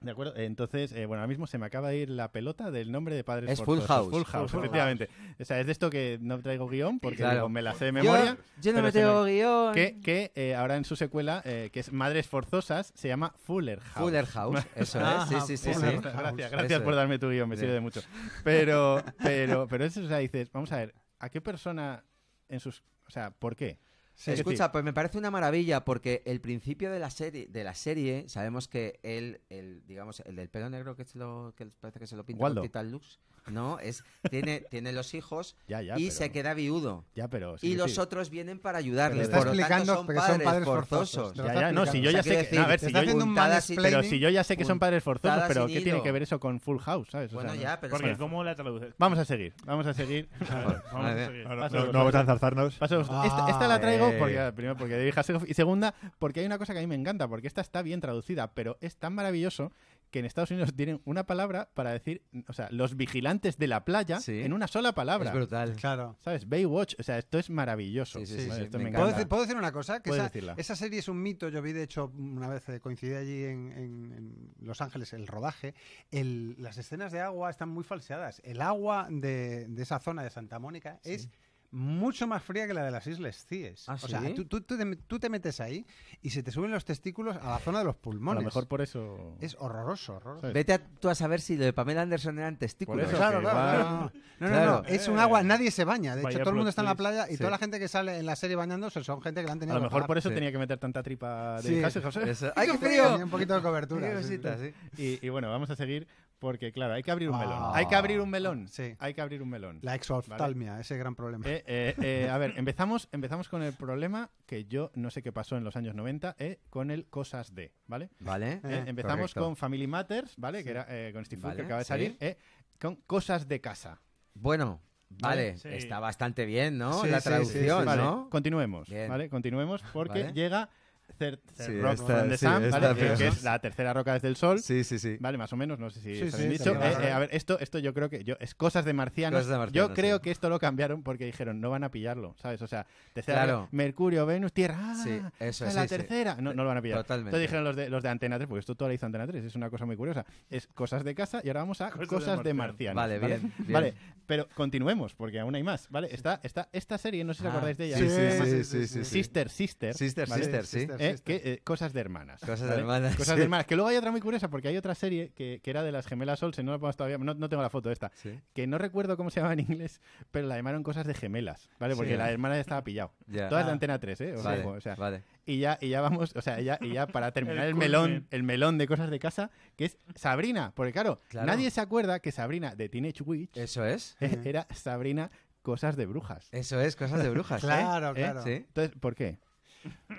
F: De acuerdo, entonces, eh, bueno, ahora mismo se me acaba de ir la pelota del nombre de Padres
B: Es Full
F: Forzosos.
B: House.
F: Full House,
B: Full
F: efectivamente. O sea, es de esto que no traigo guion porque
B: Claro.
F: digo, me la sé de memoria.
B: Yo, no me tengo guion.
F: Que, que eh, ahora en su secuela, eh, que es Madres Forzosas, se llama Fuller House.
B: Fuller House, (laughs) eso es. Sí, sí, sí. Sí.
C: House.
F: Gracias,
B: Eso
F: gracias por darme tu guion, me sirve de mucho. Pero, pero, pero eso, o sea, dices, vamos a ver, ¿a qué persona en sus... O sea, ¿por qué?
C: Sí.
B: Escucha, pues me parece una maravilla porque el principio de la serie, de la serie sabemos que él, el, digamos, el del pelo negro que, se lo, que parece que se lo pinta
F: Waldo.
B: con Titan Lux, no, es, tiene, tiene los hijos (laughs)
F: ya, ya,
B: y
F: pero-
B: se queda viudo.
F: Ya, pero... sí,
B: y
F: sí,
B: los
F: sí.
B: otros vienen para ayudarle.
C: Está
B: por lo tanto, son
C: porque son
B: padres,
C: padres
B: forzosos.
F: Ya, no, si yo ya
B: O sea,
F: sé que...
B: quiero
F: no, a ver,
C: Te
F: si yo,
B: sin-
F: pero si yo ya sé que son padres forzosos, pero ¿qué tiene que ver eso con Full House, sabes? O sea,
B: Bueno,
F: no-
B: ya, pero
D: Porque
B: es que-
D: ¿cómo la traduces?
F: Vamos a seguir, vamos a seguir. (laughs)
D: Vamos
B: Vale.
D: a seguir.
E: No, vamos a enzarzarnos.
C: Ah,
F: esta, la traigo
B: eh.
F: porque, primero porque Hasselhoff y segunda porque hay una cosa que a mí me encanta, porque esta está bien traducida, pero es tan maravilloso que en Estados Unidos tienen una palabra para decir, o sea, los vigilantes de la playa
B: Sí.
F: en una sola palabra.
B: Es brutal.
C: Claro.
F: ¿Sabes? Baywatch, o sea, esto es maravilloso.
B: Sí, sí, sí,
F: Vale,
B: sí,
F: esto
B: me encanta.
C: ¿Puedo decir, puedo decir una cosa? Que esa,
F: decirla.
C: esa serie es un mito. Yo vi, de hecho, una vez eh, coincidí allí en, en- en Los Ángeles, el rodaje. El- las escenas de agua están muy falseadas. El agua de, de esa zona de Santa Mónica es mucho más fría que la de las Islas Cíes.
B: ¿Ah,
C: o sea,
B: sí?
C: tú, tú- tú te, tú te metes ahí y se te suben los testículos a la zona de los
F: A
C: pulmones.
F: lo mejor por eso...
C: Es horroroso, horroroso.
B: Vete a, tú a saber si lo de Pamela Anderson eran testículos.
F: Por eso
C: Claro, claro. No, no,
B: Claro.
C: no, Es un agua, nadie se baña. De hecho, todo el mundo está en la playa y
B: Sí.
C: toda la gente que sale en la serie bañándose son gente que la han
F: A
C: tenido
F: lo
C: que
F: mejor por eso
B: Sí.
F: tenía que meter tanta tripa de.
B: Eso- (laughs) ¡Ay, qué
C: Tenía
B: frío!
C: un poquito de cobertura.
B: Qué
C: sí, sí.
B: cosita, sí.
F: Y, y bueno, vamos a seguir porque, claro, hay que abrir un
C: Ah.
F: melón. Hay que abrir un melón.
C: Sí.
F: Hay que abrir un melón.
C: La exoftalmia, ese gran problema.
F: Eh, eh, eh, a ver, empezamos, empezamos con el problema que yo no sé qué pasó en los años 90 eh, con el Cosas de, ¿vale?
B: ¿Vale?
F: Eh, empezamos
B: correcto.
F: con Family Matters, ¿vale? Que era eh, con Steve
B: Vale,
F: que acaba de
B: sí.
F: salir, eh, con Cosas de casa.
B: Bueno, vale,
D: Sí.
B: está bastante bien, ¿no?
C: Sí,
B: la
C: sí, sí,
B: traducción,
C: sí.
F: Vale,
B: ¿no?
F: continuemos,
B: Bien.
F: ¿vale? Continuemos porque
B: Vale.
F: llega Third, Third
B: Sí,
F: Rock
B: esta-
F: from the
B: sí,
F: Sun,
B: esta
F: ¿vale?
B: peor.
F: Eh, que es la tercera roca desde el sol.
B: Sí, sí, sí.
F: Vale, más o menos, no sé si
C: Sí, sí,
F: dicho.
C: sí,
F: Eh, eh, a ver, esto, esto yo creo que yo, es cosas de marcianos.
B: Cosas de
F: yo creo que esto lo cambiaron porque dijeron, no van a pillarlo, ¿sabes? O sea, tercera
B: Claro.
F: roca, Mercurio, Venus, Tierra. Ah,
B: Sí, eso
F: es
B: es,
F: la
B: sí, sí.
F: tercera. No, no lo van a pillar.
B: Totalmente.
F: Entonces dijeron los de, los de Antena 3, porque esto todo lo hizo Antena 3, es una cosa muy curiosa. Es cosas de casa y ahora vamos a
D: Cosas de
F: cosas de
D: marcianos.
F: marcianos.
B: Vale, bien, bien.
F: Vale, pero continuemos, porque aún hay más, ¿vale? Está, está esta serie, no sé si os
B: Ah,
F: acordáis de ella.
B: sí, sí, sí.
F: Sister, Sister.
B: Sister. Sister, sí.
F: Eh, que, eh, cosas de hermanas.
B: Cosas de hermanas,
F: Cosas
B: sí.
F: de hermanas. Que luego hay otra muy curiosa, porque hay otra serie que, que era de las gemelas Olsen, no la pongo todavía, no, no tengo la foto de esta,
B: Sí.
F: que no recuerdo cómo se llama en inglés, pero la llamaron cosas de gemelas, ¿vale? Porque
B: Sí.
F: la hermana ya estaba pillado.
B: Ya.
F: Todas de
B: Ah.
F: Antena 3, ¿eh? Os
B: Vale,
F: o sea,
B: vale.
F: Y ya, y ya vamos, o sea, ya, y ya para (laughs) terminar
D: El
F: el, melón, el melón de cosas de casa, que es Sabrina. Porque claro,
B: Claro.
F: nadie se acuerda que Sabrina de Teenage Witch
B: Eso es. (laughs)
F: era Sabrina Cosas de Brujas.
B: Eso es, cosas de brujas.
C: Claro,
F: ¿Eh?
C: claro.
B: Sí.
F: Entonces, ¿por qué?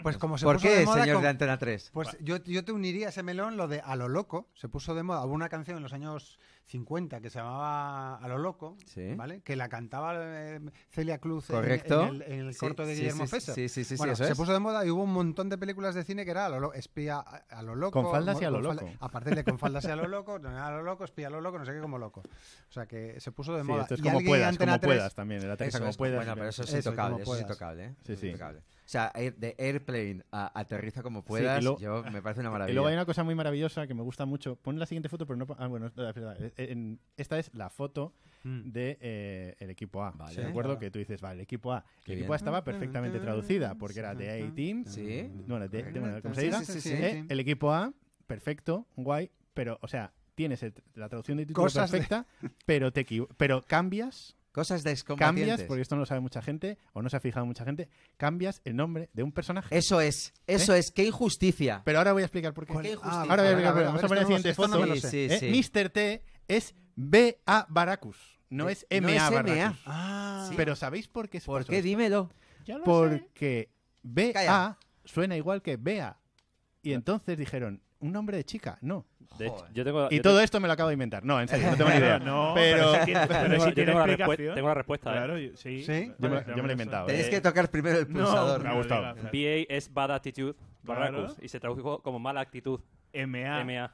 C: Pues como se
B: ¿Por
C: puso
B: qué,
C: de moda
B: señor
C: con-
B: de Antena 3?
C: Pues yo, yo te uniría a ese melón lo de A lo loco. Se puso de moda. Hubo una canción en los años 50 que se llamaba A lo loco,
B: Sí.
C: ¿vale? Que la cantaba eh, Celia Cruz en-
B: Correcto.
C: en, el, en el
B: Sí,
C: corto de
B: sí,
C: Guillermo
B: sí,
C: Fesser.
B: sí, sí, sí, sí,
C: Bueno,
B: eso
C: se
B: es.
C: puso de moda y hubo un montón de películas de cine que era a lo espía a, a lo loco.
F: Con faldas y a lo
C: falda-
F: loco.
C: A partir de con (laughs) faldas y a lo loco, no, a lo loco, espía a lo loco, no sé qué como loco. O sea que se puso de
F: Sí,
C: moda.
F: esto es
C: Y
F: como puedas,
C: Antena
F: como
C: 3
F: puedas también. Como puedas.
B: Bueno, pero eso es intocable, eso es intocable. ¿eh?
F: Sí,
B: Es
F: sí.
B: Sea, de Airplane a Aterriza como
F: Sí, y
B: puedas,
F: luego-
B: yo me parece una
F: Y
B: maravilla.
F: luego hay una cosa muy maravillosa que me gusta mucho. Pon la siguiente foto, pero no. Ah, bueno. Eh, en- esta es la foto
C: Mm.
F: de eh, el equipo A.
B: Vale.
F: Sí, recuerdo
C: Claro.
F: que tú dices, vale, el equipo A.
B: Qué
F: el equipo
B: bien.
F: A estaba perfectamente traducida porque era de A-Team.
B: Sí.
F: Bueno, de, de- bueno, como se
C: Sí,
F: diga.
C: sí, sí, sí.
F: Eh, el equipo A, perfecto, guay, pero, o sea, tienes el- la traducción de título
C: Cosas de-
F: perfecta, (laughs) pero te equivo- pero cambias
B: Cosas de
F: cambias, porque esto no lo sabe mucha gente, o no se ha fijado mucha gente, cambias el nombre de un personaje.
B: Eso es, eso es, qué injusticia.
F: Pero ahora voy a explicar por qué.
B: Qué injusticia.
F: Ahora voy a explicar Vamos a poner
C: no-
F: siguiente
C: no
F: foto.
C: lo
B: Sí, sí,
F: Eh,
B: sí.
F: Mr. T es B.A. Baracus, no es
B: Eh, no
F: M.A.
B: es
F: Baracus.
B: M.A..
C: Ah,
F: Pero ¿sabéis por qué es
B: ¿Por qué? Dímelo.
F: Porque B.A. Suena igual que Bea. Y entonces dijeron, un nombre de chica, no.
I: De hecho, yo tengo,
F: Y
I: yo
F: todo
I: tengo-
F: esto me lo acabo de inventar. No, en serio, no (laughs) tengo ni idea.
D: No,
F: pero,
D: pero (laughs) pero
I: tengo-
D: sí
I: yo
D: tiene
I: tengo la, tengo la respuesta. ¿eh?
D: Claro, yo- sí.
C: ¿Sí?
F: yo, me, yo me lo he inventado.
B: Tenéis
F: eh.
B: que tocar primero el
D: No,
B: pulsador.
F: me ha gustado.
I: BA es Bad Attitude Barracus
D: Claro.
I: y se tradujo como mala actitud.
D: MA.
I: MA.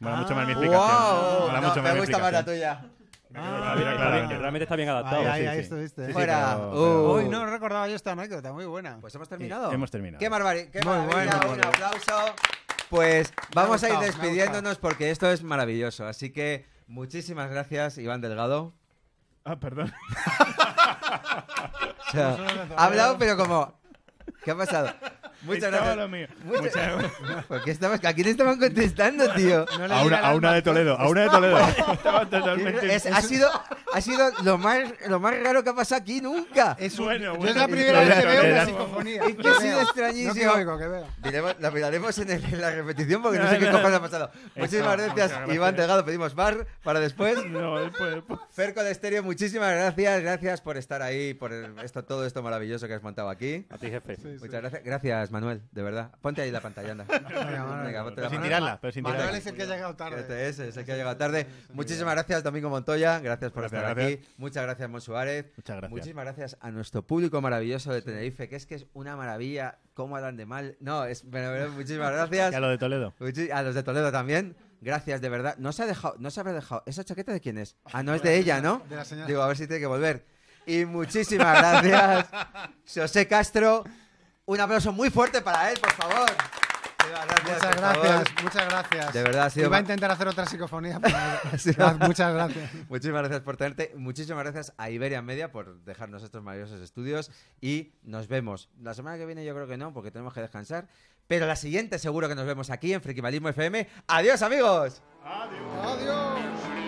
F: Mola mucho más mi
B: ¡Wow!
F: explicación. Mola
B: No,
F: mucho más
B: me
F: mi
B: gusta más la tuya.
I: Bien, está bien, realmente está bien adaptado.
C: Ahí, ahí,
F: sí,
C: esto, viste.
F: Sí, sí,
B: Fuera.
F: pero-
B: Uh.
F: pero-
C: Uy, no recordaba yo esta anécdota, muy buena.
B: Pues hemos terminado.
F: Eh, hemos terminado.
B: Qué, barbaridad, qué
C: Muy
B: maravilla,
C: bueno,
B: un
C: bueno.
B: aplauso. Pues vamos a ir despidiéndonos porque esto es maravilloso. Así que muchísimas gracias, Iván Delgado.
D: Ah, perdón. (laughs)
B: O sea, ha hablado, pero como. ¿Qué ha pasado? Muchas
D: Estaba
B: gracias.
D: lo mío.
B: Muchas-
D: Muchas-
B: ¿Por qué estabas- ¿A quién estaban contestando, tío?
C: No
E: A una, a de Toledo, a una de Toledo. (laughs)
D: Estaba (laughs) totalmente.
B: Es- ha, sido, ha sido lo más, lo más raro que ha pasado aquí nunca.
C: Es un-
D: Bueno,
C: yo es la primera vez que veo una psicofonía.
B: Es que ha sido extrañísimo.
C: No que oigo, que veo.
B: Diremos- la miraremos en, el- en la repetición porque no sé qué cojones ha pasado. Muchísimas gracias,
D: gracias.
B: Iván Delgado. Pedimos bar para después. (laughs)
D: No, después, después.
B: Ferco de Estéreo, muchísimas gracias. Gracias por estar ahí, por el- esto, todo esto maravilloso que has montado aquí.
I: A ti, jefe.
B: Muchas gracias. Gracias, Manuel, de verdad. Ponte ahí la pantalla, anda. (laughs) Venga, ponte la
F: Pero sin
B: mano.
F: tirarla, pero sin
C: Manuel
F: tirarla.
C: es el que ha llegado tarde.
B: Este es, es el que ha llegado tarde. Muchísimas gracias, Domingo Montoya. Gracias por
F: Gracias,
B: estar
F: gracias.
B: aquí. Muchas gracias, Mon Suárez.
F: Muchas gracias.
B: Muchísimas gracias a nuestro público maravilloso de Tenerife, que es que es una maravilla. ¿Cómo hablan de mal? No, es, bueno, bueno, muchísimas gracias. (laughs)
F: Y a lo de Toledo.
B: Muchi- A los de Toledo también. Gracias, de verdad. No se ha dejado, no se habrá dejado. ¿Esa chaqueta de quién es? Ah, no es de ella, ¿no?
C: De la señora.
B: Digo, a ver si tiene que volver. Y muchísimas gracias, (laughs) José Castro. Un aplauso muy fuerte para él, por favor. Muchas gracias.
C: Muchas
B: favor.
C: gracias, muchas gracias.
B: De verdad, ha sido
C: Iba a intentar hacer otra psicofonía, (laughs) pero muchas gracias. (laughs)
B: Muchísimas gracias por tenerte. Muchísimas gracias a Iberia Media por dejarnos estos maravillosos estudios. Y nos vemos. La semana que viene yo creo que no, porque tenemos que descansar. Pero la siguiente seguro que nos vemos aquí en Frikimalismo FM. ¡Adiós, amigos!
C: Adiós.